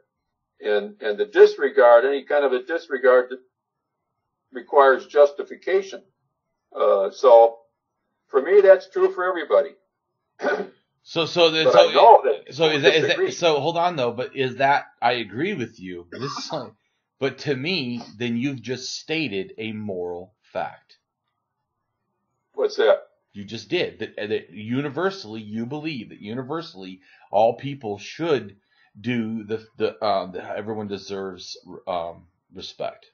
S2: and and the disregard, any kind of a disregard requires justification. Uh, so for me, that's true for everybody. [CLEARS THROAT]
S1: so, so, the, so, so is that, is that, so hold on though, but is that, I agree with you. [LAUGHS] This is something, but to me, then you've just stated a moral fact.
S2: What's that?
S1: You just did that, that universally you believe that universally all people should do the the, uh, the everyone deserves um, respect.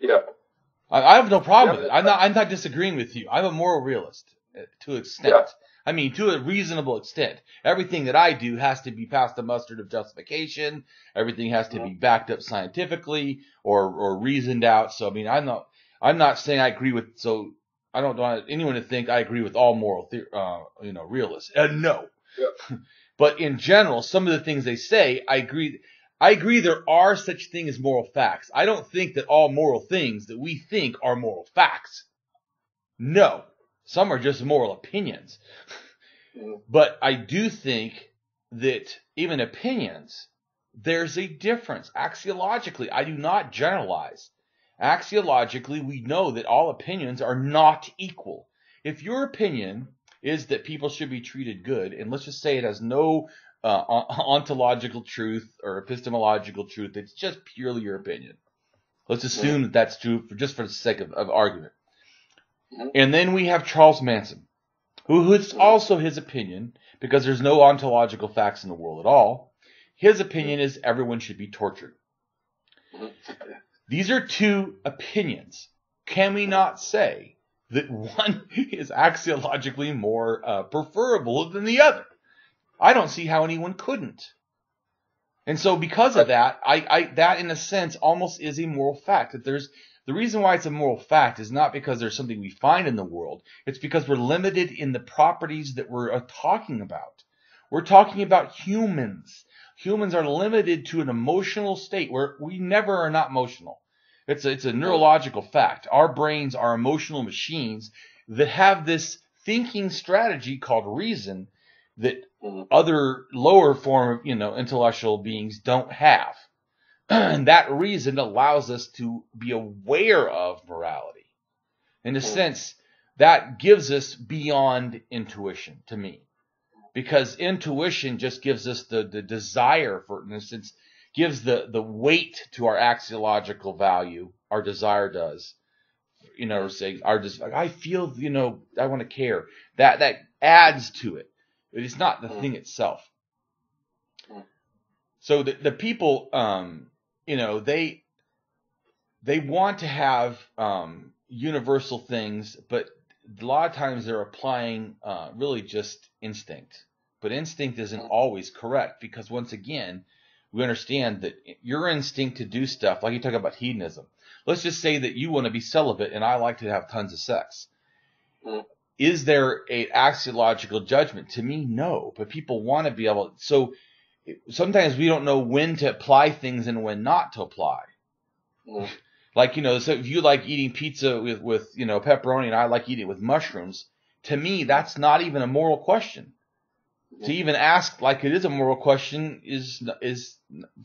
S2: Yeah.
S1: I, I have no problem yeah, with it. I'm not. I'm not disagreeing with you. I'm a moral realist uh, to an extent. Yeah. I mean, to a reasonable extent. Everything that I do has to be past the mustard of justification. Everything has to be mm-hmm. backed up scientifically or or reasoned out. So I mean, I'm not. I'm not saying I agree with. So I don't want anyone to think I agree with all moral, uh, you know, realists. Uh, no. Yeah. [LAUGHS] but in general, some of the things they say, I agree. I agree there are such things as moral facts. I don't think that all moral things that we think are moral facts. No. Some are just moral opinions. Mm-hmm. but I do think that even opinions, there's a difference. Axiologically, I do not generalize. Axiologically, we know that all opinions are not equal. If your opinion is that people should be treated good, and let's just say it has no uh, [LAUGHS] ontological truth or epistemological truth. It's just purely your opinion. Let's assume that that's true for just for the sake of, of argument. And then we have Charles Manson, who, who's also his opinion because there's no ontological facts in the world at all. His opinion is everyone should be tortured. These are two opinions. Can we not say that [LAUGHS] one is axiologically more uh, preferable than the other? I don't see how anyone couldn't. And so because of that, I, I, that in a sense almost is a moral fact that there's, the reason why it's a moral fact is not because there's something we find in the world. It's because we're limited in the properties that we're uh, talking about. We're talking about humans. Humans are limited to an emotional state where we never are not emotional. It's a, it's a neurological fact. Our brains are emotional machines that have this thinking strategy called reason that mm-hmm. other lower form of, you know, intellectual beings don't have. [CLEARS THROAT] and that reason allows us to be aware of morality. In a mm-hmm. sense, that gives us beyond intuition to me. Because intuition just gives us the, the desire for, in a sense, gives the, the weight to our axiological value, our desire does. You know, say, our, I feel, you know, I want to care. That, that adds to it. It's not the mm. thing itself. Mm. So the, the people, um, you know, they, they want to have, um, universal things, but a lot of times they're applying, uh, really just instinct. but instinct isn't always correct because once again, we understand that your instinct to do stuff, like you talk about hedonism. Let's just say that you want to be celibate and I like to have tons of sex.
S2: Mm.
S1: Is there a axiological judgment? To me, no. But people want to be able. So sometimes we don't know when to apply things and when not to apply.
S2: Mm.
S1: Like you know, so if you like eating pizza with with you know pepperoni and I like eating it with mushrooms, to me that's not even a moral question to even ask like it is a moral question is is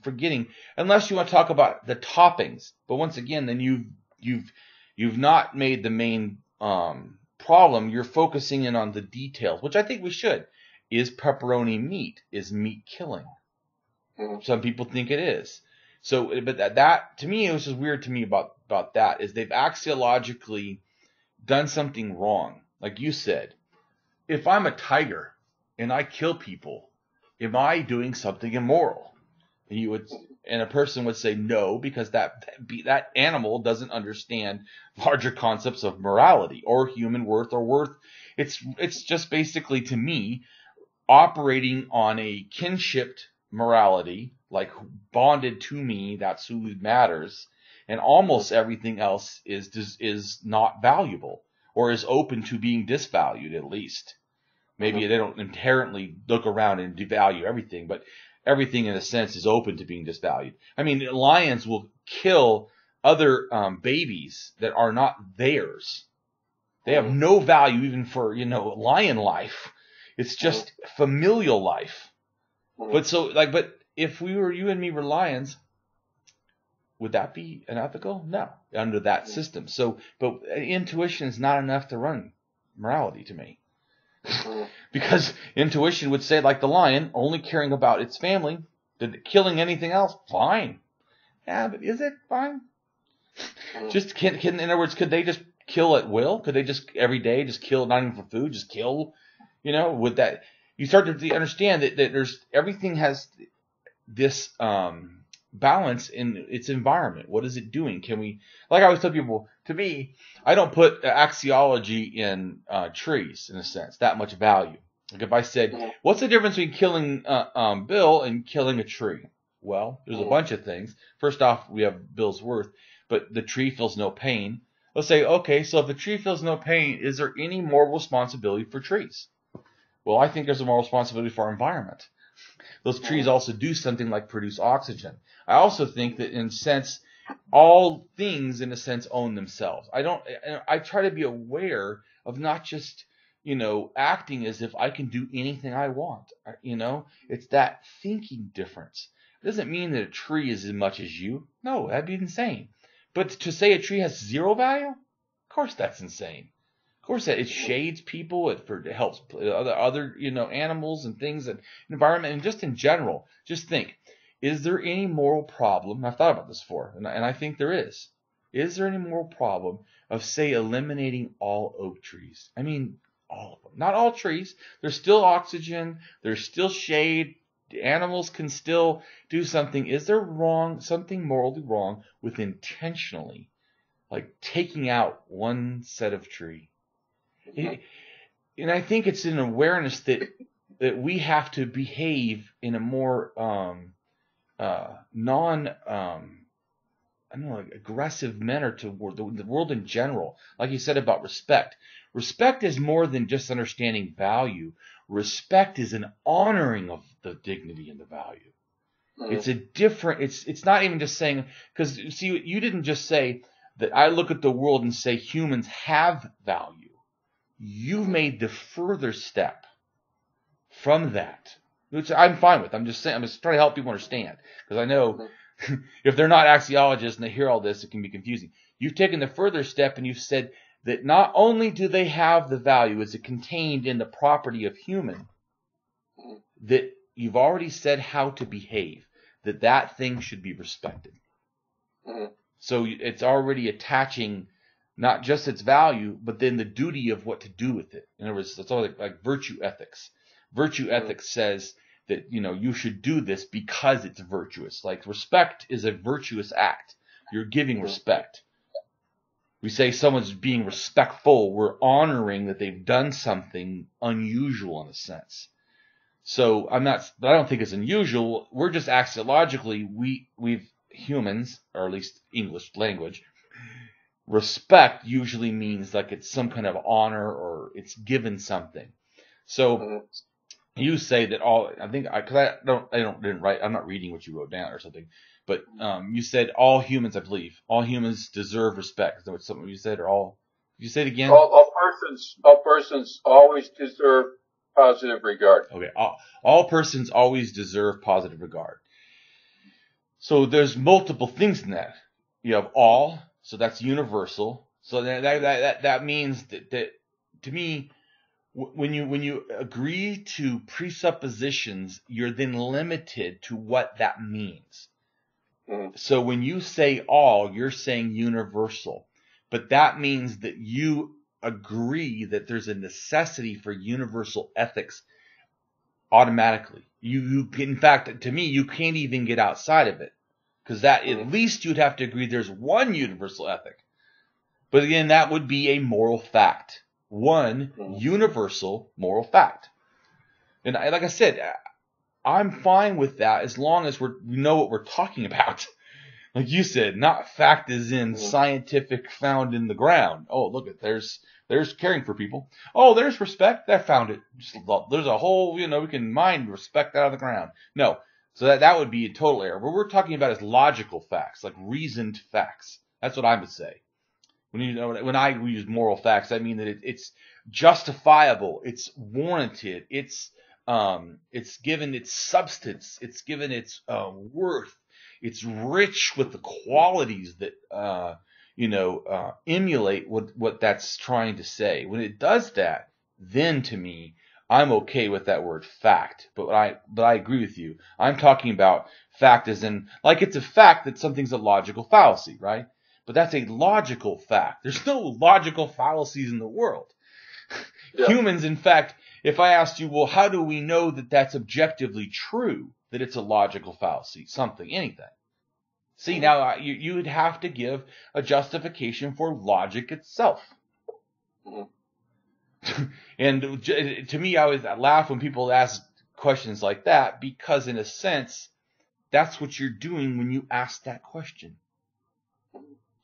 S1: forgetting. Unless you want to talk about the toppings. But once again then you've you've you've not made the main um, problem. You're focusing in on the details which i think we should. Is pepperoni meat? Is meat killing?
S2: Mhm.
S1: some people think it is. So but that, that to me it was just weird to me about about that is they've axiologically done something wrong. Like you said if i'm a tiger and I kill people, am I doing something immoral? And you would, and a person would say no, because that that animal doesn't understand larger concepts of morality or human worth or worth. It's it's just basically to me operating on a kinship morality, like bonded to me. That's who matters, and almost everything else is is not valuable or is open to being disvalued at least. Maybe they don't inherently look around and devalue everything, but everything in a sense is open to being disvalued. I mean, lions will kill other um, babies that are not theirs. They have no value even for, you know, lion life. It's just familial life. But so, like, but if we were, you and me were lions, would that be unethical? No, under that system. So, but intuition is not enough to run morality to me.
S2: Mhm.
S1: Because intuition would say, like the lion, only caring about its family, that killing anything else, fine. Yeah, but is it fine?
S2: Mhm.
S1: Just can, can, in other words, could they just kill at will? Could they just every day just kill, not even for food, just kill? You know, would that you start to understand that, that there's everything has this um, balance in its environment. What is it doing? Can we, like I always tell people, to me, I don't put axiology in uh, trees in a sense, that much value. Like if I said, what's the difference between killing uh, um, Bill and killing a tree? Well, there's a bunch of things. First off, we have Bill's worth, but the tree feels no pain. Let's say, okay, so if the tree feels no pain, is there any moral responsibility for trees? Well, I think there's a moral responsibility for our environment. Those trees also do something like produce oxygen. I also think that in a sense, all things in a sense own themselves. I don't, I- I try to be aware of not just, you know, acting as if I can do anything I want. You know, it's that thinking difference. It doesn't mean that a tree is as much as you. No, that'd be insane. But to say a tree has zero value, of course that's insane. Of course it shades people. It for it helps other other you know animals and things and environment and just in general. Just think: is there any moral problem? I've thought about this before, and I, and I think there is. Is there any moral problem of say eliminating all oak trees? I mean, all of them. Not all trees. There's still oxygen. There's still shade. Animals can still do something. Is there wrong something morally wrong with intentionally, like taking out one set of tree? It- and I think it's an awareness that that we have to behave in a more um, uh, non um, I don't know like aggressive manner to wor- the, the world in general. Like you said about respect. Respect is more than just understanding value. Respect is an honoring of the dignity and the value.
S2: Mhm.
S1: It's a different. It's it's not even just saying because see you didn't just say that I look at the world and say humans have value. You've made the further step from that, which I'm fine with. I'm just saying. I'm just trying to help people understand because I know [LAUGHS] if they're not axiologists and they hear all this, it can be confusing. You've taken the further step and you've said that not only do they have the value, is it contained in the property of human, that you've already said how to behave, that that thing should be respected.
S2: Mhm.
S1: So it's already attaching not just its value, but then the duty of what to do with it. In other words, it's all like, like virtue ethics. Virtue ethics says that you know you should do this because it's virtuous. Like respect is a virtuous act. You're giving respect. We say someone's being respectful. We're honoring that they've done something unusual in a sense. So I'm not, but I don't think it's unusual. We're just axiologically, we, we've humans, or at least English language, respect usually means like it's some kind of honor or it's given something. So mm-hmm. you say that all, I think, I, cause I don't, I don't, didn't write, I'm not reading what you wrote down or something, but, um, you said all humans, I believe, all humans deserve respect. Is that what something you said or all, you say it again?
S2: All, all persons, all persons always deserve positive regard.
S1: Okay. All, all persons always deserve positive regard. So there's multiple things in that. You have all, so that's universal. So that that that, that means that, that to me, when you when you agree to presuppositions, you're then limited to what that means. Mm-hmm. So when you say all, you're saying universal, but that means that you agree that there's a necessity for universal ethics automatically. You, you, in fact, to me, you can't even get outside of it. Because that, at least you'd have to agree there's one universal ethic. But again, that would be a moral fact. One universal moral fact. And I, like I said, I'm fine with that as long as we're, we know what we're talking about. [LAUGHS] Like you said, not fact is in mm-hmm. scientific found in the ground. Oh, look at there's there's caring for people. Oh, there's respect. I found it. There's a whole, you know, we can mine respect out of the ground. No. So that, that would be a total error. What we're talking about is logical facts, like reasoned facts. That's what I would say. When you know, when I use moral facts, I mean that it, it's justifiable, it's warranted, it's um, it's given its substance, it's given its uh, worth, it's rich with the qualities that uh, you know, uh, emulate what, what that's trying to say. When it does that, then to me, I'm okay with that word fact. But I, but I agree with you. I'm talking about fact as in, like it's a fact that something's a logical fallacy, right? But that's a logical fact. There's no logical fallacies in the world. [LAUGHS] Yeah. Humans, in fact, if I asked you, well, how do we know that that's objectively true, that it's a logical fallacy, something, anything? See, now you, you would have to give a justification for logic itself. Mm-hmm. [LAUGHS] and to me, I always laugh when people ask questions like that because, in a sense, that's what you're doing when you ask that question.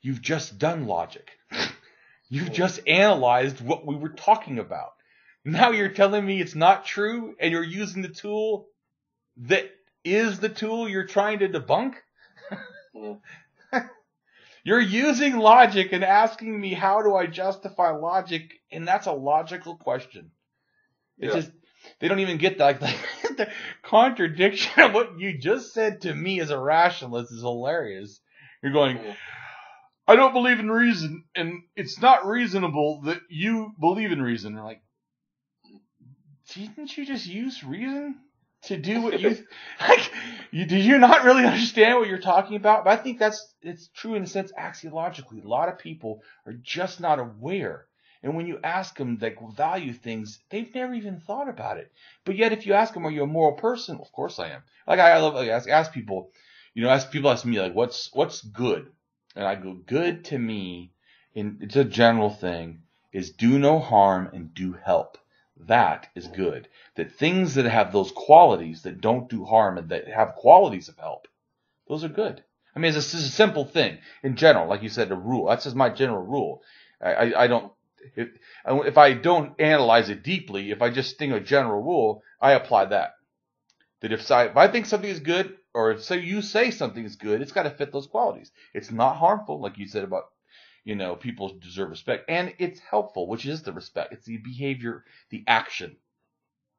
S1: You've just done logic. [LAUGHS] You've just analyzed what we were talking about. Now you're telling me it's not true and you're using the tool that is the tool you're trying to debunk? [LAUGHS] You're using logic and asking me how do I justify logic, and that's a logical question. It's yeah. just they don't even get that. [LAUGHS] Like, the contradiction of what you just said to me as a rationalist is hilarious. You're going, I don't believe in reason, and it's not reasonable that you believe in reason. You're like, didn't you just use reason? To do what you [LAUGHS] like. You, do you not really understand what you're talking about? But I think that's it's true in a sense axiologically. A lot of people are just not aware. And when you ask them like value things, they've never even thought about it. But yet, if you ask them, "Are you a moral person?" Of course I am. Like I, I love like, ask ask people, you know, ask people ask me like, "What's what's good?" And I go, "Good to me, and it's a general thing, is do no harm and do help." That is good. That things that have those qualities that don't do harm and that have qualities of help, those are good. I mean, it's a, it's a simple thing in general, like you said, a rule. That's just my general rule. I, I, I don't, if, if I don't analyze it deeply, if I just think a general rule, I apply that. That if I, if I think something is good, or if say you say something is good, it's got to fit those qualities. It's not harmful, like you said about you know, people deserve respect. And it's helpful, which is the respect. It's the behavior, the action.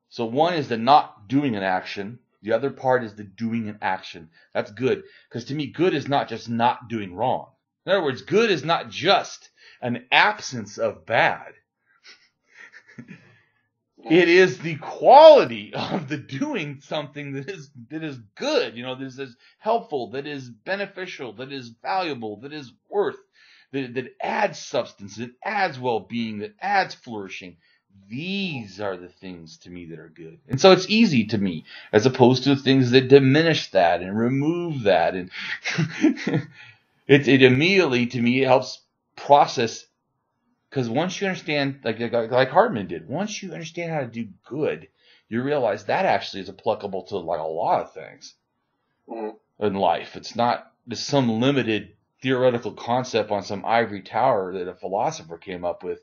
S1: So one is the not doing an action. The other part is the doing an action. That's good. Because to me, good is not just not doing wrong. In other words, good is not just an absence of bad. [LAUGHS] it is the quality of the doing something that is that is good, you know, that is helpful, that is beneficial, that is valuable, that is worth that, that adds substance, that adds well-being, that adds flourishing. These are the things to me that are good. And so it's easy to me, as opposed to things that diminish that and remove that. And [LAUGHS] it, it immediately, to me, helps process because once you understand, like, like Hartman did, once you understand how to do good, you realize that actually is applicable to like a lot of things
S2: Mm-hmm.
S1: in life. It's not just some limited theoretical concept on some ivory tower that a philosopher came up with,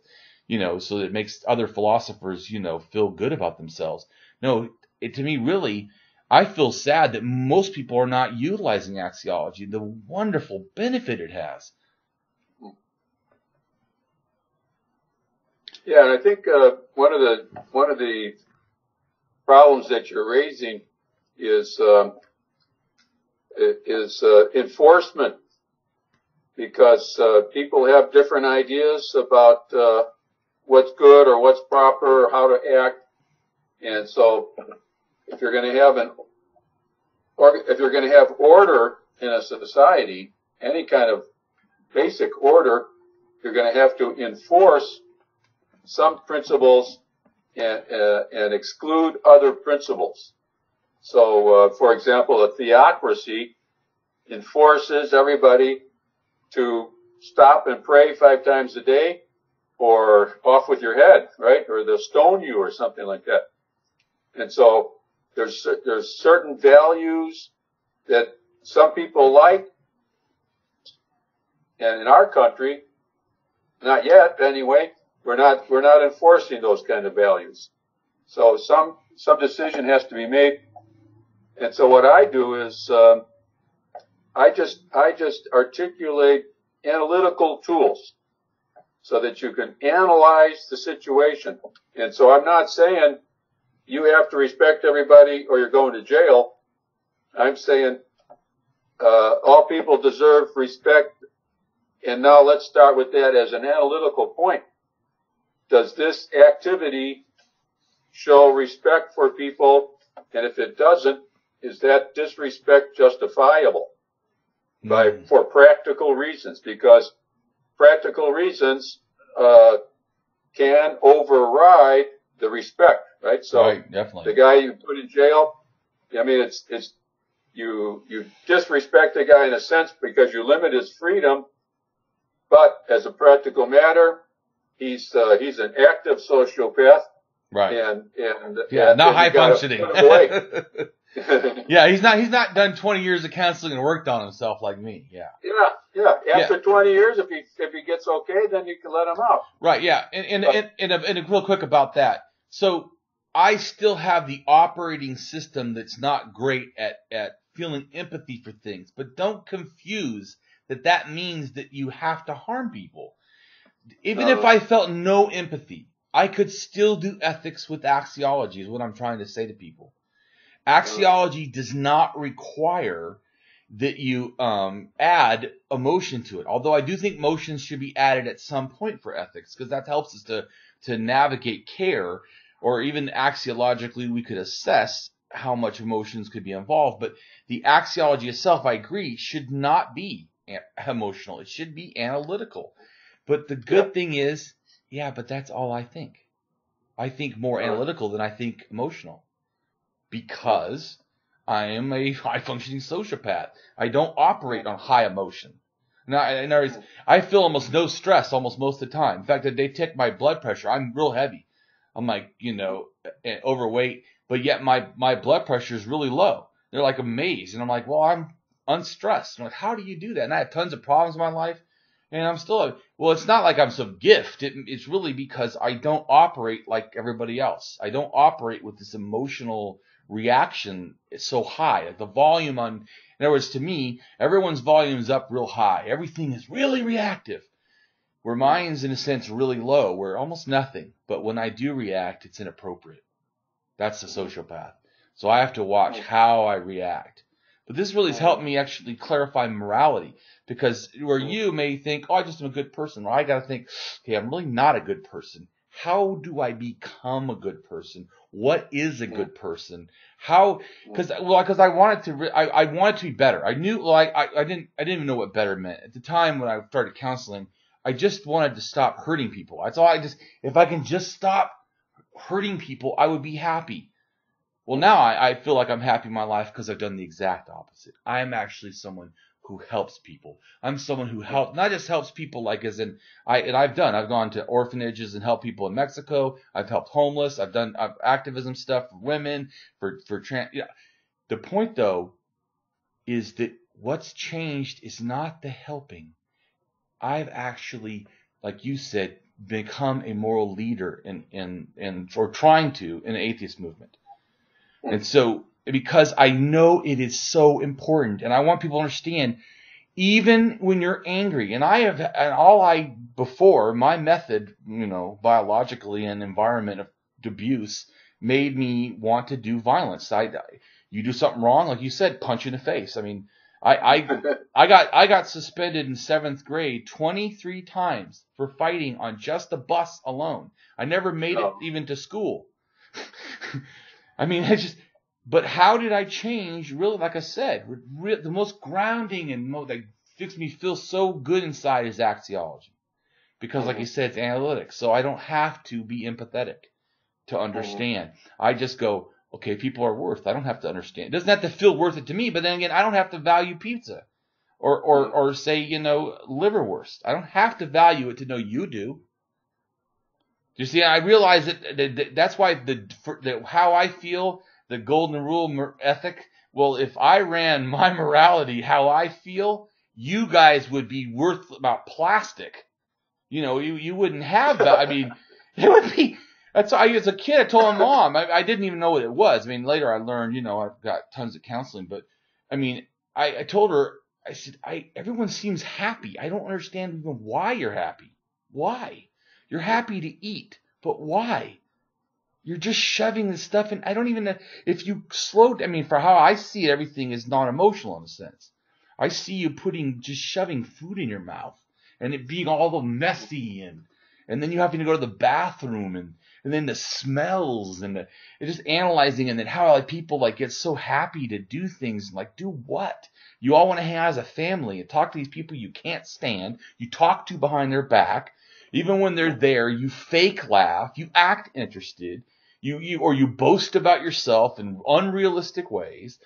S1: you know, so that it makes other philosophers, you know, feel good about themselves. No, it, to me, really, I feel sad that most people are not utilizing axiology, the wonderful benefit it has.
S2: Yeah, and I think uh, one of the one of the problems that you're raising is um, is uh, enforcement because uh, people have different ideas about uh, what's good or what's proper or how to act, and so if you're going to have an or if you're going to have order in a society, any kind of basic order, you're going to have to enforce some principles and, uh, and exclude other principles. So, uh, for example, a theocracy enforces everybody to stop and pray five times a day or off with your head, right? Or they'll stone you or something like that. And so there's, there's certain values that some people like. And in our country, not yet anyway, we're not, we're not enforcing those kind of values. So some, some decision has to be made. And so what I do is, um, I just, I just articulate analytical tools so that you can analyze the situation. And so I'm not saying you have to respect everybody or you're going to jail. I'm saying, uh, all people deserve respect. And now let's start with that as an analytical point. Does this activity show respect for people? And if it doesn't, is that disrespect justifiable? By,
S1: Mm.
S2: for practical reasons, because practical reasons, uh, can override the respect, right? So
S1: right,
S2: the guy you put in jail, I mean, it's, it's, you, you disrespect the guy in a sense because you limit his freedom, but as a practical matter, he's, uh, he's an active sociopath
S1: Right.
S2: and, and.
S1: Yeah,
S2: and
S1: not high functioning. [LAUGHS]
S2: put him away.
S1: yeah, he's not he's not done 20 years of counseling and worked on himself like me. Yeah.
S2: yeah, yeah. After 20 years, if he, if he gets okay, then you can let him out.
S1: Right, yeah. And and
S2: But-
S1: and, and, and, and real quick about that. So I still have the operating system that's not great at at feeling empathy for things, but don't confuse that that means that you have to harm people. Even if
S2: uh.
S1: I felt no empathy, I could still do ethics with axiology is what I'm trying to say to people. Axiology does not require that you um, add emotion to it. Although I do think motions should be added at some point for ethics because that helps us to to navigate care, or even axiologically we could assess how much emotions could be involved. But the axiology itself, I agree, should not be emotional. It should be analytical. But the good
S2: Yeah.
S1: thing is, yeah, but that's all I think. I think more analytical than I think emotional because I am a high functioning sociopath. I don't operate on high emotion. Now, in other words, I feel almost no stress almost most of the time. In fact, they take my blood pressure, I'm real heavy. I'm like, you know, eh, overweight, but yet my, my blood pressure is really low. They're like amazed. And I'm like, well, I'm unstressed. I'm like, how do you do that? And I have tons of problems in my life. And I'm still, well, it's not like I'm some gift. It, it's really because I don't operate like everybody else. I don't operate with this emotional reaction is so high. Like the volume on, in other words, to me, everyone's volume is up real high. Everything is really reactive. Where mine's in a sense really low, where almost nothing. But when I do react, it's inappropriate. That's the sociopath. So I have to watch how I react. But this really has helped me actually clarify morality because where you may think, oh, I just am a good person. Well, I got to think, okay, I'm really not a good person. How do I become a good person? What is a good person? How? Because well, because I wanted to, re- I, I wanted to be better. I knew, like, I, I didn't, I didn't even know what better meant at the time when I started counseling. I just wanted to stop hurting people. That's all I just, if I can just stop hurting people, I would be happy. Well, now I, I feel like I'm happy in my life because I've done the exact opposite. I am actually someone who helps people. I'm someone who helps, not just helps people like as in I and I've done. I've gone to orphanages and helped people in Mexico. I've helped homeless. I've done I've activism stuff for women for for trans. Yeah. The point though is that what's changed is not the helping. I've actually, like you said, become a moral leader in in in or trying to in the atheist movement. And so because I know it is so important and I want people to understand even when you're angry and I have and all I before my method, you know, biologically and environment of abuse made me want to do violence. I you do something wrong, like you said, punch in the face. I mean, I I [LAUGHS] I got I got suspended in seventh grade 23 times for fighting on just the bus alone. I never made oh. it even to school. [LAUGHS] I mean, I just but how did I change? Really, like I said, the most grounding and most, that makes me feel so good inside is axiology, because like you mm-hmm. said, it's analytics. So I don't have to be empathetic to mm-hmm. understand. I just go, okay, people are worth. I don't have to understand. It doesn't have to feel worth it to me. But then again, I don't have to value pizza, or or mm-hmm. or say you know liverwurst. I don't have to value it to know you do. You see, I realize that, that, that that's why the, for, the how I feel the golden rule ethic. Well, if I ran [LAUGHS] my morality how I feel, you guys would be worth about plastic. You know, you, you wouldn't have that. I mean, [LAUGHS] it would be, that's, I, as a kid, I told my mom, I, I didn't even know what it was. I mean, later I learned, you know, I've got tons of counseling, but I mean, I, I told her, I said, I, everyone seems happy. I don't understand even why you're happy. Why? You're happy to eat, but why? You're just shoving this stuff in. I don't even know if you slow. I mean, for how I see it, everything is not emotional in a sense. I see you putting just shoving food in your mouth and it being all the messy and and then you having to go to the bathroom and and then the smells and the just analyzing and then how like people like get so happy to do things like do what you all want to hang out as a family and talk to these people you can't stand you talk to behind their back even when they're there you fake laugh you act interested you, you, or you boast about yourself in unrealistic ways,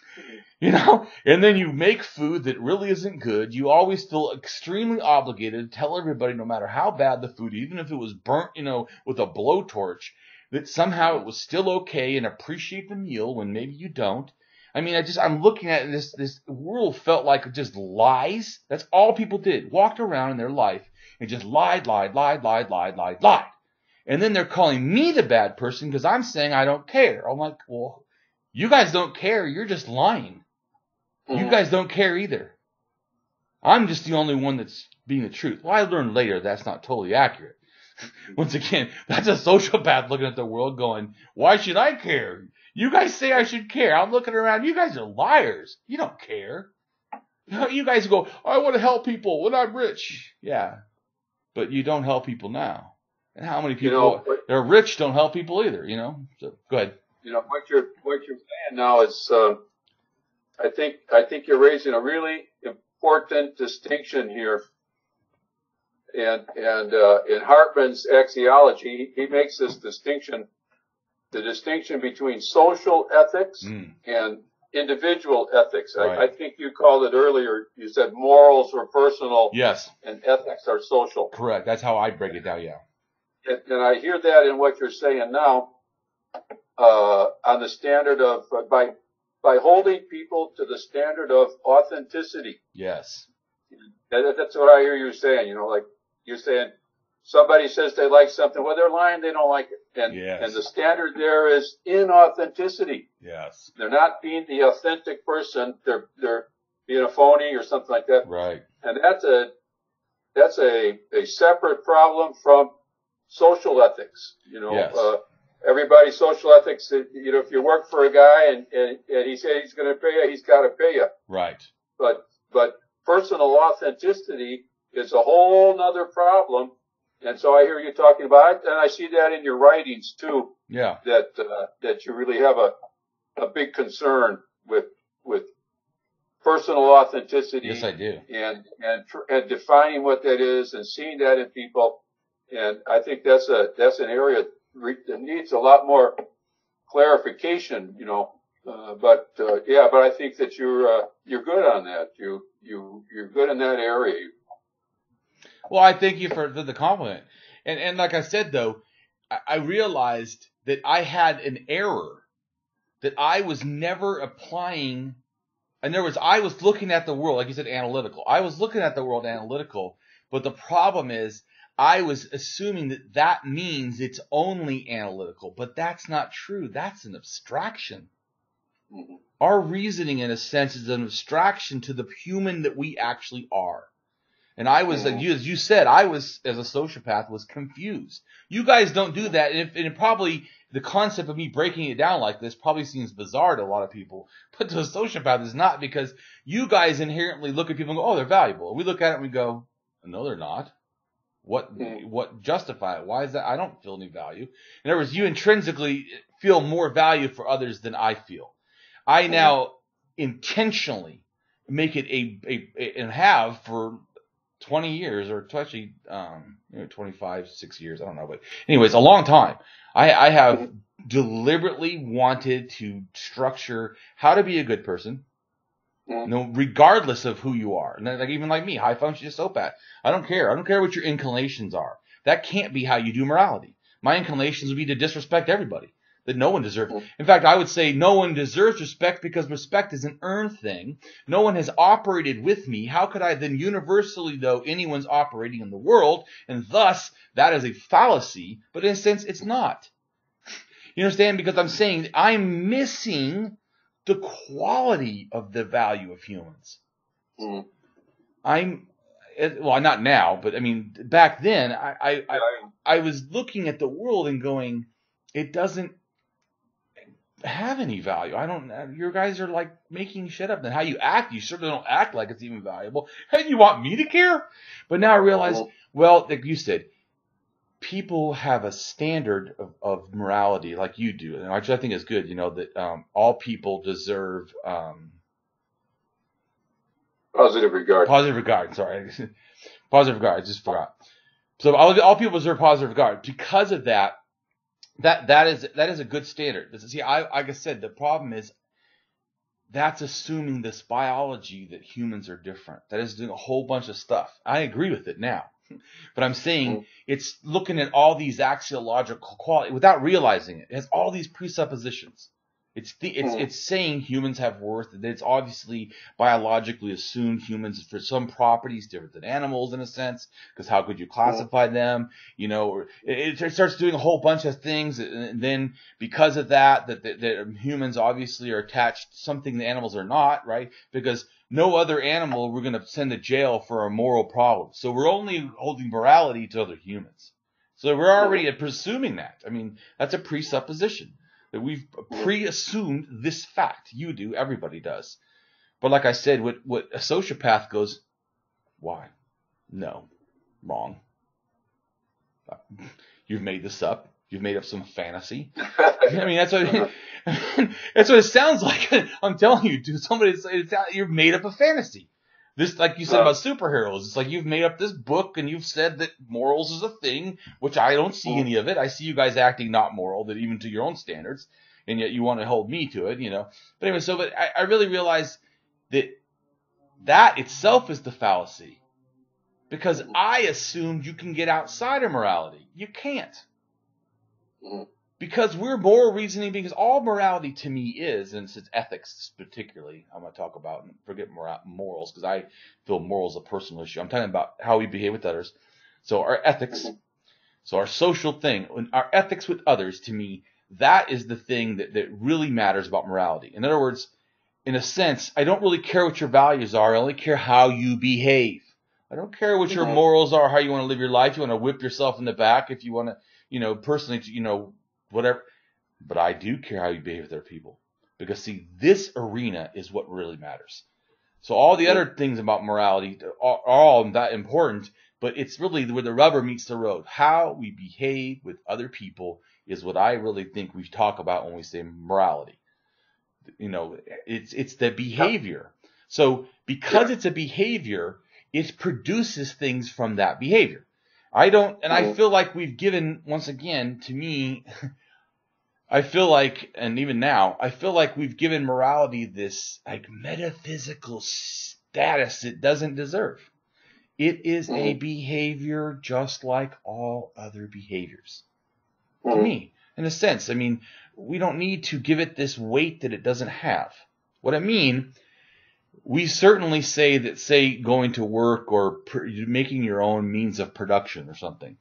S1: [LAUGHS] you know, and then you make food that really isn't good. You always feel extremely obligated to tell everybody, no matter how bad the food, even if it was burnt, you know, with a blowtorch, that somehow it was still okay and appreciate the meal when maybe you don't. I mean, I just, I'm looking at this, this world felt like just lies. That's all people did. Walked around in their life and just lied, lied, lied, lied, lied, lied, lied. And then they're calling me the bad person because I'm saying I don't care. I'm like, well, you guys don't care. You're just lying. Mm-hmm. You guys don't care either. I'm just the only one that's being the truth. Well, I learned later that's not totally accurate. [LAUGHS] Once again, that's a sociopath looking at the world going, why should I care? You guys say I should care. I'm looking around. You guys are liars. You don't care. [LAUGHS] You guys go, I want to help people when I'm rich. Yeah. But you don't help people now. And how many people you know, but, they're rich don't help people either, you know? So go ahead.
S2: You know, what you're what you're saying now is uh, I think I think you're raising a really important distinction here. And and uh, in Hartman's axiology, he, he makes this distinction, the distinction between social ethics mm. and individual ethics. Right. I, I, think you called it earlier. You said morals are personal.
S1: Yes.
S2: And ethics are social.
S1: Correct. That's how I break it down. Yeah
S2: and I hear that in what you're saying now, uh, on the standard of uh, by by holding people to the standard of authenticity.
S1: Yes.
S2: That, that's what I hear you saying. You know, like you're saying, somebody says they like something, well, they're lying, they don't like it, and yes. and the standard there is inauthenticity.
S1: Yes.
S2: They're not being the authentic person. They're they're being a phony or something like that.
S1: Right.
S2: And that's a that's a a separate problem from social ethics. You know, yes. uh, everybody's social ethics. You know, if you work for a guy and and, and he says he's going to pay you, he's got to pay you.
S1: Right.
S2: But but personal authenticity is a whole nother problem. And so I hear you talking about it, and I see that in your writings too.
S1: Yeah.
S2: That uh, that you really have a a big concern with with personal authenticity.
S1: Yes, I do.
S2: And and and defining what that is and seeing that in people and I think that's a, that's an area that needs a lot more clarification, you know, Uh, but uh, yeah, but I think that you're uh, you're good on that. You you you're good in that area.
S1: Well, I thank you for, the compliment. And and like I said though, I, I realized that I had an error that I was never applying. In other words, I was looking at the world, like you said, analytical. I was looking at the world analytical, but the problem is I was assuming that that means it's only analytical, but that's not true. That's an abstraction. Mm-hmm. Our reasoning, in a sense, is an abstraction to the human that we actually are. And I was, mm-hmm. as you said, I was, as a sociopath, was confused. You guys don't do that. And, if, and probably the concept of me breaking it down like this probably seems bizarre to a lot of people. [LAUGHS] But to a sociopath is not because you guys inherently look at people and go, oh, they're valuable. We look at it and we go, no, they're not. What, mm-hmm. what justify it? Why is that? I don't feel any value. In other words, you intrinsically feel more value for others than I feel. I mm-hmm. now intentionally make it a, a, a, and have for 20 years or actually um, you know 25 6 years i don't know but anyways a long time i i have deliberately wanted to structure how to be a good person you know, regardless of who you are. And like even like me, high function sociopath. I don't care. I don't care what your inclinations are. That can't be how you do morality. My inclinations would be to disrespect everybody that no one deserves. Mm-hmm. In fact, I would say no one deserves respect because respect is an earned thing. No one has operated with me. How could I then universally know anyone's operating in the world? And thus, that is a fallacy, but in a sense, it's not. You understand? Because I'm saying I'm missing the quality of the value of humans. Mm. I'm, well, not now, but I mean, back then, I, I, I, I was looking at the world and going, it doesn't have any value. I don't. Your guys are like making shit up. And how you act, you certainly don't act like it's even valuable. And you want me to care? But now I realize, well, like you said, people have a standard of, of morality like you do, and which I think is good. You know that um, all people deserve um,
S2: positive regard.
S1: Positive regard. Sorry, [LAUGHS] positive regard. I just forgot. So all, all people deserve positive regard. Because of that, that that is that is a good standard. See, I like I said, the problem is that's assuming this biology that humans are different. That is doing a whole bunch of stuff. I agree with it now, but I'm saying it's looking at all these axiological quality without realizing it. It has all these presuppositions. It's the, it's hmm. it's saying humans have worth. That it's obviously biologically assumed humans for some properties different than animals in a sense. Because how could you classify hmm. them? You know, it, it, starts doing a whole bunch of things, and then because of that, that, that, that humans obviously are attached to something the animals are not, right? Because no other animal we're going to send to jail for a moral problem. So we're only holding morality to other humans. So we're already presuming that. I mean, that's a presupposition that we've pre-assumed this fact. You do, everybody does. But like I said, what what a sociopath goes, why? No, wrong. Uh, [LAUGHS] you've made this up. You've made up some fantasy. [LAUGHS] I mean, that's what it, [LAUGHS] that's what it sounds like. [LAUGHS] I'm telling you, dude. Somebody you've made up a fantasy. This, like you said about superheroes, it's like you've made up this book and you've said that morals is a thing, which I don't see any of it. I see you guys acting not moral, that even to your own standards, and yet you want to hold me to it, you know. But anyway, so but I, I really realize that that itself is the fallacy, because I assumed you can get outside of morality. You can't. Mm-hmm. Because we're moral reasoning because all morality to me is and it's ethics particularly i'm going to talk about and forget mora- morals because i feel morals a personal issue. I'm talking about how we behave with others. So our ethics so our social thing our ethics with others to me that is the thing that, that really matters about morality. In other words in a sense i don't really care what your values are. I only care how you behave. I don't care what your mm-hmm. morals are how you want to live your life. You want to whip yourself in the back if you want to you know personally you know whatever. But I do care how you behave with other people. Because see, this arena is what really matters. So all the other things about morality are, all that important, but it's really where the rubber meets the road. How we behave with other people is what I really think we talk about when we say morality. You know, it's it's the behavior. So because it's a behavior, it produces things from that behavior. I don't, and I feel like we've given once again to me [LAUGHS] I feel like, and even now, I feel like we've given morality this like metaphysical status it doesn't deserve. It is a
S2: Mhm.
S1: behavior just like all other behaviors. To
S2: Mhm.
S1: me, in a sense, I mean, we don't need to give it this weight that it doesn't have. What I mean, we certainly say that, say, going to work or pr- making your own means of production or something.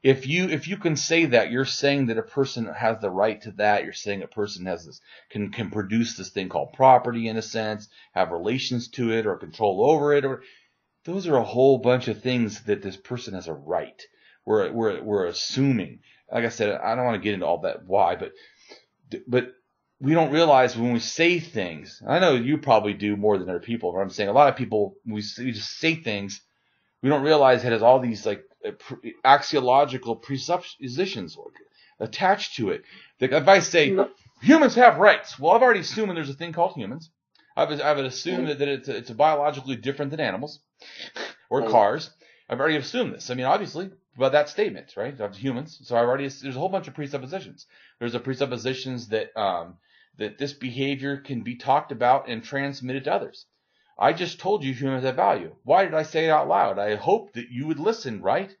S1: If you if you can say that, you're saying that a person has the right to that. You're saying a person has this can can produce this thing called property in a sense, have relations to it or control over it, or those are a whole bunch of things that this person has a right. We're we're we're assuming. Like I said, I don't want to get into all that why, but but we don't realize when we say things. I know you probably do more than other people, but I'm saying a lot of people we, we just say things. We don't realize it has all these like axiological presuppositions attached to it. Like if I say humans have rights, well, I've already assumed there's a thing called humans. I've, I've assumed that, that it's, it's biologically different than animals or cars. I've already assumed this. I mean, obviously, by that statement, right? Of humans. So I've already there's a whole bunch of presuppositions. There's a presuppositions that um, that this behavior can be talked about and transmitted to others. I just told you humans have value. Why did I say it out loud? I hope that you would listen, right?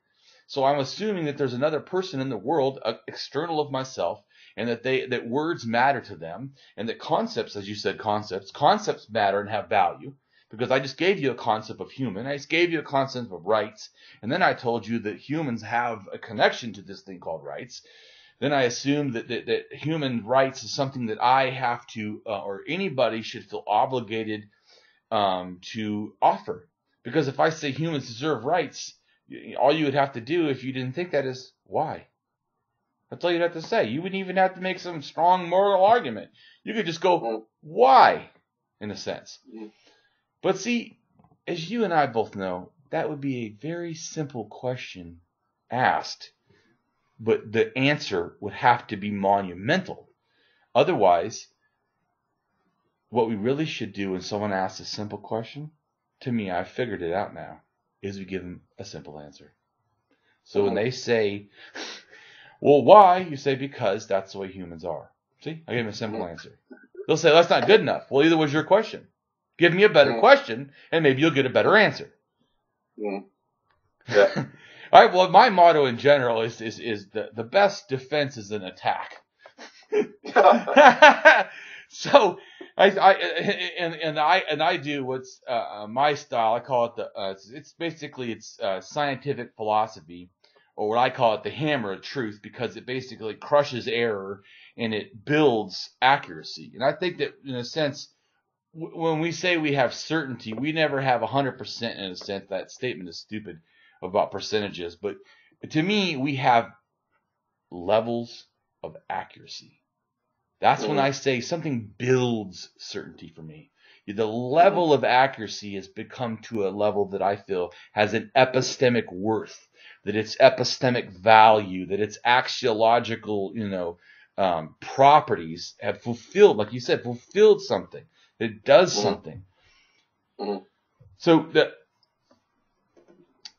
S1: So I'm assuming that there's another person in the world, uh, external of myself, and that they that words matter to them, and that concepts, as you said, concepts, concepts matter and have value. Because I just gave you a concept of human, I just gave you a concept of rights, and then I told you that humans have a connection to this thing called rights. Then I assumed that, that, that human rights is something that I have to, uh, or anybody should feel obligated um, to offer. Because if I say humans deserve rights, all you would have to do if you didn't think that is why. That's all you'd have to say. You wouldn't even have to make some strong moral argument. You could just go, why, in a sense. But see, as you and I both know, that would be a very simple question asked, but the answer would have to be monumental. Otherwise, what we really should do when someone asks a simple question, to me, I've figured it out now, is we give them a simple answer. So when
S2: Mhm.
S1: they say, well, why? You say, because that's the way humans are. See, I gave them a simple answer. They'll say, that's not good enough. Well, either was your question. Give me a better
S2: Mhm.
S1: question, and maybe you'll get a better answer.
S2: Mm. Yeah. [LAUGHS]
S1: All right. Well, my motto in general is is is the the best defense is an attack. [LAUGHS] so I, I and and I and I do what's uh, my style. I call it the uh, it's, basically it's uh, scientific philosophy, or what I call it the hammer of truth, because it basically crushes error and it builds accuracy. And I think that in a sense, when we say we have certainty, we never have hundred percent. In a sense, that statement is stupid about percentages, but to me, we have levels of accuracy. That's when
S2: Mhm.
S1: I say something builds certainty for me. The level of accuracy has become to a level that I feel has an epistemic worth, that its epistemic value, that its axiological, you know, um, properties have fulfilled, like you said, fulfilled something. It does
S2: Mhm.
S1: something.
S2: Mhm.
S1: So the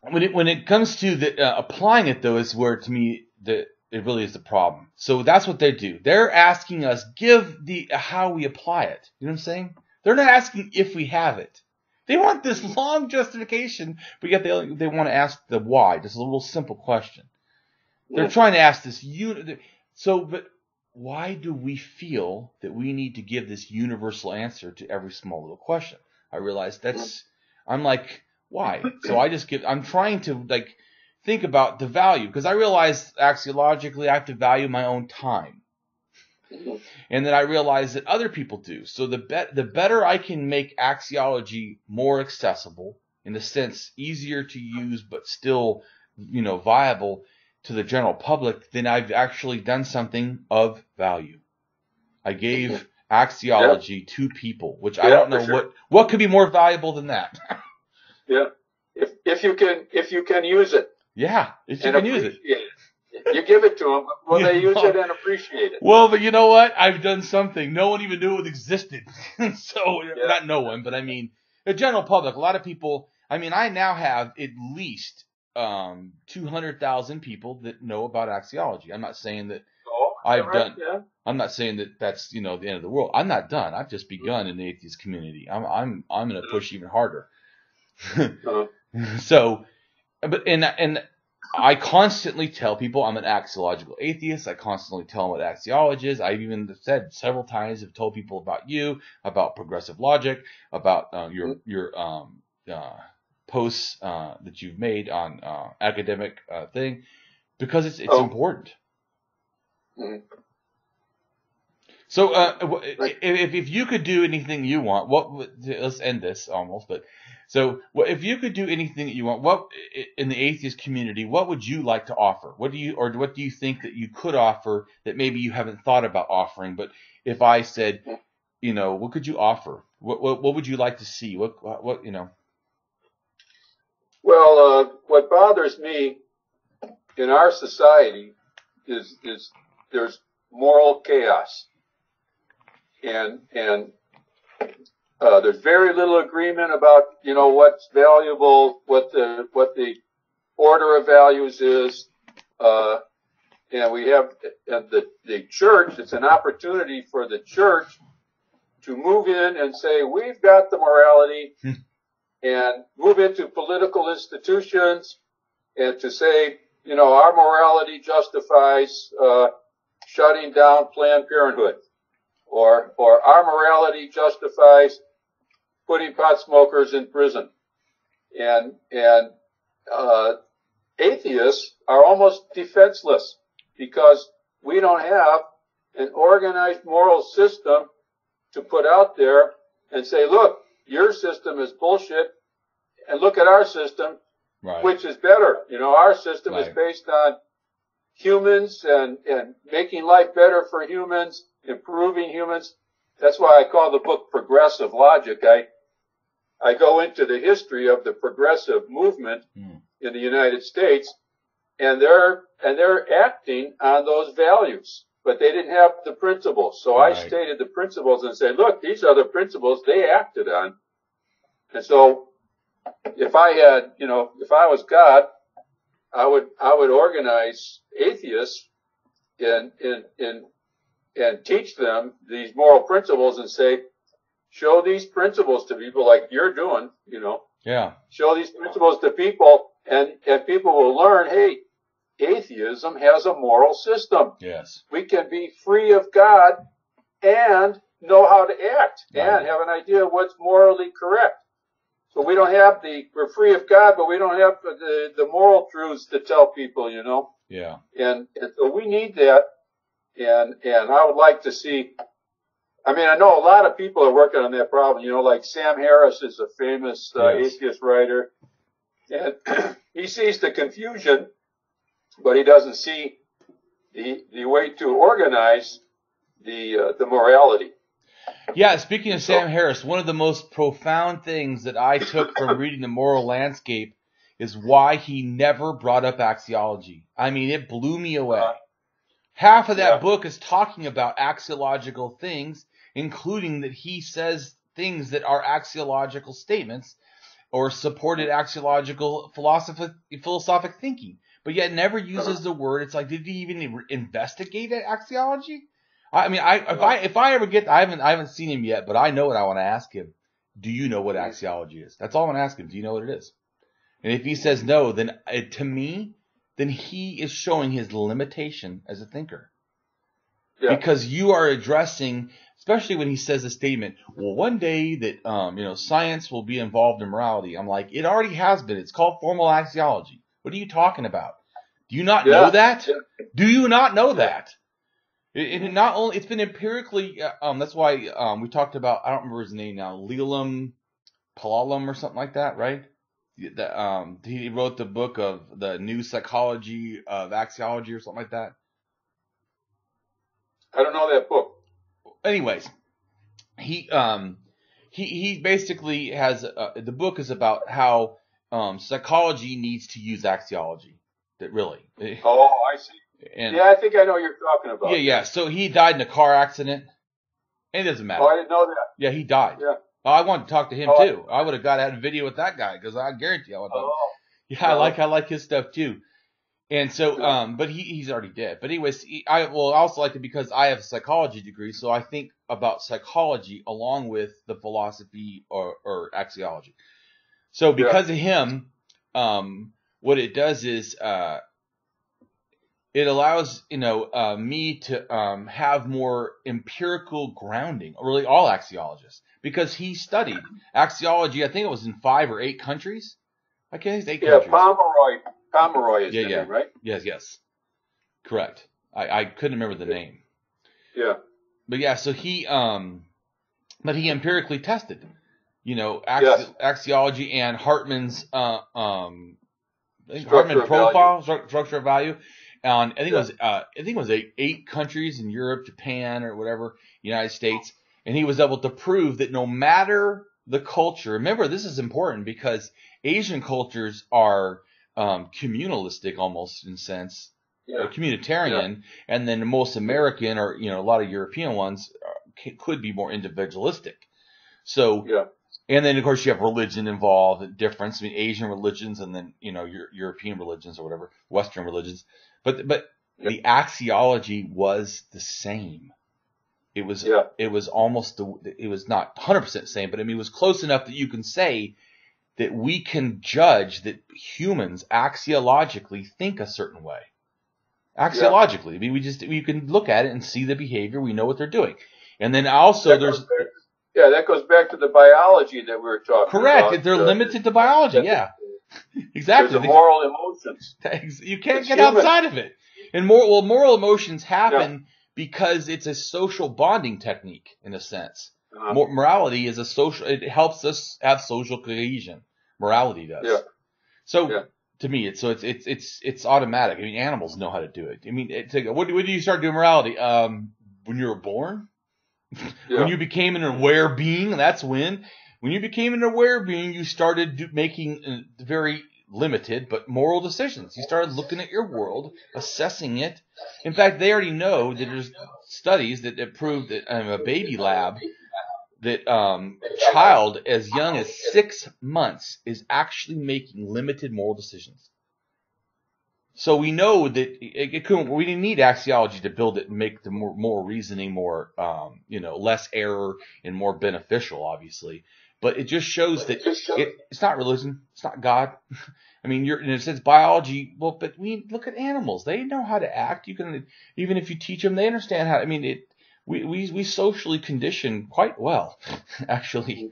S1: when it when it comes to the uh, applying it though is where to me the it really is the problem. So that's what they do. They're asking us give the how we apply it. You know what I'm saying? They're not asking if we have it. They want this [LAUGHS] long justification, but yet they they want to ask the why. Just a little simple question. They're
S2: Yeah.
S1: trying to ask this unit. So, but why do we feel that we need to give this universal answer to every small little question? I realize that's. I'm like, why? So I just give. I'm trying to like think about the value because I realize axiologically I have to value my own time, and then I realize that other people do. So the bet the better I can make axiology more accessible, in a sense, easier to use, but still, you know, viable to the general public, then I've actually done something of value. I gave axiology to people, which I don't know
S2: sure.
S1: what what could be more valuable than that. [LAUGHS]
S2: Yeah. If if you can if you can use it
S1: yeah, if you can use it.
S2: you give it to them. Will they use [LAUGHS] it and appreciate it?
S1: Well, but you know what? I've done something. No one even knew it existed. [LAUGHS] so,
S2: Yeah.
S1: not no one, but I mean, the general public, a lot of people, I mean, I now have at least um, 200,000 people that know about axiology. I'm not saying that
S2: Oh,
S1: I've
S2: right?
S1: done.
S2: Yeah.
S1: I'm not saying that that's you know the end of the world. I'm not done. I've just begun in the atheist community. I'm I'm I'm going to push even harder.
S2: Uh, [LAUGHS]
S1: so, but and and I constantly tell people I'm an axiological atheist. I constantly tell them what axiology is. I've even said several times, have told people about you, about progressive logic, about uh, your your um, uh, posts uh, that you've made on uh, academic uh, thing, because it's it's
S2: Oh.
S1: important.
S2: Mhm.
S1: So, uh,
S2: Right.
S1: if if you could do anything you want, what would, let's end this almost, but so if you could do anything that you want, what in the atheist community, what would you like to offer? What do you or what do you think that you could offer that maybe you haven't thought about offering? But if I said, you know, what could you offer? What what, what would you like to see? What, what you know?
S2: Well, uh, what bothers me in our society is is there's moral chaos, and and uh, there's very little agreement about you know what's valuable, what the what the order of values is, uh, and we have and the the church. It's an opportunity for the church to move in and say we've got the morality [LAUGHS] and move into political institutions and to say, you know, our morality justifies uh, shutting down Planned Parenthood, or or our morality justifies putting pot smokers in prison, and and uh, atheists are almost defenseless because we don't have an organized moral system to put out there and say, look, your system is bullshit, and look at our system,
S1: Right.
S2: which is better. You know, our system is based on humans and, and making life better for humans, improving humans. That's why I call the book Progressive Logic. I, I go into the history of the progressive movement
S1: Hmm.
S2: in the United States and they're, and they're acting on those values, but they didn't have the principles. So I stated the principles and said, look, these are the principles they acted on. And so if I had, you know, if I was God, I would, I would organize atheists and, and, and, and teach them these moral principles and say, show these principles to people like you're doing, you know,
S1: yeah.
S2: show these principles to people and, and people will learn, hey, atheism has a moral system.
S1: Yes.
S2: We can be free of God and know how to act
S1: Right.
S2: and have an idea of what's morally correct. So we don't have the, we're free of God, but we don't have the, the moral truths to tell people, you know,
S1: Yeah.
S2: and, and so we need that. And, and I would like to see, I mean, I know a lot of people are working on that problem, you know, like Sam Harris is a famous uh,
S1: Yes.
S2: atheist writer and [CLEARS THROAT] he sees the confusion, but he doesn't see the, the way to organize the, uh, the morality.
S1: Yeah, speaking of Sam Harris, one of the most profound things that I took from [LAUGHS] reading The Moral Landscape is why he never brought up axiology. I mean, it blew me away.
S2: Uh,
S1: Half of that
S2: yeah.
S1: book is talking about axiological things, including that he says things that are axiological statements or supported axiological philosophic, philosophic thinking, but yet never uses the word. It's like, did he even investigate axiology? I mean, I if I if I ever get, I haven't I haven't seen him yet, but I know what I want to ask him. Do you know what axiology is? That's all I want to ask him. Do you know what it is? And if he says no, then uh, to me, then he is showing his limitation as a thinker.
S2: Yeah.
S1: Because you are addressing, especially when he says a statement, well, one day that um, you know science will be involved in morality. I'm like, it already has been. It's called formal axiology. What are you talking about? Do you not know that?
S2: Yeah.
S1: Do you not know that? It, it not only it's been empirically. uh, Um, that's why um, we talked about. I don't remember his name now. Lelam Palalum or something like that, right? The, um, he wrote the book of the new psychology of axiology or something like that.
S2: I don't know that book.
S1: anyways, he um he he basically has uh, the book is about how um psychology needs to use axiology. That really [LAUGHS]
S2: Oh, I see.
S1: and
S2: Yeah, I think I know what you're talking about.
S1: yeah yeah. So he died in a car accident. It doesn't matter.
S2: Oh, I didn't know that.
S1: Yeah, he died.
S2: Yeah.
S1: Oh, I wanted to talk to him
S2: Oh,
S1: too. I would have got had a video with that guy because I guarantee I would. have
S2: Oh, [LAUGHS]
S1: Yeah, I like I like his stuff too. And so, um, but he, he's already dead. But anyways, he, I will also like it because I have a psychology degree, so I think about psychology along with the philosophy or, or axiology. So because yeah. of him, um, what it does is, uh, it allows you know uh, me to um, have more empirical grounding. Really, all axiologists, because he studied axiology. I think it was in five or eight countries. I can't eight
S2: yeah,
S1: countries.
S2: Pomeroy Pomeroy is
S1: yeah, yeah.
S2: Name, right?
S1: Yes, yes. Correct. I, I couldn't remember the name.
S2: Yeah.
S1: But yeah, so he um but he empirically tested, you know, axi- yes. axiology and Hartman's uh um Hartman profile, value. structure of value. On I think it was uh I think it was eight, eight countries in Europe, Japan or whatever, United States, and he was able to prove that no matter the culture, remember this is important because Asian cultures are um, communalistic almost in a sense, yeah. communitarian, yeah. and then most American or you know a lot of European ones are, could be more individualistic. So
S2: yeah.
S1: And then of course you have religion involved, difference. I mean Asian religions and then you know your European religions or whatever, Western religions. But but the axiology was the same. It was
S2: yeah.
S1: it was almost the it was not 100% the same, but I mean it was close enough that you can say that we can judge that humans axiologically think a certain way. Axiologically, yeah. I mean, we just we can look at it and see the behavior. We know what they're doing, and then also there's
S2: yeah, that goes back to the biology that we were talking about.
S1: correct.
S2: about.
S1: They're uh, limited to biology. Yeah, [LAUGHS] exactly.
S2: There's moral emotions.
S1: You can't it's get human. outside of it, and more well, moral emotions happen yeah. because it's a social bonding technique in a sense. Uh-huh. Morality is a social. It helps us have social cohesion. Morality does.
S2: Yeah.
S1: So
S2: yeah.
S1: to me, it's so it's it's it's it's automatic. I mean, animals know how to do it. I mean, it's like, when, when do you start doing morality? Um, when you were born. Yeah. when you became an aware being, that's when. When you became an aware being, you started do, making uh, very limited but moral decisions. You started looking at your world, assessing it. In fact, they already know that there's studies that have proved that um, a baby lab that um, a child as young as six months is actually making limited moral decisions. So we know that it, it couldn't, we didn't need axiology to build it and make the more, more reasoning more, um, you know, less error and more beneficial, obviously. But it just shows that it, it's not religion. It's not God. [LAUGHS] I mean, you're, in a sense, biology, well, but we look at animals. They know how to act. You can, even if you teach them, they understand how, I mean, it, we, we, we socially condition quite well, [LAUGHS] actually.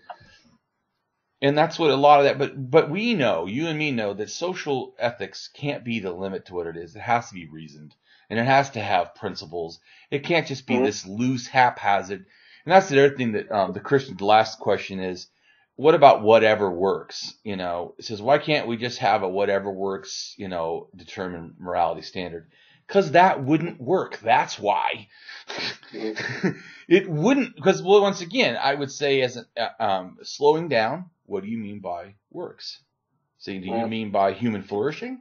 S1: And that's what a lot of that, but, but we know, you and me know that social ethics can't be the limit to what it is. It has to be reasoned and it has to have principles. It can't just be mm-hmm. this loose haphazard. And that's the other thing that, um, the Christian, the last question is, what about whatever works? You know, it says, why can't we just have a whatever works, you know, determined morality standard? Because that wouldn't work. That's why. [LAUGHS] it wouldn't, because, well, once again, I would say as a, uh, um, slowing down, what do you mean by works? Say, do you mean by human flourishing?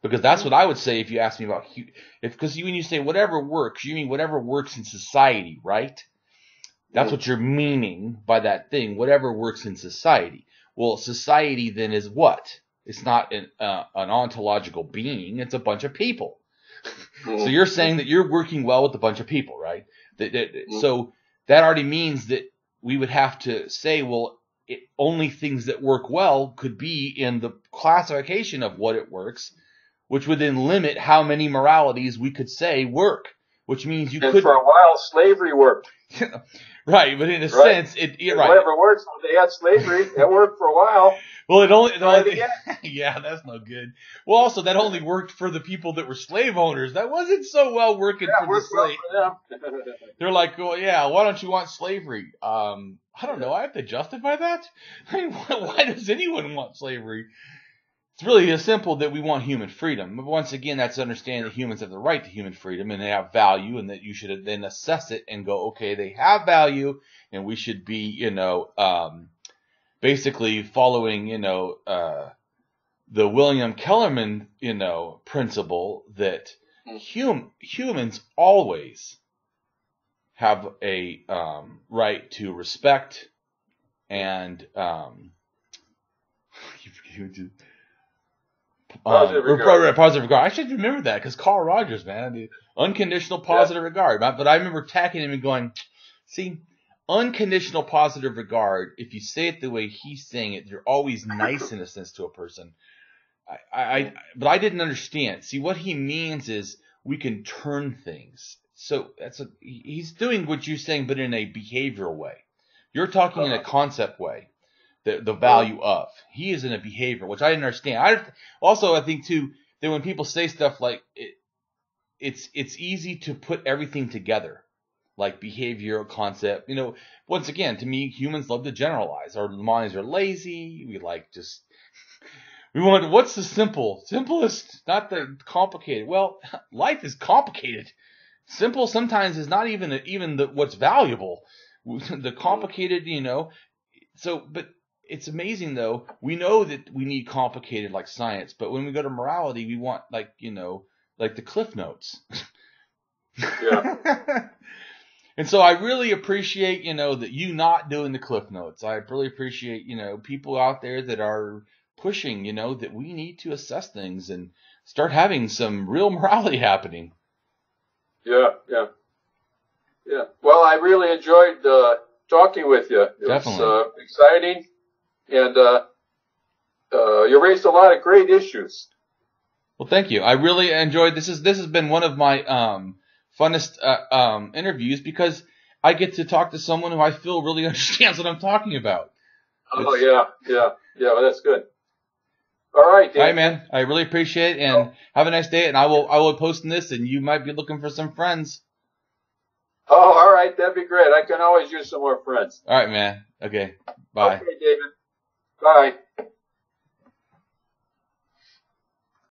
S1: Because that's what I would say if you ask me about, if, because you when you say whatever works, you mean whatever works in society, right? That's what you're meaning by that thing, whatever works in society. Well, society then is what? It's not an, uh, an ontological being. It's a bunch of people. [LAUGHS] So you're saying that you're working well with a bunch of people, right? That, that. So that already means that we would have to say, well, it, only things that work well could be in the classification of what it works, which would then limit how many moralities we could say work. Which means you could.
S2: For a while, slavery worked. [LAUGHS]
S1: right, but in a right. sense, it, it right.
S2: Whatever works. They had slavery. [LAUGHS] That worked for a while.
S1: Well, it only, it only [LAUGHS] yeah, that's no good. Well, also that only worked for the people that were slave owners. That wasn't so well working
S2: yeah,
S1: for the slave.
S2: Well
S1: They're like, well, yeah, why don't you want slavery? Um, I don't know. I have to justify that. [LAUGHS] I mean, why does anyone want slavery? It's really as simple that we want human freedom. But once again, that's understanding that humans have the right to human freedom and they have value and that you should then assess it and go, okay, they have value and we should be, you know, um, basically following, you know, uh, the William Kelleher, you know, principle that hum- humans always have a um, right to respect and um, [SIGHS]
S2: Positive
S1: um,
S2: regard.
S1: positive regard. I should remember that because Carl Rogers, man, the unconditional positive regard. But, but I remember attacking him and going, see, unconditional positive regard. If you say it the way he's saying it, you're always [LAUGHS] nice in a sense to a person. I, I, but I didn't understand. See, what he means is we can turn things. So that's a, he's doing what you're saying, but in a behavioral way. You're talking in a uh-huh. concept way the the value of. He is in a behavior, which I didn't understand. I also I think too that when people say stuff like it, it's it's easy to put everything together, like behavioral concept. You know, once again, to me, humans love to generalize. Our minds are lazy. We like just [LAUGHS] we want what's the simple, simplest, not the complicated. Well, [LAUGHS] life is complicated. Simple sometimes is not even even the, what's valuable. [LAUGHS] The complicated, you know. So, but it's amazing though. We know that we need complicated like science, but when we go to morality, we want like you know like the cliff notes.
S2: Yeah. [LAUGHS]
S1: and so I really appreciate you know that you not doing the cliff notes. I really appreciate you know people out there that are pushing you know that we need to assess things and start having some real [LAUGHS] morality happening.
S2: Yeah, yeah, yeah. Well, I really enjoyed uh, talking with you. It
S1: Definitely.
S2: was uh, exciting, and uh, uh, you raised a lot of great issues.
S1: Well, thank you. I really enjoyed this. Is this has been one of my um, funnest uh, um, interviews because I get to talk to someone who I feel really [LAUGHS] understands what I'm talking about.
S2: Oh yeah, yeah, yeah. Well, that's good. All right, Dan.
S1: All right, man. I really appreciate it, and oh. have a nice day. And I will I will post this, and you might be looking for some friends.
S2: Oh, all right. That'd be great. I can always use some more friends.
S1: All right, man. Okay. Bye.
S2: Okay, David. Bye.